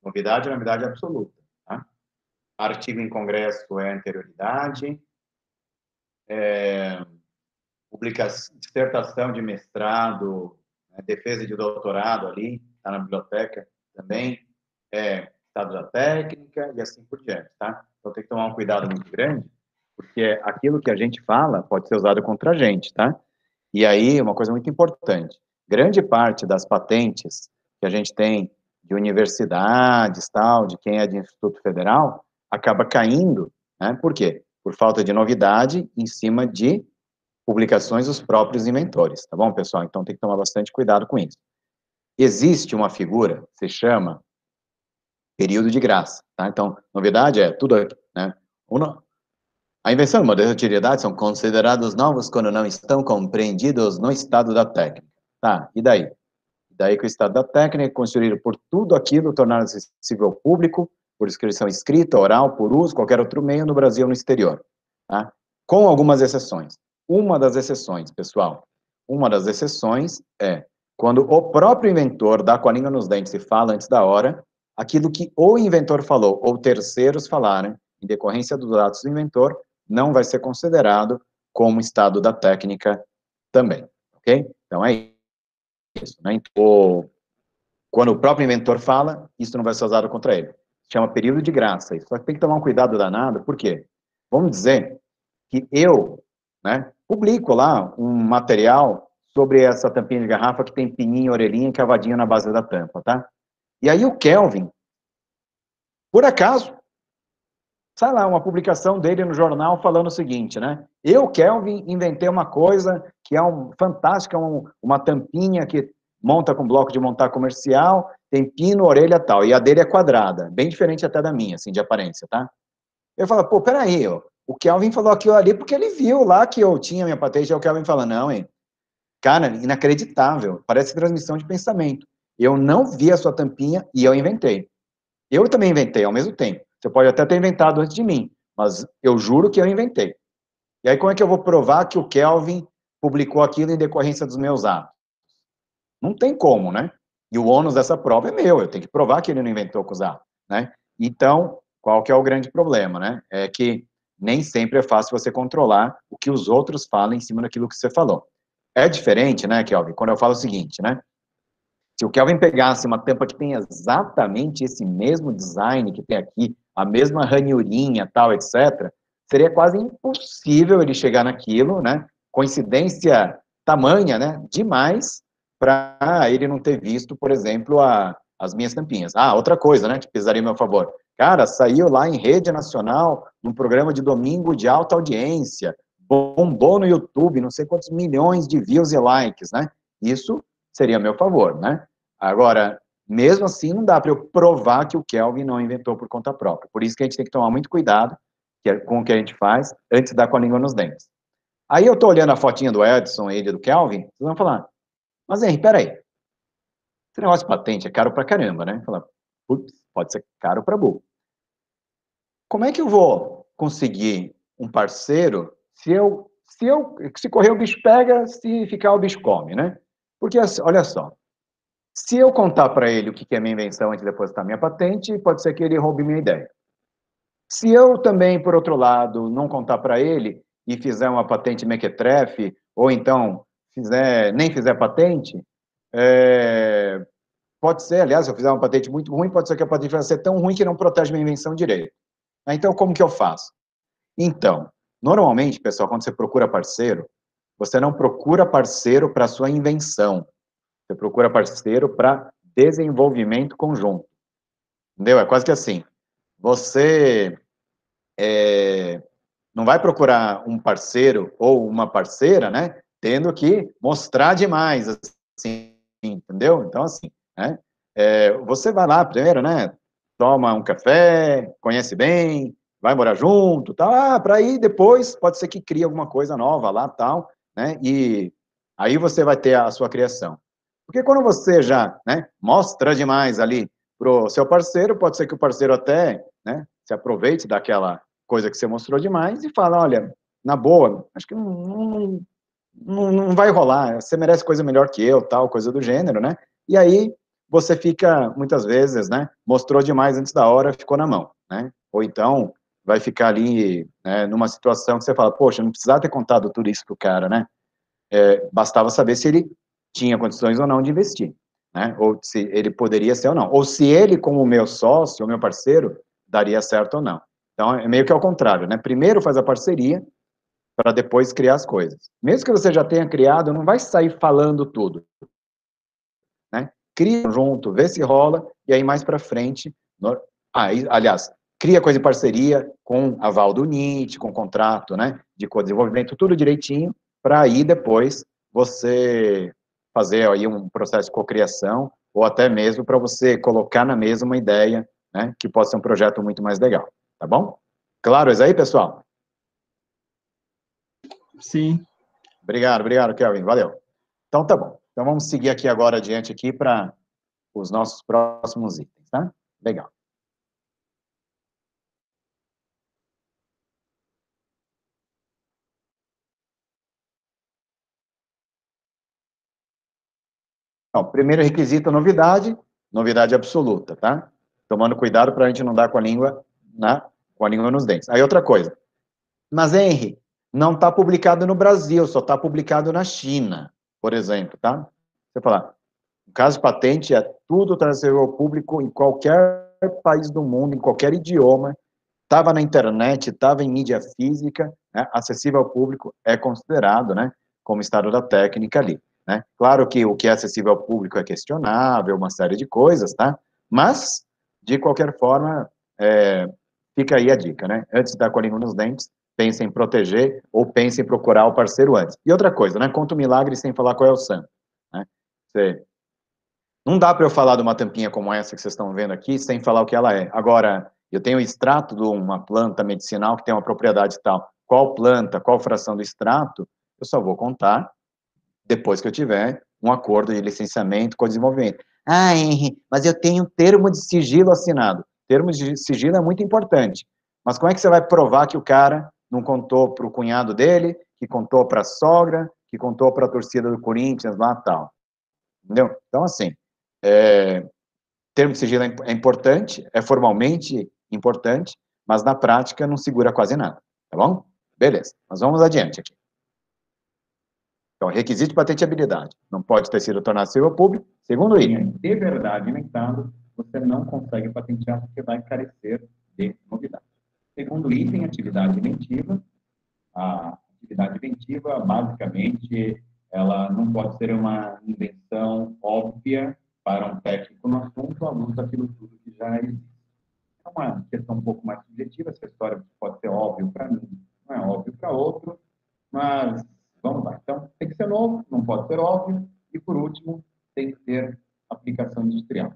Novidade é novidade absoluta. Tá? Artigo em congresso é anterioridade, é, publicação, dissertação de mestrado, né, defesa de doutorado ali, está na biblioteca também, é, da técnica e assim por diante, tá? Então tem que tomar um cuidado muito grande, porque aquilo que a gente fala pode ser usado contra a gente, tá? E aí, uma coisa muito importante, grande parte das patentes que a gente tem de universidades, tal, de quem é de Instituto Federal, acaba caindo, né? Por quê? por falta de novidade em cima de publicações dos próprios inventores, tá bom, pessoal? Então tem que tomar bastante cuidado com isso. Existe uma figura, se chama período de graça, tá? Então, novidade é tudo, né? Uma, a invenção e modelo de utilidade são considerados novos quando não estão compreendidos no estado da técnica. Tá, e daí? Daí que o estado da técnica é construído por tudo aquilo, tornar acessível ao público, por inscrição escrita, oral, por uso, qualquer outro meio no Brasil ou no exterior, tá? Com algumas exceções. Uma das exceções, pessoal, uma das exceções é quando o próprio inventor dá com a língua nos dentes e fala antes da hora, aquilo que o inventor falou ou terceiros falarem, em decorrência dos atos do inventor, não vai ser considerado como estado da técnica também, ok? Então é isso, né? O, quando o próprio inventor fala, isso não vai ser usado contra ele chama período de graça. Só que tem que tomar um cuidado danado, por quê? Vamos dizer que eu, né, publico lá um material sobre essa tampinha de garrafa que tem pininho, orelhinha e cavadinho na base da tampa, tá? E aí o Kelvin, por acaso, sai lá uma publicação dele no jornal falando o seguinte, né? Eu, Kelvin, inventei uma coisa que é um, fantástica, um, uma tampinha que monta com bloco de montar comercial, tem pino, orelha tal, e a dele é quadrada, bem diferente até da minha, assim, de aparência, tá? Eu falo, pô, peraí, ó, o Kelvin falou aquilo ali porque ele viu lá que eu tinha minha patente, aí o Kelvin fala, não, hein, cara, inacreditável, parece transmissão de pensamento. Eu não vi a sua tampinha e eu inventei. Eu também inventei ao mesmo tempo. Você pode até ter inventado antes de mim, mas eu juro que eu inventei. E aí como é que eu vou provar que o Kelvin publicou aquilo em decorrência dos meus atos? Não tem como, né? E o ônus dessa prova é meu, eu tenho que provar que ele não inventou acusar, né? Então, qual que é o grande problema, né? É que nem sempre é fácil você controlar o que os outros falam em cima daquilo que você falou. É diferente, né, Kelvin, quando eu falo o seguinte, né? Se o Kelvin pegasse uma tampa que tem exatamente esse mesmo design que tem aqui, a mesma ranhurinha, tal, etc., seria quase impossível ele chegar naquilo, né? Coincidência tamanha, né? Demais para ele não ter visto, por exemplo, a, as minhas tampinhas. Ah, outra coisa, né? Que pesaria a meu favor. Cara, saiu lá em rede nacional, num programa de domingo de alta audiência, bombou no YouTube, não sei quantos milhões de views e likes, né? Isso seria a meu favor, né? Agora, mesmo assim, não dá para eu provar que o Kelvin não inventou por conta própria. Por isso que a gente tem que tomar muito cuidado é com o que a gente faz antes de dar com a língua nos dentes. Aí eu tô olhando a fotinha do Edson e do Kelvin, vocês vão falar, mas Henrique, peraí, esse negócio de patente é caro pra caramba, né? Falar, putz, pode ser caro para burro. Como é que eu vou conseguir um parceiro se eu, se eu, se correr o bicho pega, se ficar o bicho come, né? Porque, olha só, se eu contar para ele o que é minha invenção antes de depositar minha patente, pode ser que ele roube minha ideia. Se eu também, por outro lado, não contar para ele e fizer uma patente mequetrefe, ou então fizer, nem fizer patente, é, pode ser, aliás, se eu fizer uma patente muito ruim, pode ser que a patente vai ser tão ruim que não protege minha invenção direito. Então, como que eu faço? Então, normalmente, pessoal, quando você procura parceiro, você não procura parceiro para sua invenção. Você procura parceiro para desenvolvimento conjunto. Entendeu? É quase que assim. Você é, não vai procurar um parceiro ou uma parceira, né? Tendo que mostrar demais, assim, entendeu? Então, assim, né? É, você vai lá primeiro, né? Toma um café, conhece bem, vai morar junto, tal, ah, para aí depois pode ser que crie alguma coisa nova lá, tal, né? E aí você vai ter a sua criação. Porque quando você já né, mostra demais ali pro seu parceiro, pode ser que o parceiro até né, se aproveite daquela coisa que você mostrou demais e fala, olha, na boa, acho que não, não, não vai rolar, você merece coisa melhor que eu, tal, coisa do gênero, né? E aí você fica, muitas vezes, né, mostrou demais antes da hora, ficou na mão, né? Ou então vai ficar ali né, numa situação que você fala, poxa, não precisava ter contado tudo isso pro cara, né? É, bastava saber se ele tinha condições ou não de investir, né? Ou se ele poderia ser ou não. Ou se ele, como meu sócio, ou meu parceiro, daria certo ou não. Então, é meio que ao contrário, né? Primeiro faz a parceria, para depois criar as coisas. Mesmo que você já tenha criado, não vai sair falando tudo. Né? Cria junto, vê se rola, e aí mais para frente, no... ah, aliás, cria coisa em parceria com aval do NIT, com contrato, né, de co-desenvolvimento, tudo direitinho, para aí depois você fazer aí um processo de cocriação, ou até mesmo para você colocar na mesa uma ideia, né, que possa ser um projeto muito mais legal, tá bom? Claro isso aí, pessoal? Sim. Obrigado, obrigado, Kelvin, valeu. Então, tá bom. Então, vamos seguir aqui agora adiante aqui para os nossos próximos itens, tá? Legal. Primeiro requisito, novidade, novidade absoluta, tá? Tomando cuidado para a gente não dar com a língua na, com a língua nos dentes. Aí outra coisa. Mas, Henry, não está publicado no Brasil, só está publicado na China, por exemplo, tá? Você falar, no caso de patente, é tudo trazer ao público em qualquer país do mundo, em qualquer idioma, estava na internet, estava em mídia física, né, acessível ao público, é considerado, né, como estado da técnica ali. Né? Claro que o que é acessível ao público é questionável, uma série de coisas, tá? Mas, de qualquer forma, é, fica aí a dica, né? Antes de dar com a língua nos dentes, pense em proteger ou pense em procurar o parceiro antes. E outra coisa, né? Conta um milagre sem falar qual é o santo. Né? Você, não dá para eu falar de uma tampinha como essa que vocês estão vendo aqui sem falar o que ela é. Agora, eu tenho o extrato de uma planta medicinal que tem uma propriedade tal. Qual planta, qual fração do extrato, eu só vou contar depois que eu tiver um acordo de licenciamento com o desenvolvimento. Ah, Henry, mas eu tenho um termo de sigilo assinado. Termo de sigilo é muito importante. Mas como é que você vai provar que o cara não contou para o cunhado dele, que contou para a sogra, que contou para a torcida do Corinthians lá tal? Entendeu? Então, assim, é, termo de sigilo é, é importante, é formalmente importante, mas na prática não segura quase nada, tá bom? Beleza, mas vamos adiante aqui. Então, requisito de patenteabilidade. Não pode ter sido tornado civil público. Segundo item. De verdade inventado, você não consegue patentear porque vai carecer de novidade. Segundo item, atividade inventiva. A atividade inventiva, basicamente, ela não pode ser uma invenção óbvia para um técnico no assunto, luz daquilo tudo que já existe. É uma questão um pouco mais subjetiva, essa história pode ser óbvio para mim, não é óbvio para outro, mas vamos lá. Então, tem que ser novo, não pode ser óbvio, e por último, tem que ter aplicação industrial.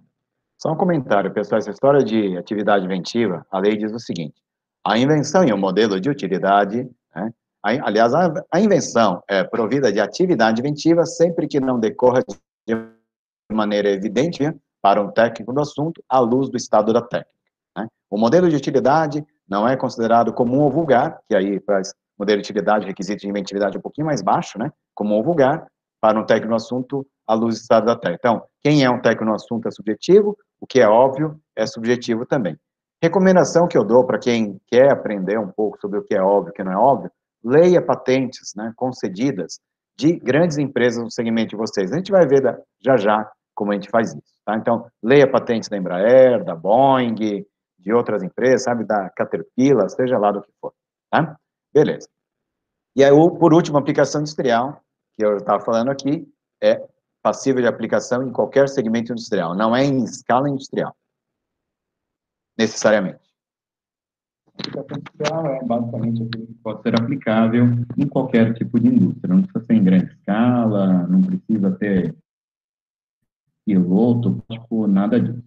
Só um comentário, pessoal, essa história de atividade inventiva, a lei diz o seguinte, a invenção e o modelo de utilidade né, aliás, a, invenção é provida de atividade inventiva sempre que não decorra de maneira evidente para um técnico do assunto, à luz do estado da técnica. Né? O modelo de utilidade não é considerado comum ou vulgar, que aí faz modelo de utilidade, requisito de inventividade um pouquinho mais baixo, né? comum ou vulgar, para um técnico no assunto, à luz do estado da técnica. Então, quem é um técnico no assunto é subjetivo, o que é óbvio é subjetivo também. Recomendação que eu dou para quem quer aprender um pouco sobre o que é óbvio e o que não é óbvio, leia patentes né, concedidas de grandes empresas no segmento de vocês. A gente vai ver da, já já como a gente faz isso. Tá? Então, leia patentes da Embraer, da Boeing, de outras empresas, sabe, da Caterpillar, seja lá do que for. Tá? Beleza. E aí, por último, aplicação industrial, que eu estava falando aqui, é passível de aplicação em qualquer segmento industrial, não é em escala industrial, necessariamente aplicação industrial é basicamente aquilo que pode ser aplicável em qualquer tipo de indústria. Não precisa ser em grande escala, não precisa ter piloto, tipo, nada disso.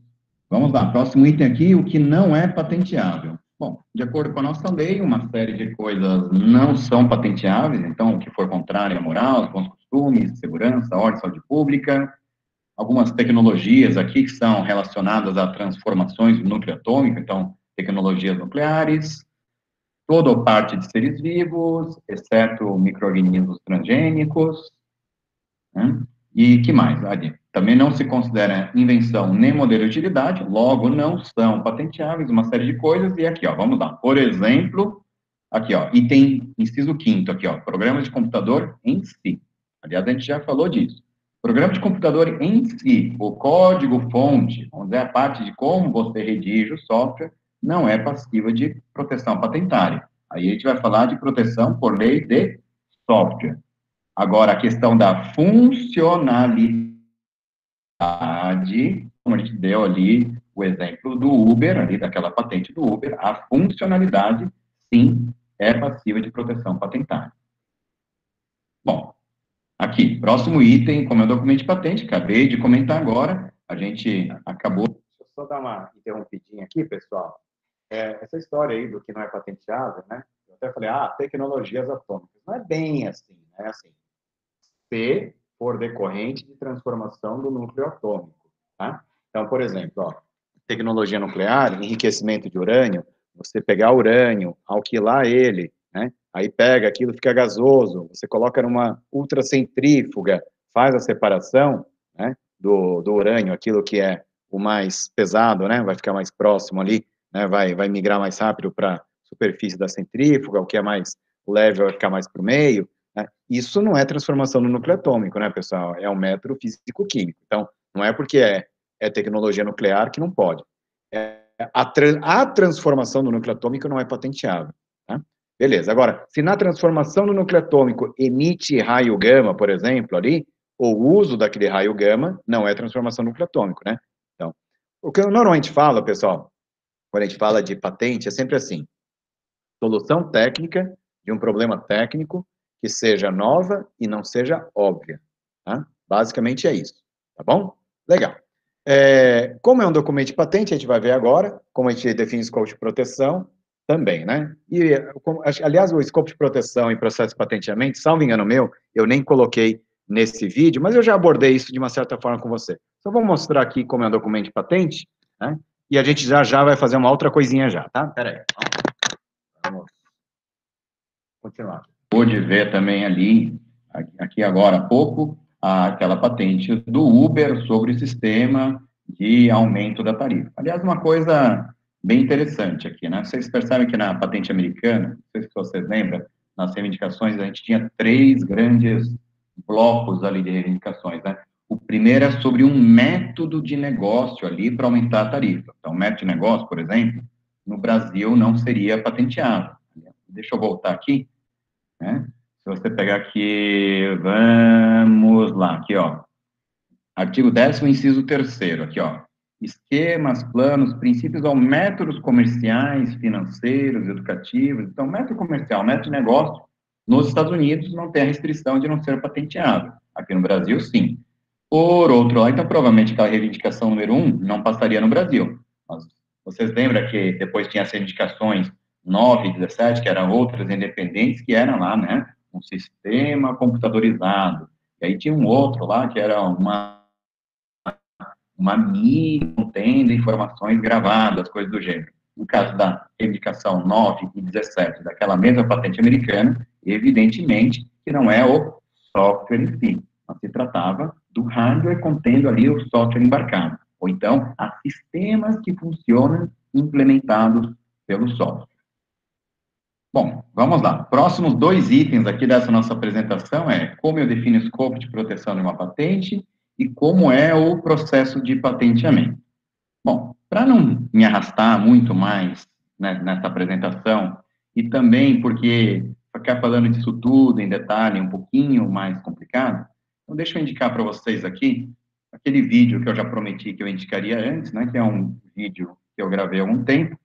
Vamos lá, próximo item aqui, o que não é patenteável. Bom, de acordo com a nossa lei, uma série de coisas não são patenteáveis, então o que for contrário à moral, bons costumes, segurança, ordem, saúde pública, algumas tecnologias aqui que são relacionadas a transformações do núcleo atômico, então tecnologias nucleares, toda a parte de seres vivos, exceto micro-organismos transgênicos, né? e que mais? Ali, também não se considera invenção nem modelo de utilidade, logo não são patenteáveis, uma série de coisas, e aqui, ó, vamos lá, por exemplo, aqui, ó, item, inciso quinto, aqui, ó, programa de computador em si, aliás, a gente já falou disso, Programa de computador em si, o código-fonte, vamos dizer, a parte de como você redige o software, não é passiva de proteção patentária. Aí a gente vai falar de proteção por lei de software. Agora, a questão da funcionalidade, como a gente deu ali o exemplo do Uber, ali daquela patente do Uber, a funcionalidade, sim, é passiva de proteção patentária. Bom, aqui, próximo item, como é o documento de patente, acabei de comentar agora, a gente acabou. Deixa eu só dar uma interrompidinha aqui, pessoal é, essa história aí do que não é patenteável, né? Eu até falei, ah, tecnologias atômicas. Não é bem assim, né? Assim, se for decorrente de transformação do núcleo atômico, tá? Então, por exemplo, ó, tecnologia nuclear, enriquecimento de urânio, você pegar urânio, alquilar ele, né? Aí pega aquilo, fica gasoso, você coloca numa ultracentrífuga, faz a separação, né? Do, do urânio, aquilo que é o mais pesado, né? Vai ficar mais próximo ali né, vai, vai migrar mais rápido para a superfície da centrífuga, o que é mais leve vai ficar mais para o meio. Né? Isso não é transformação no núcleo atômico, né, pessoal? É um método físico-químico. Então, não é porque é, é tecnologia nuclear que não pode. É, a, tra a transformação do núcleo atômico não é patenteável. Tá? Beleza. Agora, se na transformação do núcleo atômico emite raio gama, por exemplo, ali, ou o uso daquele raio gama não é transformação do núcleo atômico, né? Então, o que normalmente falo, pessoal, quando a gente fala de patente, é sempre assim: solução técnica de um problema técnico que seja nova e não seja óbvia. Tá? Basicamente é isso. Tá bom? Legal. É, como é um documento de patente, a gente vai ver agora como a gente define escopo de proteção também, né? E, como, aliás, o escopo de proteção em processo de patenteamento, salvo engano meu, eu nem coloquei nesse vídeo, mas eu já abordei isso de uma certa forma com você. Então, vou mostrar aqui como é um documento de patente, né? e a gente já já vai fazer uma outra coisinha já, tá? Pera aí. Vamos continuar. Pôde ver também ali, aqui agora há pouco, aquela patente do Uber sobre o sistema de aumento da tarifa. Aliás, uma coisa bem interessante aqui, né? Vocês percebem que na patente americana, não sei se vocês lembram, nas reivindicações a gente tinha três grandes blocos ali de reivindicações, né? O primeiro é sobre um método de negócio ali para aumentar a tarifa. Então, método de negócio, por exemplo, no Brasil não seria patenteado. Deixa eu voltar aqui, né? Se você pegar aqui, vamos lá, aqui, ó. Artigo 10 inciso 3 aqui, ó. Esquemas, planos, princípios ou métodos comerciais, financeiros, educativos. Então, método comercial, método de negócio, nos Estados Unidos não tem a restrição de não ser patenteado. Aqui no Brasil, sim. Por outro lado, então, provavelmente aquela reivindicação número um não passaria no Brasil. Mas vocês lembram que depois tinha as reivindicações 9 e 17, que eram outras independentes, que eram lá, né, um sistema computadorizado. E aí tinha um outro lá, que era uma uma mídia contendo informações gravadas, coisas do gênero. No caso da reivindicação 9 e 17 daquela mesma patente americana, evidentemente que não é o software em si, mas se tratava do hardware contendo ali o software embarcado, ou então há sistemas que funcionam implementados pelo software. Bom, vamos lá. Próximos dois itens aqui dessa nossa apresentação é como eu defino o escopo de proteção de uma patente e como é o processo de patenteamento. Bom, para não me arrastar muito mais né, nessa apresentação, e também porque ficar falando disso tudo em detalhe é um pouquinho mais complicado, então, deixa eu indicar para vocês aqui aquele vídeo que eu já prometi que eu indicaria antes, né, que é um vídeo que eu gravei há algum tempo,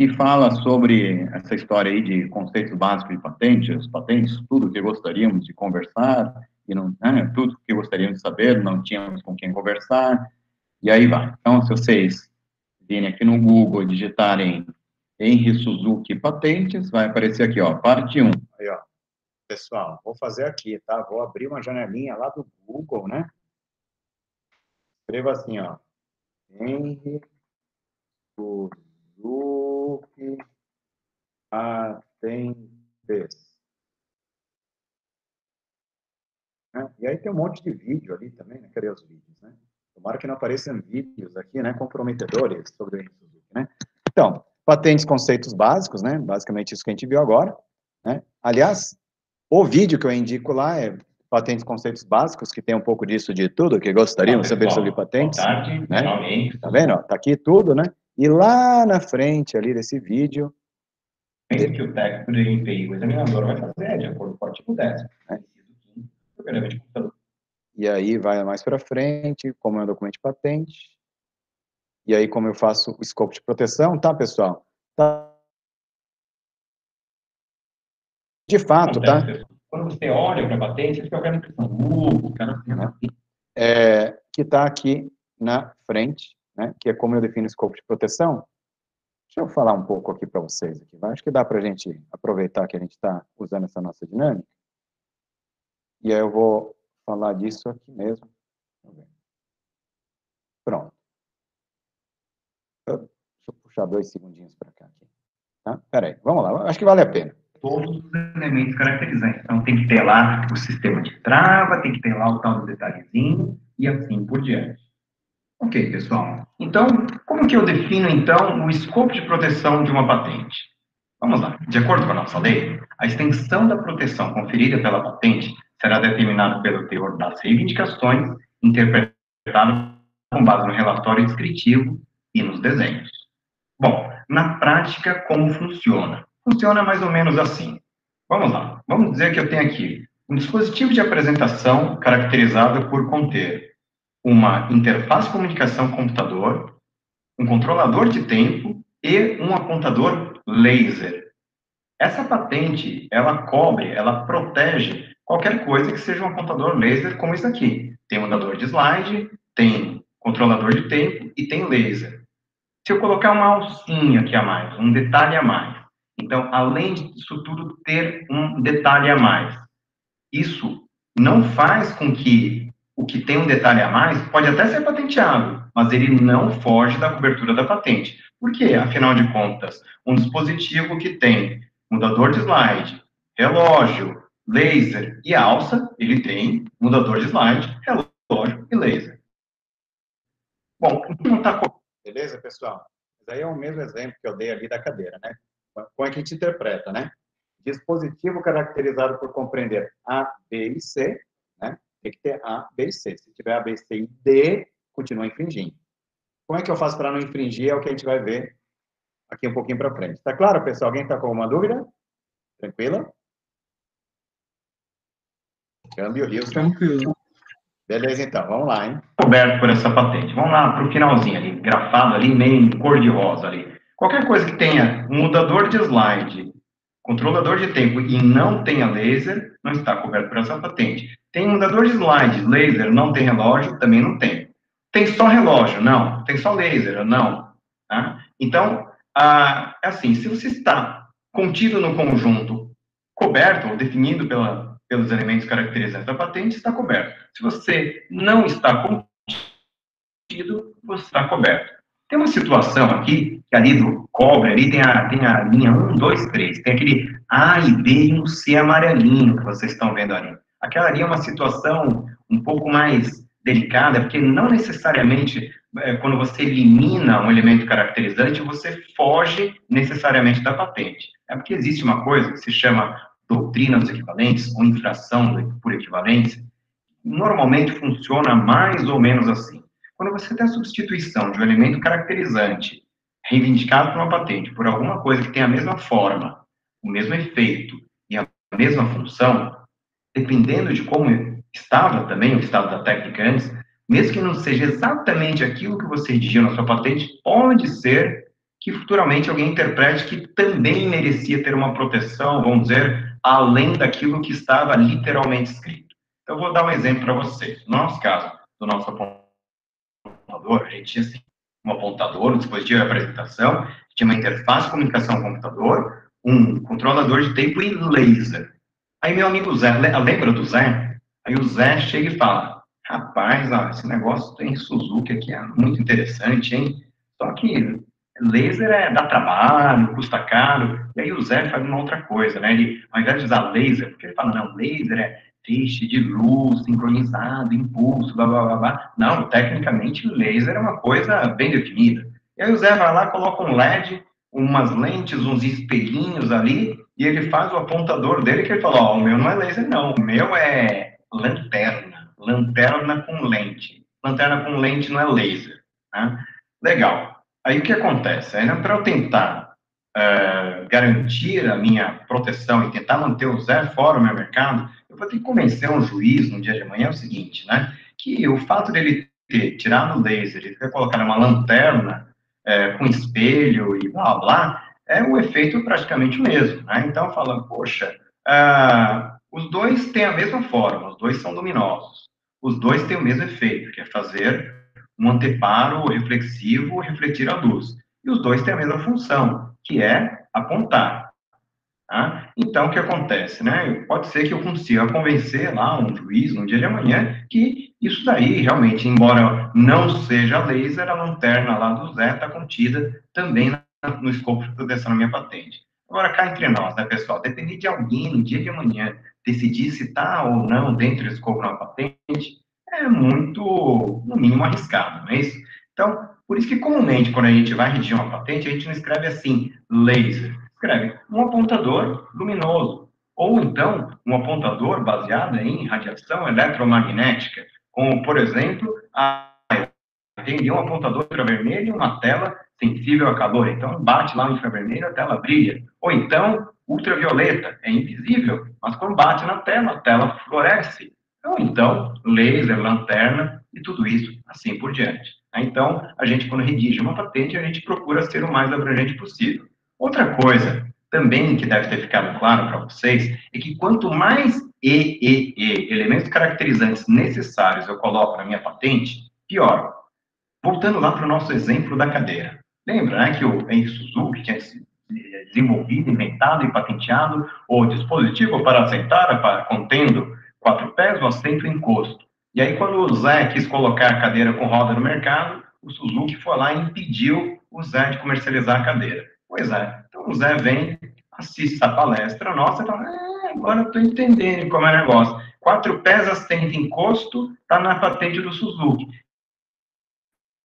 e fala sobre essa história aí de conceitos básicos de patentes, patentes, tudo que gostaríamos de conversar, e não, né, tudo que gostaríamos de saber, não tínhamos com quem conversar, e aí vai. Então, se vocês virem aqui no Google digitarem Henry Suzuki Patentes, vai aparecer aqui, ó, parte 1. Aí, ó. Pessoal, vou fazer aqui, tá? Vou abrir uma janelinha lá do Google, né? Escreva assim, ó. Henry Suzuki Patentes. Né? E aí tem um monte de vídeo ali também, né? Cadê os vídeos, né? Tomara que não apareçam vídeos aqui, né? Comprometedores sobre o Suzuki, né? Então, patentes, conceitos básicos, né? Basicamente isso que a gente viu agora, né? Aliás, o vídeo que eu indico lá é patentes conceitos básicos, que tem um pouco disso de tudo que gostaríamos de saber sobre patentes. Boa tarde, né? Tá vendo? Tá aqui tudo, né? E lá na frente ali desse vídeo... Que o técnico de desempenho, o examinador vai fazer, de acordo com o artigo 10. Né? E aí vai mais para frente, como é um documento de patente. E aí como eu faço o escopo de proteção, tá, pessoal? Tá De fato, tá? Quando você olha para a patente, você fica olhando a impressão, uh, o é, que está aqui na frente, né, que é como eu defino o escopo de proteção. Deixa eu falar um pouco aqui para vocês. Aqui. Acho que dá para a gente aproveitar que a gente está usando essa nossa dinâmica. E aí eu vou falar disso aqui mesmo. Pronto. Deixa eu puxar dois segundinhos para cá. Aqui. Tá? Peraí, vamos lá. Acho que vale a pena todos os elementos caracterizantes. Então, tem que ter lá o sistema de trava, tem que ter lá o tal do detalhezinho e assim por diante. Ok, pessoal. Então, como que eu defino, então, o escopo de proteção de uma patente? Vamos lá. De acordo com a nossa lei, a extensão da proteção conferida pela patente será determinada pelo teor das reivindicações, interpretada com base no relatório descritivo e nos desenhos. Bom, na prática, como funciona? funciona mais ou menos assim. Vamos lá. Vamos dizer que eu tenho aqui um dispositivo de apresentação caracterizado por conter uma interface de comunicação computador, um controlador de tempo e um apontador laser. Essa patente, ela cobre, ela protege qualquer coisa que seja um apontador laser como esse aqui. Tem mudador de slide, tem controlador de tempo e tem laser. Se eu colocar uma alcinha aqui a mais, um detalhe a mais, então, além disso tudo, ter um detalhe a mais. Isso não faz com que o que tem um detalhe a mais pode até ser patenteado, mas ele não foge da cobertura da patente. Por quê? Afinal de contas, um dispositivo que tem mudador de slide, relógio, laser e alça, ele tem mudador de slide, relógio e laser. Bom, não está... Beleza, pessoal? Mas aí é o mesmo exemplo que eu dei ali da cadeira, né? Como é que a gente interpreta, né? Dispositivo caracterizado por compreender A, B e C, né? Tem que ter A, B e C. Se tiver A, B, C e D, continua infringindo. Como é que eu faço para não infringir? É o que a gente vai ver aqui um pouquinho para frente. Tá claro, pessoal? Alguém está com alguma dúvida? Tranquila? Câmbio, Rio. Tranquilo. Beleza, então. Vamos lá, hein? Coberto por essa patente. Vamos lá para o finalzinho ali, grafado ali, meio em cor de rosa ali. Qualquer coisa que tenha um mudador de slide, controlador de tempo e não tenha laser, não está coberto por essa patente. Tem mudador de slide, laser, não tem relógio, também não tem. Tem só relógio? Não. Tem só laser? Não. Tá? Então, ah, é assim, se você está contido no conjunto coberto ou definido pela, pelos elementos caracterizantes da patente, está coberto. Se você não está contido, você está coberto. Tem uma situação aqui, que ali do cobre, ali tem a, tem a linha 1, 2, 3, tem aquele A e B e um C amarelinho que vocês estão vendo ali. Aquela ali é uma situação um pouco mais delicada, porque não necessariamente é, quando você elimina um elemento caracterizante, você foge necessariamente da patente. É porque existe uma coisa que se chama doutrina dos equivalentes, ou infração por equivalência, normalmente funciona mais ou menos assim. Quando você tem a substituição de um elemento caracterizante reivindicado por uma patente por alguma coisa que tem a mesma forma, o mesmo efeito e a mesma função, dependendo de como estava também o estado da técnica antes, mesmo que não seja exatamente aquilo que você redigiu na sua patente, pode ser que futuramente alguém interprete que também merecia ter uma proteção, vamos dizer, além daquilo que estava literalmente escrito. Então, vou dar um exemplo para vocês. No nosso caso, do nosso apontador, a gente tinha assim, um apontador, um dispositivo de apresentação, tinha uma interface de comunicação com computador, um controlador de tempo e laser. Aí meu amigo Zé, lembra do Zé? Aí o Zé chega e fala, rapaz, ó, esse negócio tem Suzuki aqui, é muito interessante, hein? Só que laser é, dá trabalho, custa caro, e aí o Zé faz uma outra coisa, né? Ele, ao invés de usar laser, porque ele fala, não, laser é feixe de luz, sincronizado, impulso, blá, blá, blá, blá. Não, tecnicamente, laser é uma coisa bem definida. E aí o Zé vai lá, coloca um LED, umas lentes, uns espelhinhos ali, e ele faz o apontador dele, que ele fala, ó, oh, o meu não é laser, não, o meu é lanterna, lanterna com lente. Lanterna com lente não é laser, né? Legal. Aí o que acontece? Aí, para eu tentar uh, garantir a minha proteção e tentar manter o Zé fora do meu mercado, eu vou ter que convencer um juiz no dia de amanhã o seguinte, né? Que o fato dele ter tirado laser e ter colocado uma lanterna é, com espelho e blá blá, é o efeito praticamente o mesmo, né? Então, falando, poxa, uh, os dois têm a mesma forma, os dois são luminosos, os dois têm o mesmo efeito, que é fazer um anteparo reflexivo refletir a luz. E os dois têm a mesma função, que é apontar. Tá? Então, o que acontece? Né? Pode ser que eu consiga convencer lá um juiz no dia de amanhã que isso daí, realmente, embora não seja laser, a lanterna lá do Zé está contida também no escopo de proteção da minha patente. Agora, cá entre nós, né, pessoal? Depender de alguém no dia de amanhã decidir se está ou não dentro do escopo da patente é muito, no mínimo, arriscado, não é isso? Então, por isso que comumente, quando a gente vai redigir uma patente, a gente não escreve assim, laser escreve um apontador luminoso, ou então um apontador baseado em radiação eletromagnética, como, por exemplo, a tem um apontador infravermelho e uma tela sensível a calor. Então, bate lá no infravermelho, a tela brilha. Ou então, ultravioleta, é invisível, mas quando bate na tela, a tela floresce. Ou então, laser, lanterna e tudo isso, assim por diante. Então, a gente, quando redige uma patente, a gente procura ser o mais abrangente possível. Outra coisa também que deve ter ficado claro para vocês é que quanto mais E, E, E, elementos caracterizantes necessários eu coloco na minha patente, pior. Voltando lá para o nosso exemplo da cadeira. Lembra né, que o Suzuki tinha desenvolvido, inventado e patenteado o dispositivo para aceitar, para, contendo quatro pés, o assento e encosto. E aí, quando o Zé quis colocar a cadeira com roda no mercado, o Suzuki foi lá e impediu o Zé de comercializar a cadeira. Pois é. Então o Zé vem, assiste essa palestra nossa e fala, ah, agora eu estou entendendo como é o negócio. Quatro pés assento encosto está na patente do Suzuki.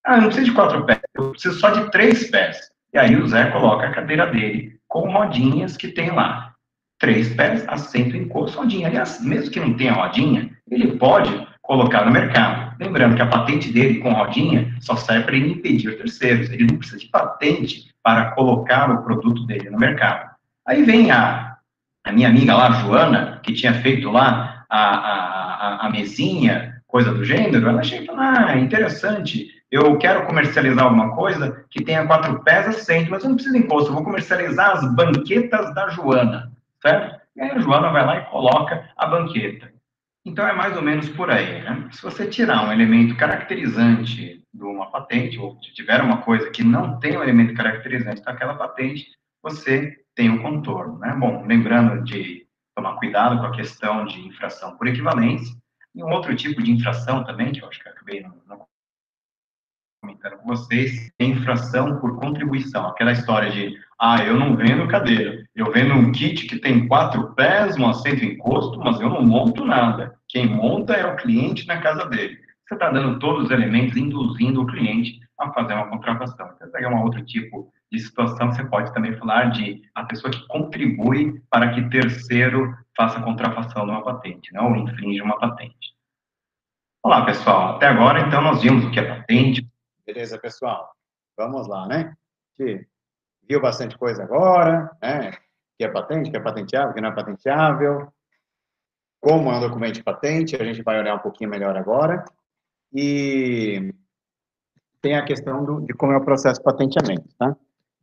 Ah, eu não preciso de quatro pés, eu preciso só de três pés. E aí o Zé coloca a cadeira dele com rodinhas que tem lá. Três pés, assento, encosto, rodinha. Aliás, mesmo que não tenha rodinha, ele pode colocar no mercado. Lembrando que a patente dele com rodinha só serve para ele impedir terceiros. Ele não precisa de patente para colocar o produto dele no mercado. Aí vem a, a minha amiga lá, Joana, que tinha feito lá a, a, a mesinha, coisa do gênero, ela chega ah, interessante, eu quero comercializar alguma coisa que tenha quatro pés assento, mas eu não preciso de imposto, eu vou comercializar as banquetas da Joana, certo? E aí a Joana vai lá e coloca a banqueta. Então, é mais ou menos por aí. Né? Se você tirar um elemento caracterizante de uma patente, ou tiver uma coisa que não tem um elemento caracterizante daquela patente, você tem um contorno. Né? Bom, lembrando de tomar cuidado com a questão de infração por equivalência, e um outro tipo de infração também, que eu acho que eu acabei não, não comentando com vocês, é infração por contribuição. Aquela história de, ah, eu não vendo cadeira, eu vendo um kit que tem quatro pés, um assento encosto, mas eu não monto nada. Quem monta é o cliente na casa dele. Você está dando todos os elementos, induzindo o cliente a fazer uma contratação. Então, é um outro tipo de situação. Você pode também falar de a pessoa que contribui para que terceiro faça contrafação numa patente, não ou infringe uma patente. Olá, pessoal. Até agora, então, nós vimos o que é patente, Beleza, pessoal? Vamos lá, né? Que viu bastante coisa agora, né? Que é patente, que é patenteável, que não é patenteável. Como é um documento de patente, a gente vai olhar um pouquinho melhor agora. E tem a questão do, de como é o processo de patenteamento, tá?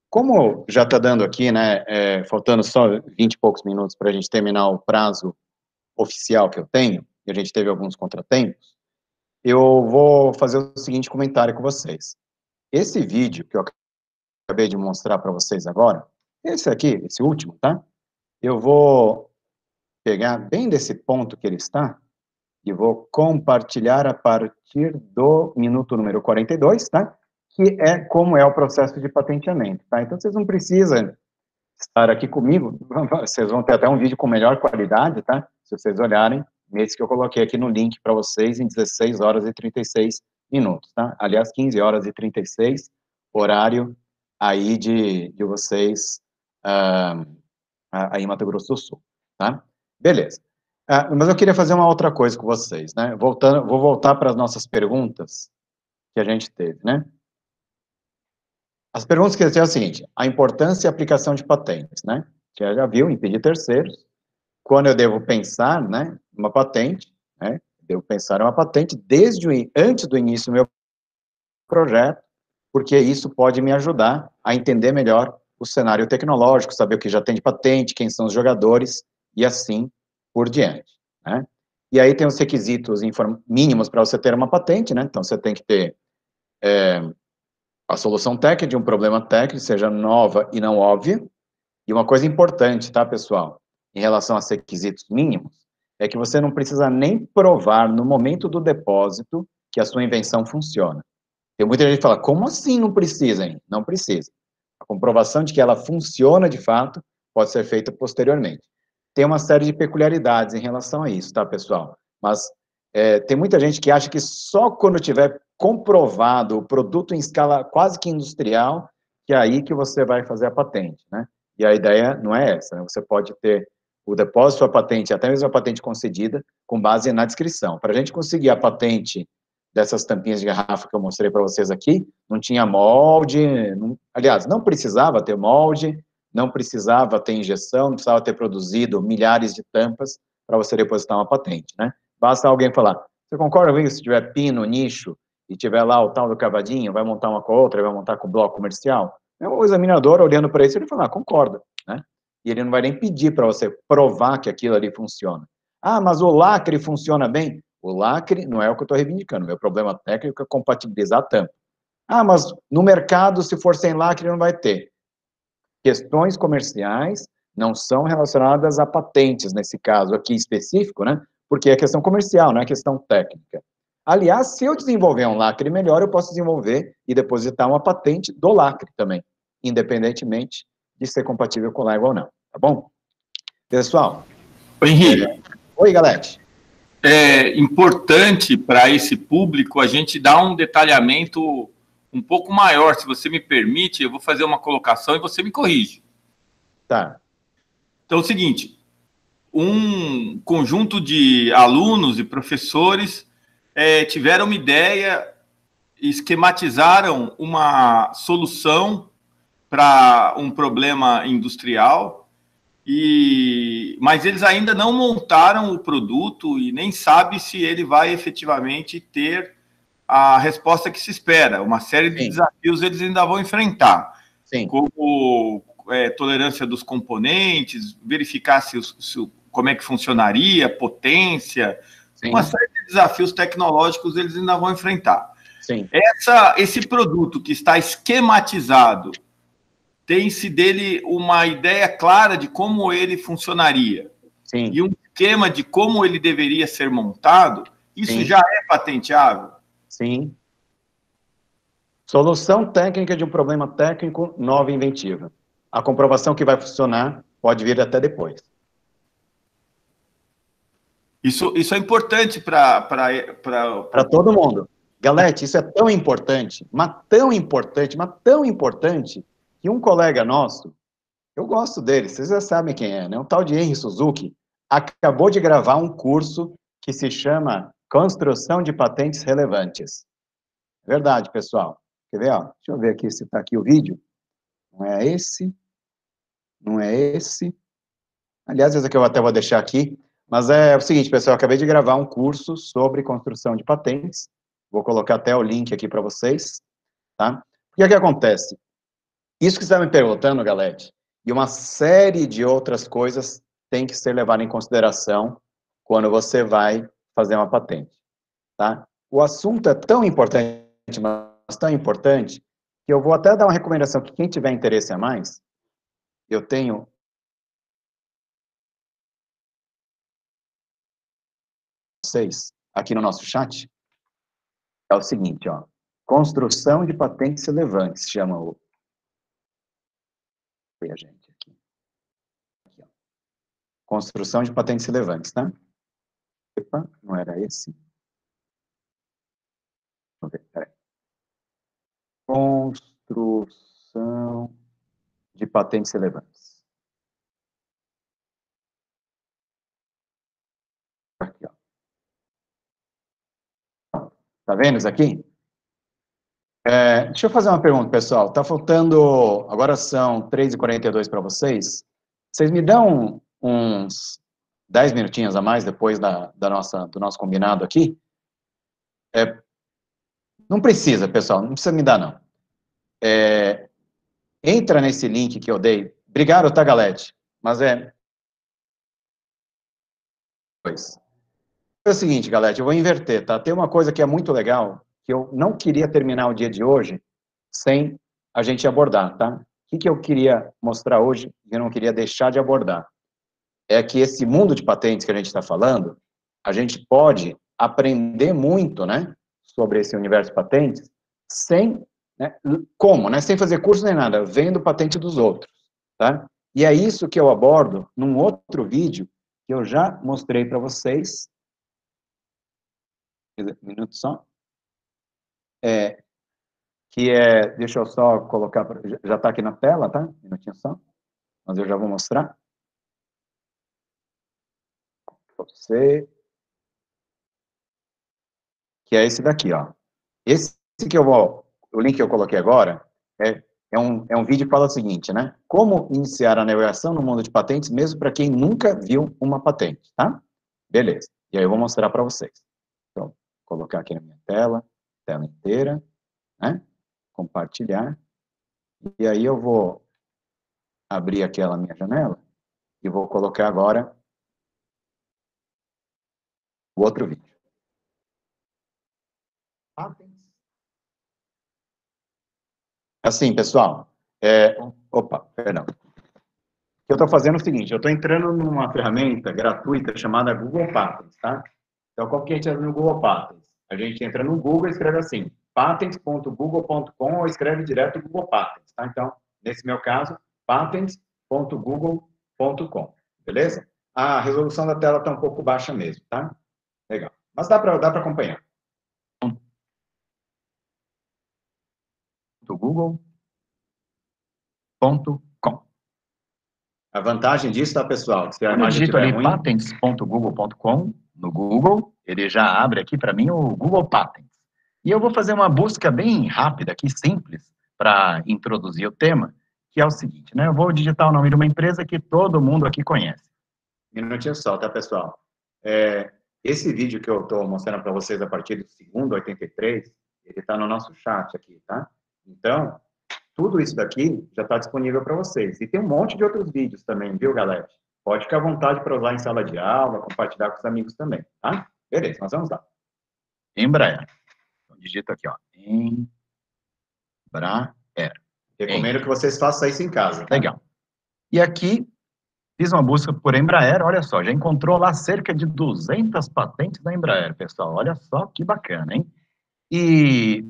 Como já está dando aqui, né, é, faltando só 20 e poucos minutos para a gente terminar o prazo oficial que eu tenho, e a gente teve alguns contratempos, eu vou fazer o seguinte comentário com vocês. Esse vídeo que eu acabei de mostrar para vocês agora, esse aqui, esse último, tá? Eu vou pegar bem desse ponto que ele está e vou compartilhar a partir do minuto número 42, tá? Que é como é o processo de patenteamento, tá? Então, vocês não precisam estar aqui comigo, [laughs] vocês vão ter até um vídeo com melhor qualidade, tá? Se vocês olharem, nesse que eu coloquei aqui no link para vocês em 16 horas e 36 minutos, tá? Aliás, 15 horas e 36, horário aí de, de vocês uh, aí em Mato Grosso do Sul, tá? Beleza. Uh, mas eu queria fazer uma outra coisa com vocês, né? Voltando, vou voltar para as nossas perguntas que a gente teve, né? As perguntas que eu é o seguinte, a importância e aplicação de patentes, né? Que já viu, impedir terceiros, quando eu devo pensar, né, uma patente, né, devo pensar uma patente desde o, antes do início do meu projeto, porque isso pode me ajudar a entender melhor o cenário tecnológico, saber o que já tem de patente, quem são os jogadores, e assim por diante, né. E aí tem os requisitos mínimos para você ter uma patente, né, então você tem que ter é, a solução técnica de um problema técnico, seja nova e não óbvia, e uma coisa importante, tá, pessoal? Em relação a requisitos mínimos, é que você não precisa nem provar no momento do depósito que a sua invenção funciona. Tem muita gente que fala, como assim não precisa? Hein? Não precisa. A comprovação de que ela funciona de fato pode ser feita posteriormente. Tem uma série de peculiaridades em relação a isso, tá, pessoal? Mas é, tem muita gente que acha que só quando tiver comprovado o produto em escala quase que industrial, que é aí que você vai fazer a patente, né? E a ideia não é essa, né? Você pode ter o depósito, a patente, até mesmo a patente concedida, com base na descrição. Para a gente conseguir a patente dessas tampinhas de garrafa que eu mostrei para vocês aqui, não tinha molde, não, aliás, não precisava ter molde, não precisava ter injeção, não precisava ter produzido milhares de tampas para você depositar uma patente, né? Basta alguém falar, você concorda comigo se tiver pino, nicho, e tiver lá o tal do cavadinho, vai montar uma com a outra, vai montar com bloco comercial? O examinador, olhando para isso, ele fala, ah, concorda, né? E ele não vai nem pedir para você provar que aquilo ali funciona. Ah, mas o lacre funciona bem? O lacre não é o que eu estou reivindicando. Meu problema técnico é compatibilizar a tampa. Ah, mas no mercado, se for sem lacre, não vai ter. Questões comerciais não são relacionadas a patentes, nesse caso aqui específico, né? Porque é questão comercial, não é questão técnica. Aliás, se eu desenvolver um lacre melhor, eu posso desenvolver e depositar uma patente do lacre também, independentemente de ser compatível com Lego ou não, tá bom? Pessoal. Oi, Henrique. Oi, Galete. É importante para esse público a gente dar um detalhamento um pouco maior. Se você me permite, eu vou fazer uma colocação e você me corrige. Tá. Então é o seguinte: um conjunto de alunos e professores é, tiveram uma ideia, esquematizaram uma solução para um problema industrial, e mas eles ainda não montaram o produto e nem sabe se ele vai efetivamente ter a resposta que se espera. Uma série de Sim. desafios eles ainda vão enfrentar, Sim. como é, tolerância dos componentes, verificar se, se, como é que funcionaria, potência, Sim. uma série de desafios tecnológicos eles ainda vão enfrentar. Sim. Essa, esse produto que está esquematizado, tem-se dele uma ideia clara de como ele funcionaria. Sim. E um esquema de como ele deveria ser montado, isso Sim. já é patenteável? Sim. Solução técnica de um problema técnico nova e inventiva. A comprovação que vai funcionar pode vir até depois. Isso, isso é importante para. Para todo mundo. Galete, isso é tão importante, mas tão importante, mas tão importante, que um colega nosso, eu gosto dele, vocês já sabem quem é, né? Um tal de Henry Suzuki, acabou de gravar um curso que se chama Construção de Patentes Relevantes. Verdade, pessoal. Quer ver? Ó? Deixa eu ver aqui se está aqui o vídeo. Não é esse. Não é esse. Aliás, esse aqui eu até vou deixar aqui. Mas é o seguinte, pessoal, acabei de gravar um curso sobre construção de patentes. Vou colocar até o link aqui para vocês, tá? O que é que acontece? Isso que você está me perguntando, Galete, e uma série de outras coisas tem que ser levado em consideração quando você vai fazer uma patente, tá? O assunto é tão importante, mas tão importante, que eu vou até dar uma recomendação que quem tiver interesse a mais, eu tenho vocês aqui no nosso chat, é o seguinte, ó, construção de patentes relevantes, chama o foi a gente aqui. aqui. Construção de patentes relevantes, tá? Epa, não era esse? Ver, Construção de patentes relevantes. Aqui, ó. Tá vendo isso aqui? É, deixa eu fazer uma pergunta, pessoal. Tá faltando, agora são 3h42 para vocês. Vocês me dão uns 10 minutinhos a mais depois da, da nossa, do nosso combinado aqui? É, não precisa, pessoal, não precisa me dar, não. É, entra nesse link que eu dei. Obrigado, tá, Galete? Mas é... É o seguinte, Galete, eu vou inverter, tá? Tem uma coisa que é muito legal, que eu não queria terminar o dia de hoje sem a gente abordar, tá? O que, que eu queria mostrar hoje e eu não queria deixar de abordar? É que esse mundo de patentes que a gente está falando, a gente pode aprender muito, né, sobre esse universo de patentes, sem, né, como, né, sem fazer curso nem nada, vendo patente dos outros, tá? E é isso que eu abordo num outro vídeo que eu já mostrei para vocês. Um minuto só é, que é, deixa eu só colocar, já está aqui na tela, tá? Um minutinho só, mas eu já vou mostrar. Você, que é esse daqui, ó. Esse que eu vou, o link que eu coloquei agora, é, é, um, é um vídeo que fala o seguinte, né? Como iniciar a navegação no mundo de patentes, mesmo para quem nunca viu uma patente, tá? Beleza. E aí eu vou mostrar para vocês. Então, vou colocar aqui na minha tela tela inteira, né? Compartilhar. E aí eu vou abrir aquela minha janela e vou colocar agora o outro vídeo. Assim, pessoal, é, opa, perdão. Eu estou fazendo o seguinte, eu estou entrando numa ferramenta gratuita chamada Google Patents, tá? Então, qual que é no Google Patents? A gente entra no Google e escreve assim, patents.google.com ou escreve direto Google Patents, tá? Então, nesse meu caso, patents.google.com, beleza? A resolução da tela está um pouco baixa mesmo, tá? Legal. Mas dá para dá acompanhar. patents.google.com. A vantagem disso, tá, pessoal? Se a Eu digito ali patents.google.com no Google, ele já abre aqui para mim o Google Patents. E eu vou fazer uma busca bem rápida aqui, simples, para introduzir o tema, que é o seguinte, né? Eu vou digitar o nome de uma empresa que todo mundo aqui conhece. minutinho só, tá, pessoal? É, esse vídeo que eu estou mostrando para vocês a partir do segundo 83, ele está no nosso chat aqui, tá? Então, tudo isso daqui já está disponível para vocês. E tem um monte de outros vídeos também, viu, galera? Pode ficar à vontade para usar em sala de aula, compartilhar com os amigos também, tá? Beleza, nós vamos lá. Embraer. Então, digito aqui, ó. Embraer. Recomendo que vocês façam isso em casa. Tá? Legal. E aqui, fiz uma busca por Embraer, olha só, já encontrou lá cerca de 200 patentes da Embraer, pessoal. Olha só que bacana, hein? E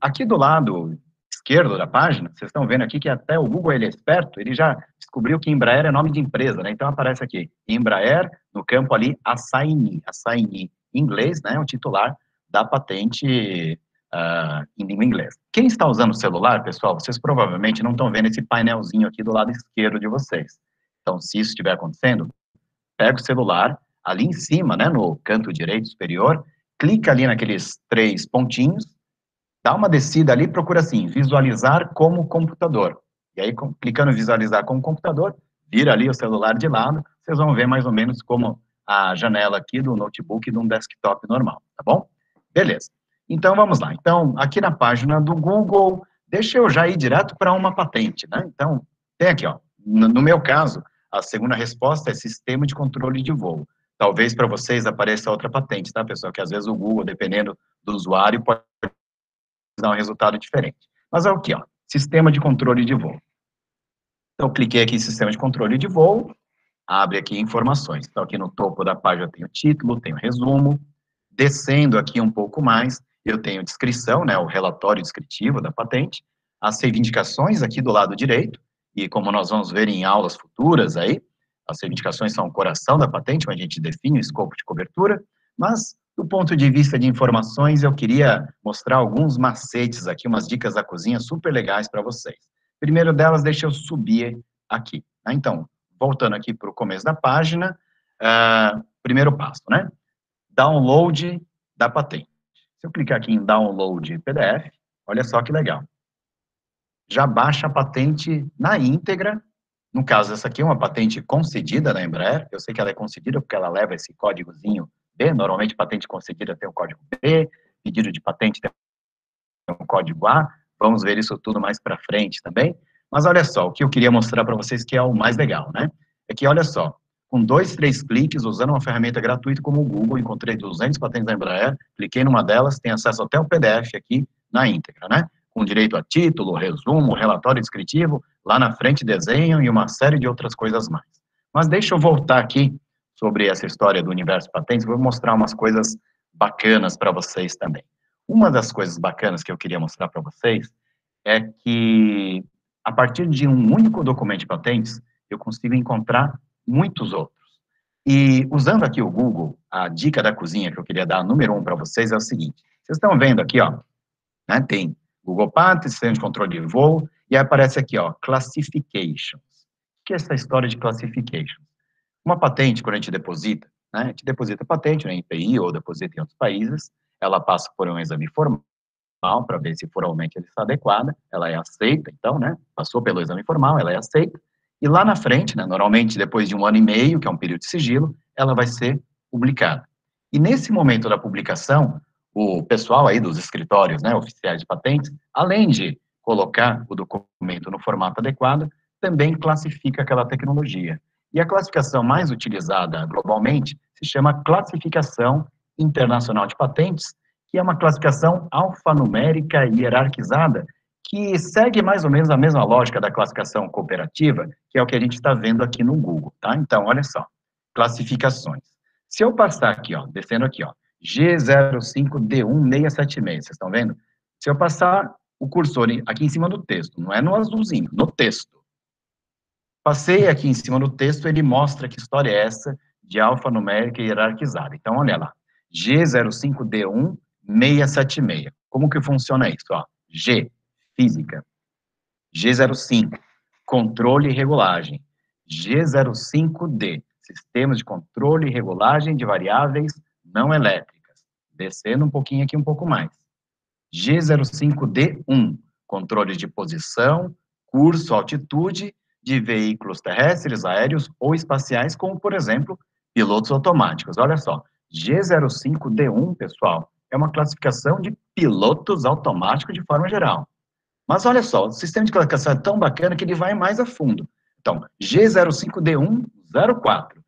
aqui do lado esquerdo da página, vocês estão vendo aqui que até o Google, ele é esperto, ele já descobriu que Embraer é nome de empresa, né? Então aparece aqui, Embraer, no campo ali, Assaini, Assaini, em inglês, né? O titular da patente uh, em língua inglesa. Quem está usando o celular, pessoal, vocês provavelmente não estão vendo esse painelzinho aqui do lado esquerdo de vocês. Então, se isso estiver acontecendo, pega o celular, ali em cima, né, no canto direito superior, clica ali naqueles três pontinhos, dá uma descida ali, procura assim, visualizar como computador. E aí, clicando em visualizar como computador, vira ali o celular de lado, vocês vão ver mais ou menos como a janela aqui do notebook de um desktop normal, tá bom? Beleza. Então, vamos lá. Então, aqui na página do Google, deixa eu já ir direto para uma patente, né? Então, tem aqui, ó. No, no meu caso, a segunda resposta é sistema de controle de voo. Talvez para vocês apareça outra patente, tá, pessoal? Que às vezes o Google, dependendo do usuário, pode dar um resultado diferente. Mas é o que, ó? Sistema de controle de voo. Então, cliquei aqui em sistema de controle de voo, abre aqui informações. Então, aqui no topo da página tem o título, tem o resumo. Descendo aqui um pouco mais, eu tenho descrição, né, o relatório descritivo da patente, as reivindicações aqui do lado direito, e como nós vamos ver em aulas futuras aí, as reivindicações são o coração da patente, onde a gente define o escopo de cobertura, mas do ponto de vista de informações, eu queria mostrar alguns macetes aqui, umas dicas da cozinha super legais para vocês. Primeiro delas, deixa eu subir aqui. Né? Então, voltando aqui para o começo da página, uh, primeiro passo, né? Download da patente. Se eu clicar aqui em Download PDF, olha só que legal. Já baixa a patente na íntegra. No caso, essa aqui é uma patente concedida da Embraer. Eu sei que ela é concedida porque ela leva esse códigozinho B. Normalmente, patente concedida tem o código B. Pedido de patente tem o código A. Vamos ver isso tudo mais para frente também. Mas olha só, o que eu queria mostrar para vocês que é o mais legal, né? É que, olha só, com dois, três cliques, usando uma ferramenta gratuita como o Google, encontrei 200 patentes da Embraer, cliquei numa delas, tem acesso até o PDF aqui na íntegra, né? Com direito a título, resumo, relatório descritivo, lá na frente desenho e uma série de outras coisas mais. Mas deixa eu voltar aqui sobre essa história do universo patentes, vou mostrar umas coisas bacanas para vocês também. Uma das coisas bacanas que eu queria mostrar para vocês é que, a partir de um único documento de patentes, eu consigo encontrar muitos outros. E usando aqui o Google, a dica da cozinha que eu queria dar, número um para vocês, é o seguinte. Vocês estão vendo aqui, ó, né, tem Google Patents, Sistema de Controle de Voo, e aparece aqui, ó, Classifications. O que é essa história de Classifications? Uma patente, quando a gente deposita, né, a gente deposita patente na IPI ou deposita em outros países, ela passa por um exame formal para ver se formalmente ela está adequada, ela é aceita, então, né, passou pelo exame formal, ela é aceita, e lá na frente, né, normalmente depois de um ano e meio, que é um período de sigilo, ela vai ser publicada. E nesse momento da publicação, o pessoal aí dos escritórios, né, oficiais de patentes, além de colocar o documento no formato adequado, também classifica aquela tecnologia. E a classificação mais utilizada globalmente se chama Classificação Internacional de Patentes, que é uma classificação alfanumérica e hierarquizada, que segue mais ou menos a mesma lógica da classificação cooperativa, que é o que a gente está vendo aqui no Google, tá? Então, olha só, classificações. Se eu passar aqui, ó, descendo aqui, ó, G05D1676, vocês estão vendo? Se eu passar o cursor aqui em cima do texto, não é no azulzinho, no texto. Passei aqui em cima do texto, ele mostra que história é essa de alfanumérica hierarquizada. Então, olha lá, G05D1676. Como que funciona isso? Ó? G, física. G05, controle e regulagem. G05D, sistemas de controle e regulagem de variáveis não elétricas. Descendo um pouquinho aqui, um pouco mais. G05D1, controle de posição, curso, altitude de veículos terrestres, aéreos ou espaciais, como, por exemplo, pilotos automáticos. Olha só, G05D1, pessoal, é uma classificação de pilotos automáticos de forma geral. Mas olha só, o sistema de classificação é tão bacana que ele vai mais a fundo. Então, G05D104.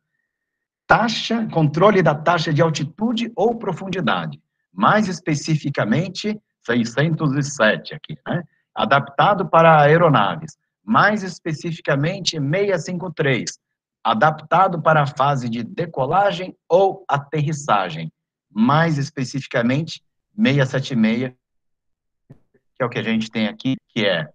Taxa, controle da taxa de altitude ou profundidade. Mais especificamente, 607 aqui, né? Adaptado para aeronaves. Mais especificamente, 653. Adaptado para a fase de decolagem ou aterrissagem. Mais especificamente, 676, que é o que a gente tem aqui, que é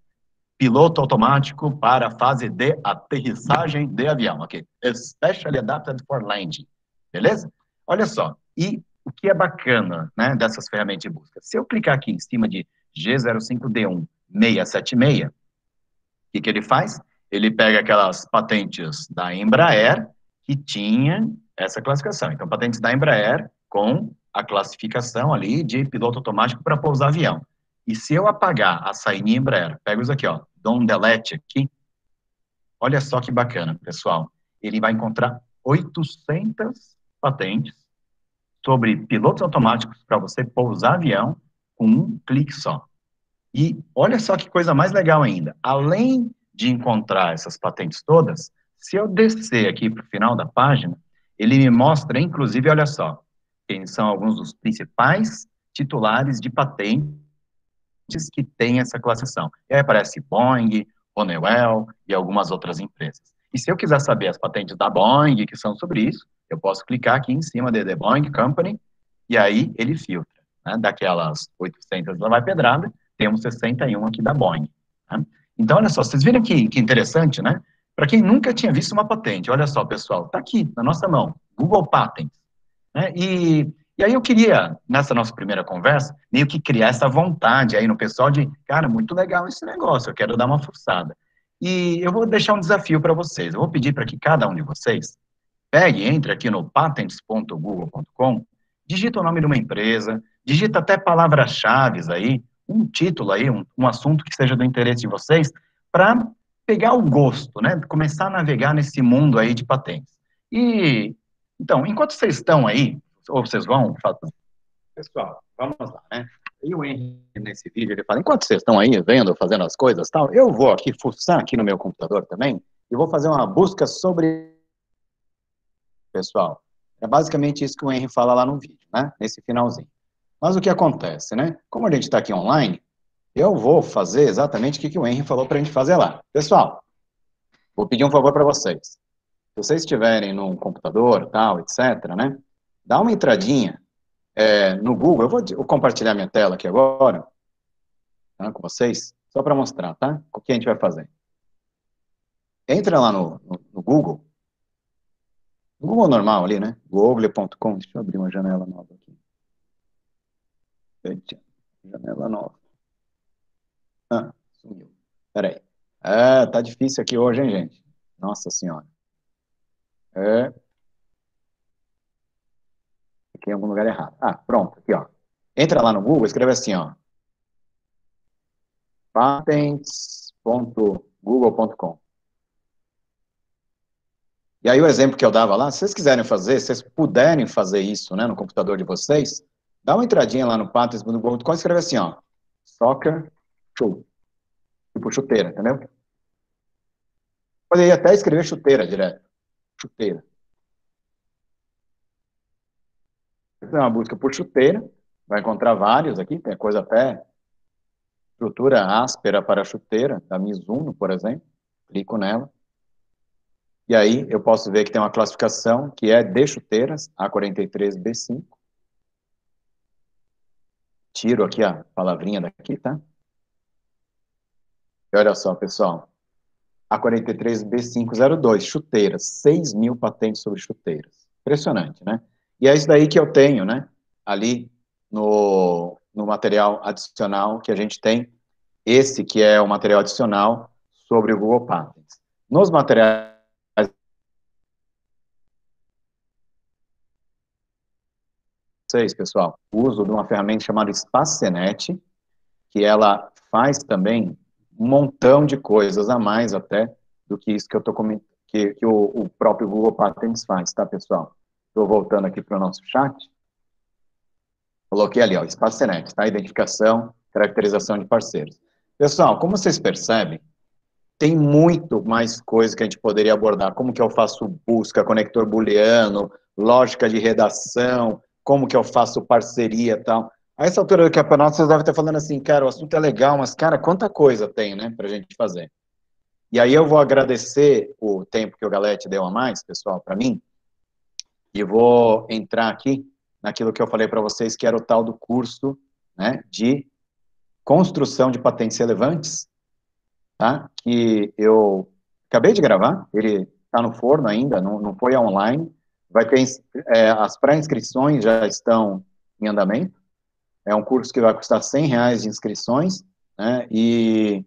piloto automático para a fase de aterrissagem de avião, ok? Especially adapted for landing, beleza? Olha só, e o que é bacana, né, dessas ferramentas de busca? Se eu clicar aqui em cima de G05D1 676, o que, que ele faz? Ele pega aquelas patentes da Embraer que tinha essa classificação. Então, patentes da Embraer com a classificação ali de piloto automático para pousar avião. E se eu apagar a sainha Embraer, pego isso aqui, ó, Dom Delete aqui. Olha só que bacana, pessoal. Ele vai encontrar 800 patentes sobre pilotos automáticos para você pousar avião com um clique só. E olha só que coisa mais legal ainda. Além de encontrar essas patentes todas, se eu descer aqui para o final da página, ele me mostra, inclusive, olha só, quem são alguns dos principais titulares de patentes que têm essa classificação. E aí aparece Boeing, Honeywell e algumas outras empresas. E se eu quiser saber as patentes da Boeing que são sobre isso, eu posso clicar aqui em cima de The Boeing Company e aí ele filtra. Né? Daquelas 800 lá vai pedrada, temos 61 aqui da Boeing. Né? Então, olha só, vocês viram que, que interessante, né? Para quem nunca tinha visto uma patente, olha só, pessoal, está aqui na nossa mão, Google Patents. Né? E e aí eu queria, nessa nossa primeira conversa, meio que criar essa vontade aí no pessoal de, cara, muito legal esse negócio, eu quero dar uma forçada. E eu vou deixar um desafio para vocês. Eu vou pedir para que cada um de vocês pegue, entre aqui no patents.google.com, digita o nome de uma empresa, digita até palavras-chave aí, um título aí, um, um assunto que seja do interesse de vocês, para pegar o gosto, né? Começar a navegar nesse mundo aí de patentes. E, então, enquanto vocês estão aí ou vocês vão. Pessoal, vamos lá, né? E o Henry, nesse vídeo, ele fala, enquanto vocês estão aí vendo, fazendo as coisas tal, eu vou aqui fuçar aqui no meu computador também, e vou fazer uma busca sobre... Pessoal, é basicamente isso que o Henry fala lá no vídeo, né? Nesse finalzinho. Mas o que acontece, né? Como a gente está aqui online, eu vou fazer exatamente o que, que o Henry falou para a gente fazer lá. Pessoal, vou pedir um favor para vocês. Se vocês estiverem num computador, tal, etc., né? dá uma entradinha é, no Google. Eu vou, vou, compartilhar minha tela aqui agora tá, com vocês, só para mostrar, tá? O que a gente vai fazer. Entra lá no, no, no Google, no Google normal ali, né? google.com, deixa eu abrir uma janela nova aqui. Janela nova. Ah, sumiu. Peraí. É, tá difícil aqui hoje, hein, gente? Nossa Senhora. É, Aqui em algum lugar errado. Ah, pronto, aqui, ó. Entra lá no Google, escreve assim, ó. patents.google.com E aí o exemplo que eu dava lá, se vocês quiserem fazer, se vocês puderem fazer isso, né, no computador de vocês, dá uma entradinha lá no patents.google.com e escreve assim, ó. Soccer shoe. Tipo chuteira, entendeu? Poderia até escrever chuteira direto. Chuteira. fazer uma busca por chuteira, vai encontrar vários aqui, tem coisa até estrutura áspera para chuteira, da Mizuno, por exemplo, clico nela, e aí eu posso ver que tem uma classificação que é de chuteiras, A43B5, tiro aqui a palavrinha daqui, tá? E olha só, pessoal, A43B502, chuteiras, 6 mil patentes sobre chuteiras. Impressionante, né? E é isso daí que eu tenho, né? Ali no, no material adicional que a gente tem esse que é o material adicional sobre o Google Patents. Nos materiais vocês, pessoal, o uso de uma ferramenta chamada Spacenet, que ela faz também um montão de coisas a mais até do que isso que eu tô comentando, que, que o, o, próprio Google Patents faz, tá, pessoal? Estou voltando aqui para o nosso chat. Coloquei ali, ó, Spacenet, tá? Identificação, caracterização de parceiros. Pessoal, como vocês percebem, tem muito mais coisa que a gente poderia abordar, como que eu faço busca, conector booleano, lógica de redação, como que eu faço parceria e tal. A essa altura do campeonato, vocês devem estar falando assim, cara, o assunto é legal, mas, cara, quanta coisa tem, né, pra gente fazer. E aí eu vou agradecer o tempo que o Galete deu a mais, pessoal, para mim, e vou entrar aqui naquilo que eu falei para vocês, que era o tal do curso, né, de construção de patentes relevantes, tá, que eu acabei de gravar, ele está no forno ainda, não, não foi online, Vai ter é, as pré-inscrições já estão em andamento. É um curso que vai custar 100 reais de inscrições, né? E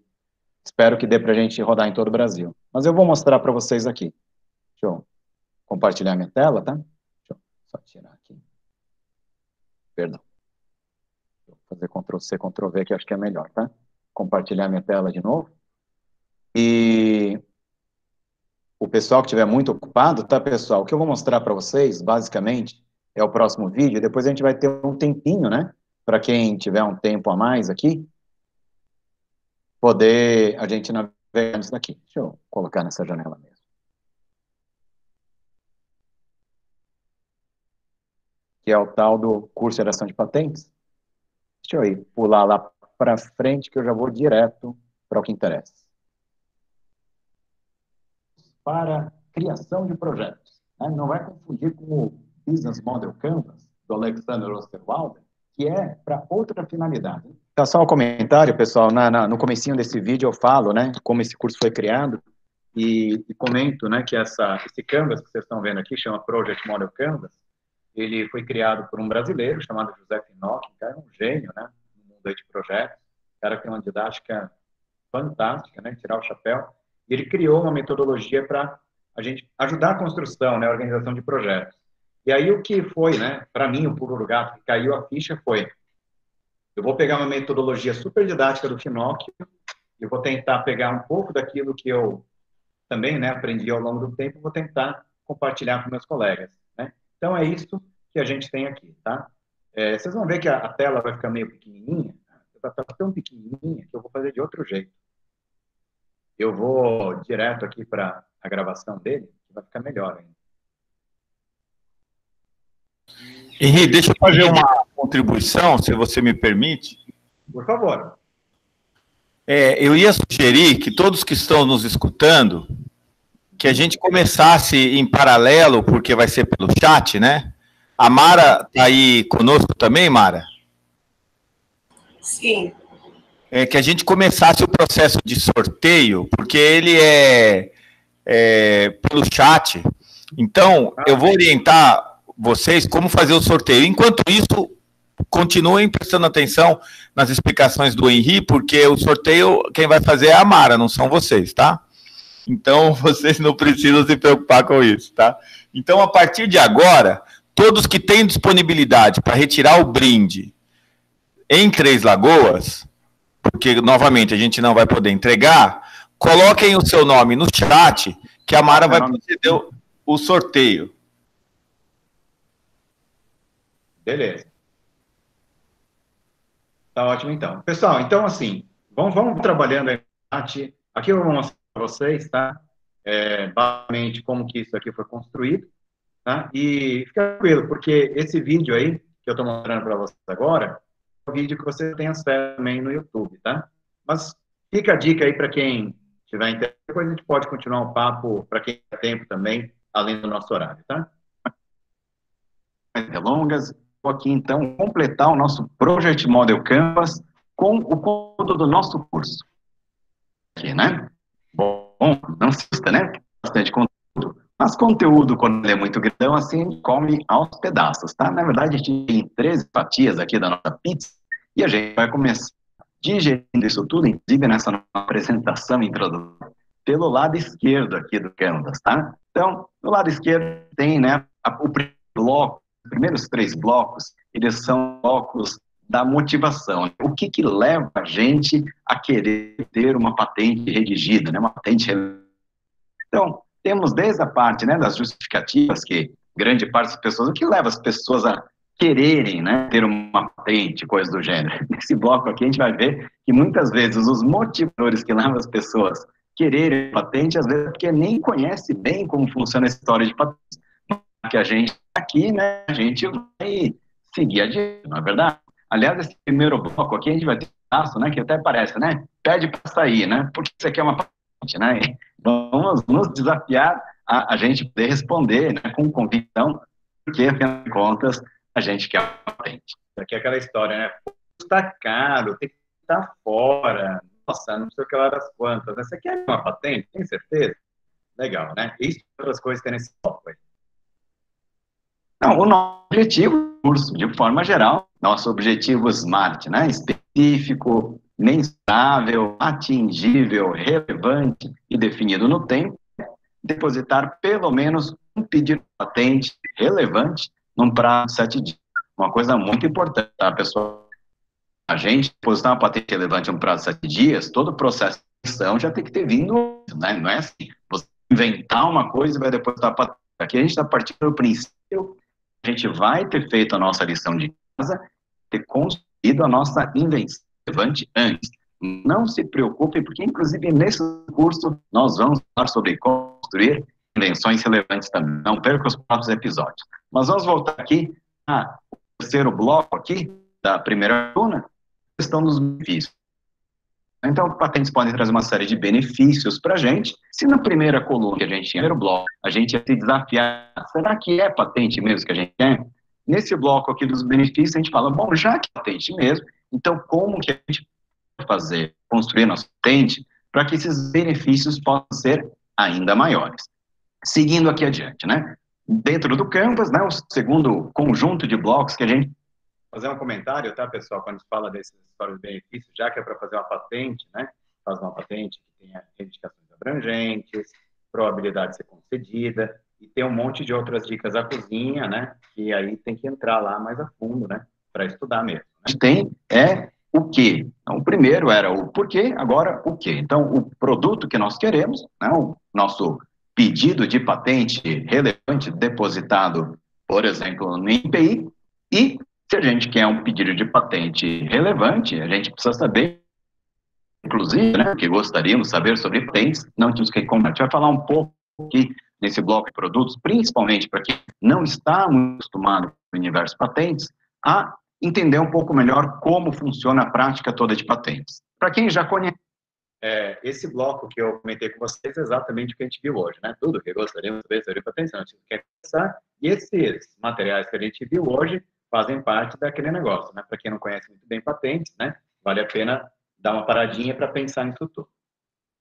espero que dê para a gente rodar em todo o Brasil. Mas eu vou mostrar para vocês aqui. Deixa eu compartilhar minha tela, tá? Deixa eu só tirar aqui. Perdão. Vou fazer Ctrl C, Ctrl V, que acho que é melhor, tá? Compartilhar minha tela de novo. E o pessoal que estiver muito ocupado, tá, pessoal? O que eu vou mostrar para vocês, basicamente, é o próximo vídeo. Depois a gente vai ter um tempinho, né? Para quem tiver um tempo a mais aqui, poder a gente navegar isso daqui. Deixa eu colocar nessa janela mesmo. Que é o tal do curso de geração de patentes. Deixa eu ir pular lá para frente, que eu já vou direto para o que interessa para criação de projetos. Né? Não vai confundir com o Business Model Canvas, do Alexander Osterwalder, que é para outra finalidade. Tá só um comentário, pessoal, na, na, no comecinho desse vídeo eu falo, né, como esse curso foi criado, e, e, comento, né, que essa, esse Canvas que vocês estão vendo aqui, chama Project Model Canvas, ele foi criado por um brasileiro chamado José Finocchi, que é um gênio, né, no mundo de projetos, cara que tem uma didática fantástica, né, tirar o chapéu, ele criou uma metodologia para a gente ajudar a construção, né, a organização de projetos. E aí o que foi, né, para mim, o pulo do gato que caiu a ficha foi, eu vou pegar uma metodologia super didática do Finocchio, eu vou tentar pegar um pouco daquilo que eu também, né, aprendi ao longo do tempo, vou tentar compartilhar com meus colegas, né? Então é isso que a gente tem aqui, tá? É, vocês vão ver que a, a, tela vai ficar meio pequenininha, vai ficar tão pequenininha que eu vou fazer de outro jeito. Eu vou direto aqui para a gravação dele, que vai ficar melhor ainda. Henrique, deixa eu fazer uma contribuição, se você me permite. Por favor. É, eu ia sugerir que todos que estão nos escutando, que a gente começasse em paralelo, porque vai ser pelo chat, né? A Mara está aí conosco também, Mara? Sim é, que a gente começasse o processo de sorteio, porque ele é, é pelo chat. Então, eu vou orientar vocês como fazer o sorteio. Enquanto isso, continuem prestando atenção nas explicações do Henri, porque o sorteio quem vai fazer é a Mara, não são vocês, tá? Então, [laughs] vocês não precisam se preocupar com isso, tá? Então, a partir de agora, todos que têm disponibilidade para retirar o brinde em Três Lagoas, porque novamente a gente não vai poder entregar, coloquem o seu nome no chat, que a Mara vai proceder o sorteio. Beleza. Tá ótimo, então. Pessoal, então, assim, vamos, vamos trabalhando aí no chat. Aqui eu vou mostrar para vocês, tá? É, basicamente, como que isso aqui foi construído, tá? E fica tranquilo, porque esse vídeo aí, que eu estou mostrando para vocês agora, vídeo que você tem acesso também no YouTube, tá? Mas fica a dica aí para quem tiver interesse. Depois a gente pode continuar o um papo para quem tem tempo também, além do nosso horário, tá? Delongas. Vou aqui então completar o nosso Project Model Canvas com o conteúdo do nosso curso. Aqui, né? Bom, não se assusta, né? Bastante conteúdo. Mas conteúdo, quando ele é muito grandão, assim, come aos pedaços, tá? Na verdade, a gente tem 13 fatias aqui da nossa pizza e a gente vai começar digerindo isso tudo, inclusive nessa apresentação introdutória, pelo lado esquerdo aqui do Canvas, tá? Então, no lado esquerdo tem, né, o primeiro bloco, os primeiros três blocos, eles são blocos da motivação. O que que leva a gente a querer ter uma patente redigida, né, uma patente Então, temos desde a parte, né, das justificativas que grande parte das pessoas, o que leva as pessoas a quererem né, ter uma patente, coisa do gênero. [laughs] Nesse bloco aqui a gente vai ver que muitas vezes os motivadores que levam as pessoas a quererem patente, às vezes é porque nem conhece bem como funciona a história de patente. Que a gente aqui, né, a gente vai seguir adiante, não é verdade? Aliás, esse primeiro bloco aqui a gente vai ter um passo, né, que até parece, né, pede para sair, né, porque você quer uma patente, né, vamos nos desafiar a, a gente poder responder, né, com convicção, porque, afinal de contas, a gente quer uma patente. Aqui é aquela história, né? Custa caro, tem que estar fora. Nossa, não sei o que lá das quantas. Né? Você quer uma patente? Tem certeza? Legal, né? Isso e outras coisas que tem nesse software. Não, o nosso objetivo, curso, de forma geral, nosso objetivo SMART, né? Específico, mensurável, atingível, relevante e definido no tempo, depositar pelo menos um pedido de patente relevante num prazo de sete dias. Uma coisa muito importante, tá, pessoal? A gente depositar uma patente relevante em um prazo de sete dias, todo o processo de emissão já tem que ter vindo, né? Não é assim, você inventar uma coisa e vai depositar a patente. Aqui a gente está partindo do princípio, a gente vai ter feito a nossa lição de casa, ter construído a nossa invenção relevante antes. Não se preocupe, porque inclusive nesse curso nós vamos falar sobre construir invenções relevantes também. Não perca os próximos episódios. Mas vamos voltar aqui ao terceiro bloco aqui da primeira coluna, questão dos benefícios. Então, patentes podem trazer uma série de benefícios para a gente. Se na primeira coluna que a gente tinha, primeiro bloco, a gente ia se desafiar, será que é patente mesmo que a gente quer? Nesse bloco aqui dos benefícios, a gente fala, bom, já que é patente mesmo, então como que a gente pode fazer, construir nossa patente, para que esses benefícios possam ser ainda maiores? Seguindo aqui adiante, né? Dentro do Canvas, né, o segundo conjunto de blocos que a gente fazer um comentário, tá, pessoal, quando se fala desses histórias de benefícios, já que é para fazer uma patente, né, faz uma patente que tenha reivindicações abrangentes, probabilidade de ser concedida, e tem um monte de outras dicas da cozinha, né, que aí tem que entrar lá mais a fundo, né, para estudar mesmo. Né? Tem é o que. Então, o primeiro era o porquê, agora o que. Então, o produto que nós queremos, né, o nosso pedido de patente relevante depositado, por exemplo, no INPI, e se a gente quer um pedido de patente relevante, a gente precisa saber, inclusive, né, que gostaríamos saber sobre patentes, não temos que como. A gente vai falar um pouco aqui nesse bloco de produtos, principalmente para quem não está muito acostumado com o universo patentes, a entender um pouco melhor como funciona a prática toda de patentes. Para quem já conhece é, esse bloco que eu comentei com vocês é exatamente o que a gente viu hoje, né? Tudo que gostaríamos de ver sobre patentes, não quer pensar, e esses materiais que a gente viu hoje fazem parte daquele negócio, né? Para quem não conhece muito bem patentes, né? Vale a pena dar uma paradinha para pensar nisso tudo.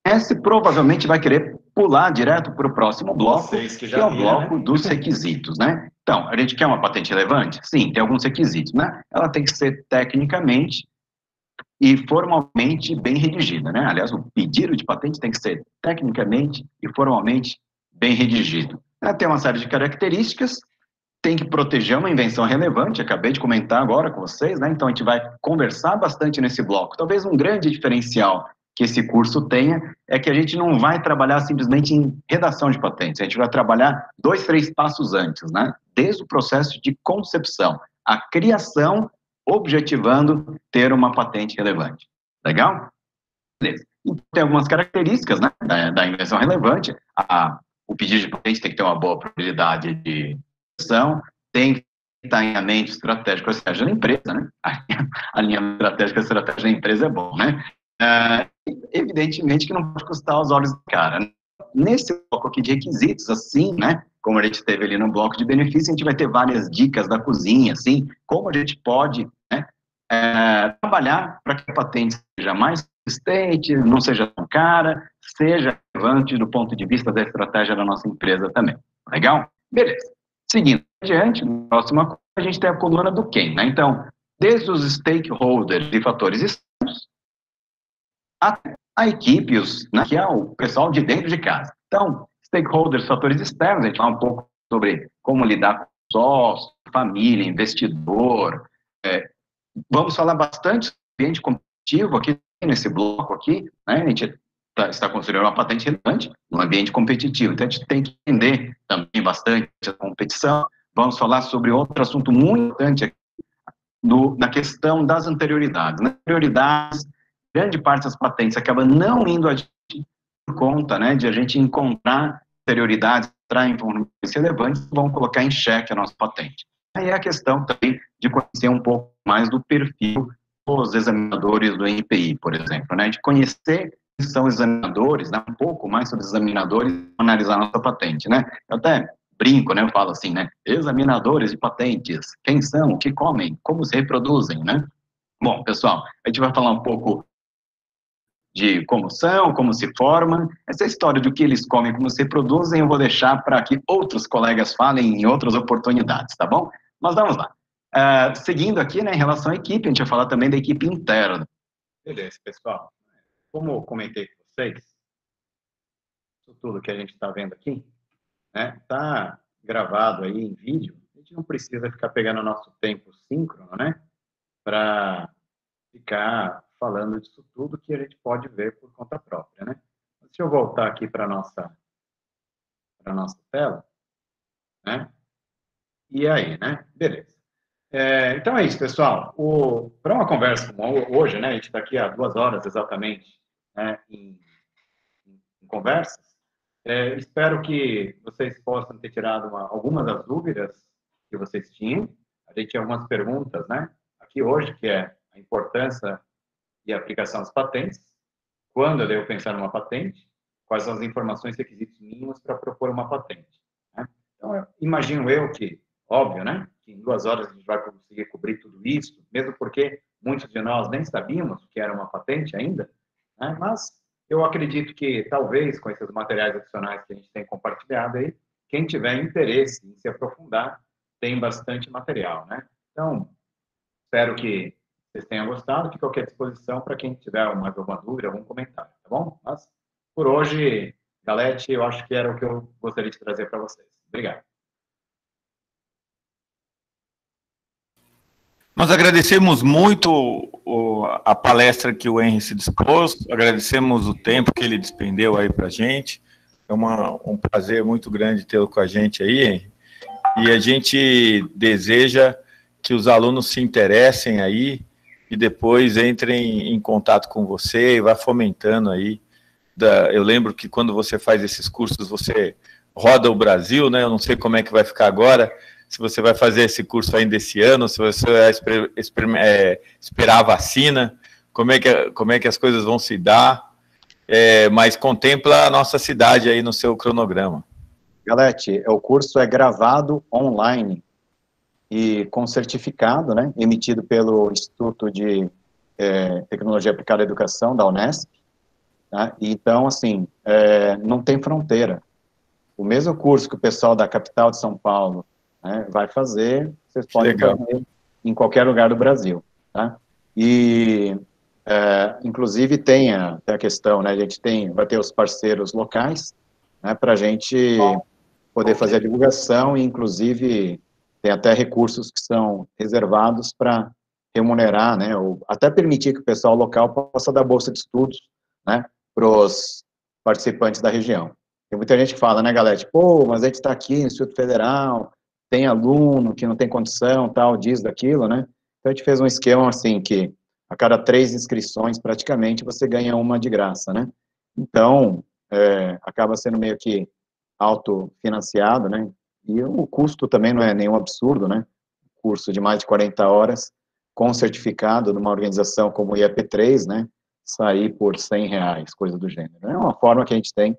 Esse provavelmente vai querer pular direto para o próximo bloco, que, que, é o bloco né? dos requisitos, né? Então, a gente quer uma patente relevante? Sim, tem alguns requisitos, né? Ela tem que ser tecnicamente e formalmente bem redigida, né? Aliás, o pedido de patente tem que ser tecnicamente e formalmente bem redigido. Ela tem uma série de características, tem que proteger uma invenção relevante, acabei de comentar agora com vocês, né? Então a gente vai conversar bastante nesse bloco. Talvez um grande diferencial que esse curso tenha é que a gente não vai trabalhar simplesmente em redação de patentes, a gente vai trabalhar dois, três passos antes, né? Desde o processo de concepção, a criação objetivando ter uma patente relevante. Legal? Beleza. Então, tem algumas características né, da, da invenção relevante. A, o pedido de patente tem que ter uma boa probabilidade de execução, tem que estar em alinhamento estratégico com a estratégia da empresa, né? [laughs] Alinhamento estratégico com a estratégia da empresa é bom, né? É, evidentemente que não pode custar os olhos do cara. Né? Nesse bloco aqui de requisitos, assim, né? como a gente teve ali no bloco de benefícios, a gente vai ter várias dicas da cozinha, assim, como a gente pode né, é, trabalhar para que a patente seja mais consistente, não seja tão cara, seja relevante do ponto de vista da estratégia da nossa empresa também. Legal? Beleza. Seguindo adiante, próxima a gente tem a coluna do quem, né? Então, desde os stakeholders e fatores externos, a, a equipe, os, né, que é o pessoal de dentro de casa. Então, stakeholders, fatores externos, a gente fala um pouco sobre como lidar com sócio, família, investidor. É, vamos falar bastante sobre ambiente competitivo aqui nesse bloco aqui, né? A gente tá, está construindo uma patente relevante no ambiente competitivo. Então, a gente tem que entender também bastante a competição. Vamos falar sobre outro assunto muito importante aqui, do, na questão das anterioridades. Nas anterioridades, grande parte das patentes acaba não indo adiante por conta né, de a gente encontrar anterioridades, entrar informações relevantes, vão colocar em xeque a nossa patente. Aí é a questão também de conhecer um pouco mais do perfil dos examinadores do NPI, por exemplo, né, de conhecer quem são examinadores, né, um pouco mais sobre examinadores, analisar a nossa patente, né. Eu até brinco, né, eu falo assim, né, examinadores de patentes, quem são, o que comem, como se reproduzem, né. Bom, pessoal, a gente vai falar um pouco de como são, como se formam. Essa história de o que eles comem, como se reproduzem, eu vou deixar para que outros colegas falem em outras oportunidades, tá bom? Mas vamos lá. Uh, seguindo aqui, né, em relação à equipe, a gente vai falar também da equipe interna. Beleza, pessoal. Como eu comentei com vocês, tudo que a gente está vendo aqui, né, tá gravado aí em vídeo, a gente não precisa ficar pegando nosso tempo síncrono, né, para ficar falando disso tudo que a gente pode ver por conta própria, né? Deixa eu voltar aqui para nossa para nossa tela, né? E aí, né? Beleza. É, então é isso, pessoal. Para uma conversa como hoje, né? A gente está aqui há duas horas exatamente né, em, em conversas. É, espero que vocês possam ter tirado uma, algumas das dúvidas que vocês tinham. A gente tem algumas perguntas, né? Aqui hoje, que é a importância e aplicação das patentes, quando eu devo pensar numa patente, quais são as informações requisitos mínimos para propor uma patente. Né? Então, imagino eu que, óbvio, né, que em duas horas a gente vai conseguir cobrir tudo isso, mesmo porque muitos de nós nem sabíamos o que era uma patente ainda, né? mas eu acredito que, talvez, com esses materiais adicionais que a gente tem compartilhado aí, quem tiver interesse em se aprofundar, tem bastante material, né? Então, espero que vocês tenham gostado, fico aqui à disposição para quem tiver mais alguma dúvida, algum comentário, tá bom? Mas, por hoje, Galete, eu acho que era o que eu gostaria de trazer para vocês. Obrigado. Nós agradecemos muito a palestra que o Henry se dispôs, agradecemos o tempo que ele despendeu aí para a gente. É uma, um prazer muito grande tê-lo com a gente aí, Henry. E a gente deseja que os alunos se interessem aí e depois entrem em contato com você e vá fomentando aí. Da, eu lembro que quando você faz esses cursos, você roda o Brasil, né? Eu não sei como é que vai ficar agora, se você vai fazer esse curso ainda esse ano, se você vai esper, esper, é, esperar a vacina, como é, que, como é que as coisas vão se dar, é, mas contempla a nossa cidade aí no seu cronograma. Galete, o curso é gravado online, e com certificado, né, emitido pelo Instituto de é, Tecnologia Aplicada à Educação, da Unesp. Tá? Então, assim, é, não tem fronteira. O mesmo curso que o pessoal da capital de São Paulo né, vai fazer, vocês podem Legal. fazer em qualquer lugar do Brasil. Tá? E, é, inclusive, tem a, tem a, questão, né, a gente tem, vai ter os parceiros locais, né, para a gente poder fazer a divulgação e, inclusive, tem até recursos que são reservados para remunerar, né, ou até permitir que o pessoal local possa dar bolsa de estudos, né, para os participantes da região. Tem muita gente que fala, né, galera, tipo, pô, mas a gente está aqui no Instituto Federal, tem aluno que não tem condição, tal, disso, daquilo, né, então a gente fez um esquema assim, que a cada três inscrições, praticamente, você ganha uma de graça, né, então, é, acaba sendo meio que autofinanciado, né, e o custo também não é nenhum absurdo, né? Curso de mais de 40 horas, com certificado numa organização como o IEP3, né? Sair por 100 reais, coisa do gênero. É uma forma que a gente tem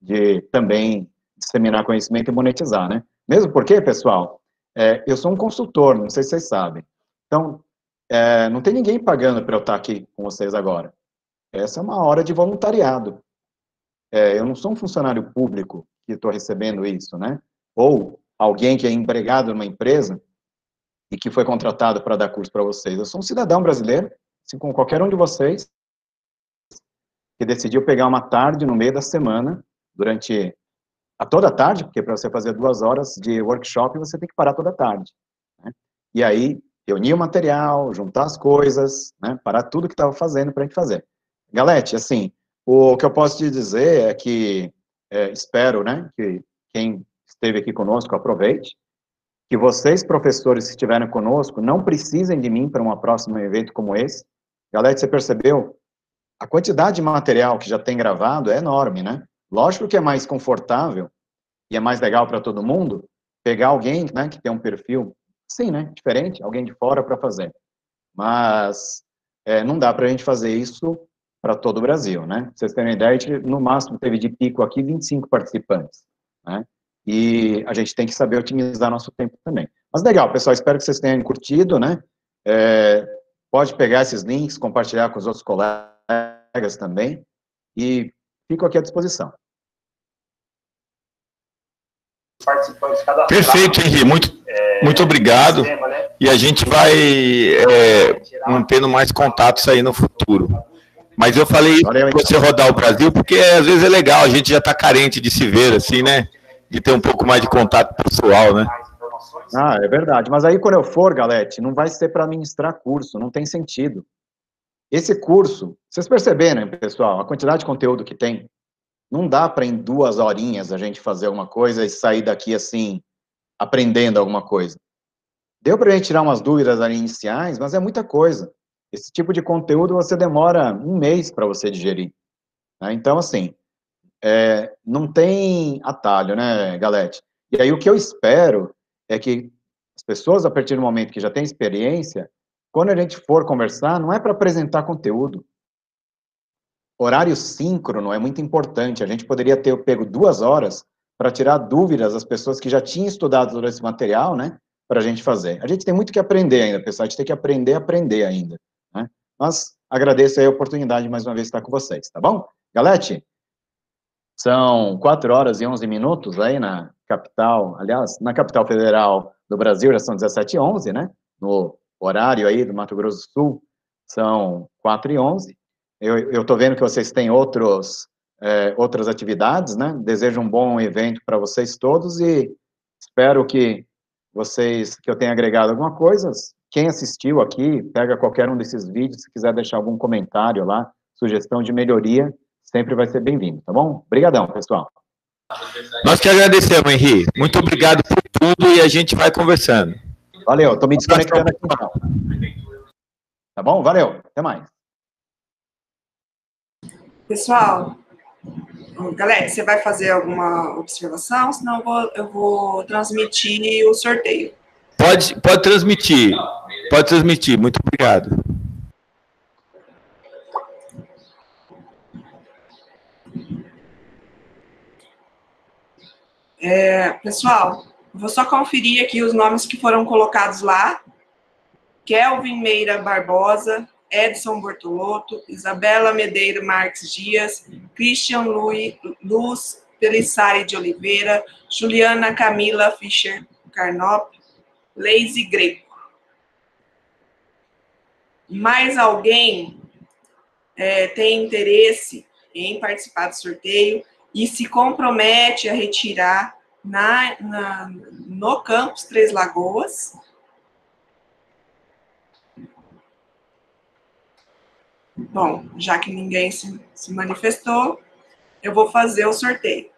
de também disseminar conhecimento e monetizar, né? Mesmo porque, pessoal, é, eu sou um consultor, não sei se vocês sabem. Então, é, não tem ninguém pagando para eu estar aqui com vocês agora. Essa é uma hora de voluntariado. É, eu não sou um funcionário público que estou recebendo isso, né? Ou alguém que é empregado numa empresa e que foi contratado para dar curso para vocês. Eu sou um cidadão brasileiro, assim como qualquer um de vocês, que decidiu pegar uma tarde no meio da semana, durante a toda a tarde, porque para você fazer duas horas de workshop, você tem que parar toda a tarde. Né? E aí, reunir o material, juntar as coisas, né? parar tudo que estava fazendo para a gente fazer. Galete, assim, o que eu posso te dizer é que é, espero né, que quem esteve aqui conosco aproveite, que vocês, professores que estiverem conosco, não precisem de mim para um próximo evento como esse. Galera, você percebeu? A quantidade de material que já tem gravado é enorme, né? Lógico que é mais confortável e é mais legal para todo mundo pegar alguém né, que tem um perfil, sim, né, diferente, alguém de fora para fazer. Mas é, não dá para a gente fazer isso para todo o Brasil, né? Pra vocês terem uma ideia, no máximo teve de pico aqui 25 participantes, né? E a gente tem que saber otimizar nosso tempo também. Mas legal, pessoal, espero que vocês tenham curtido, né? É, pode pegar esses links, compartilhar com os outros colegas também, e fico aqui à disposição. Perfeito, Henri, muito, muito obrigado. E a gente vai é, mantendo mais contatos aí no futuro. Mas eu falei para você rodar o Brasil, porque às vezes é legal, a gente já está carente de se ver, assim, né? De ter um pouco mais de contato pessoal, né? Ah, é verdade. Mas aí quando eu for, Galete, não vai ser para ministrar curso, não tem sentido. Esse curso, vocês perceberam, pessoal, a quantidade de conteúdo que tem, não dá para em duas horinhas a gente fazer alguma coisa e sair daqui assim, aprendendo alguma coisa. Deu para a gente tirar umas dúvidas ali iniciais, mas é muita coisa. Esse tipo de conteúdo você demora um mês para você digerir. Né? Então, assim, é, não tem atalho, né, Galete? E aí o que eu espero é que as pessoas, a partir do momento que já têm experiência, quando a gente for conversar, não é para apresentar conteúdo. Horário síncrono é muito importante. A gente poderia ter pego duas horas para tirar dúvidas das pessoas que já tinham estudado todo esse material, né? Para a gente fazer. A gente tem muito que aprender ainda, pessoal. A gente tem que aprender aprender ainda. Né? Mas agradeço a oportunidade mais uma vez de estar com vocês, tá bom? Galete, são 4 horas e 11 minutos aí na capital, aliás, na capital federal do Brasil já são 17 e 11, né? No horário aí do Mato Grosso do Sul são 4 e 11. Eu estou vendo que vocês têm outros, é, outras atividades, né? Desejo um bom evento para vocês todos e espero que vocês, que eu tenha agregado alguma coisa, quem assistiu aqui, pega qualquer um desses vídeos, se quiser deixar algum comentário lá, sugestão de melhoria, sempre vai ser bem-vindo, tá bom? Obrigadão, pessoal. Nós que agradecemos, Henri. Muito obrigado por tudo e a gente vai conversando. Valeu, estou me desconectando aqui então. Tá bom? Valeu, até mais. Pessoal, galera, você vai fazer alguma observação? Senão eu vou, eu vou transmitir o sorteio. Pode, pode transmitir. Pode transmitir. Muito obrigado. É, pessoal, vou só conferir aqui os nomes que foram colocados lá. Kelvin Meira Barbosa, Edson Bortolotto, Isabela Medeiro Marques Dias, Christian Lui, Luz Pelissari de Oliveira, Juliana Camila Fischer Carnop, Leise Greco. Mais alguém é, tem interesse em participar do sorteio e se compromete a retirar na, na, no campus Três Lagoas? Bom, já que ninguém se, se manifestou, eu vou fazer o sorteio.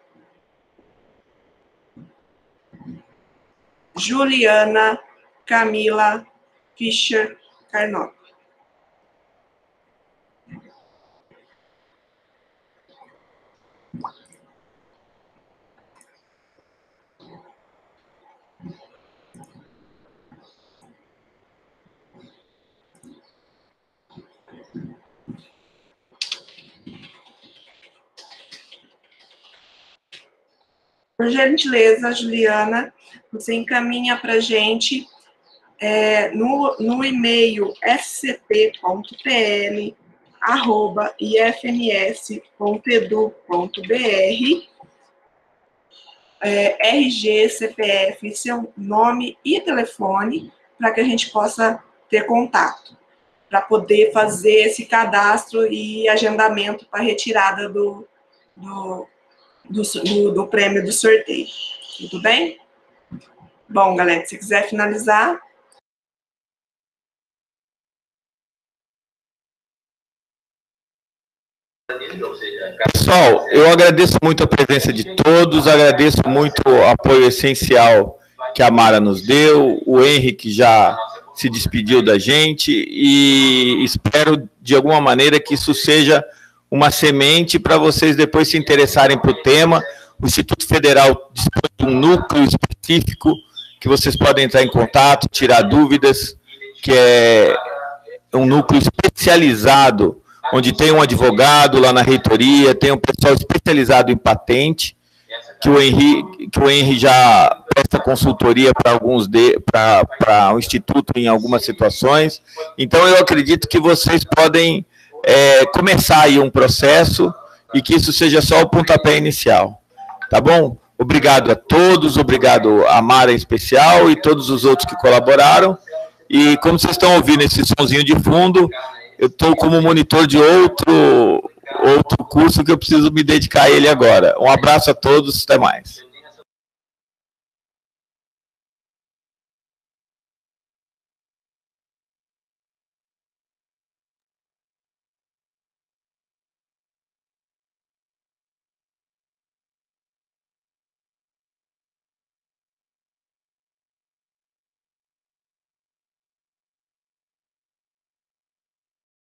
Juliana Camila Fischer Carnot. Por gentileza, Juliana, você encaminha para a gente é, no, no e-mail scp.pl arroba ifms.edu.br é, RG, CPF, seu nome e telefone para que a gente possa ter contato. para poder fazer esse cadastro e agendamento para retirada do, do, do, do, do prêmio do sorteio. Tudo bem? Bom, galera, se quiser finalizar. Pessoal, eu agradeço muito a presença de todos, agradeço muito o apoio essencial que a Mara nos deu, o Henrique já se despediu da gente e espero de alguma maneira que isso seja uma semente para vocês depois se interessarem para o tema. O Instituto Federal dispõe de um núcleo específico que vocês podem entrar em contato, tirar dúvidas, que é um núcleo especializado onde tem um advogado lá na reitoria, tem um pessoal especializado em patente, que o Henri, que o Henri já presta consultoria para alguns de para o instituto em algumas situações. Então eu acredito que vocês podem é, começar aí um processo e que isso seja só o pontapé inicial. Tá bom? Obrigado a todos, obrigado a Mara em especial e todos os outros que colaboraram. E como vocês estão ouvindo esse sonzinho de fundo, eu estou como monitor de outro, outro curso que eu preciso me dedicar a ele agora. Um abraço a todos, até mais.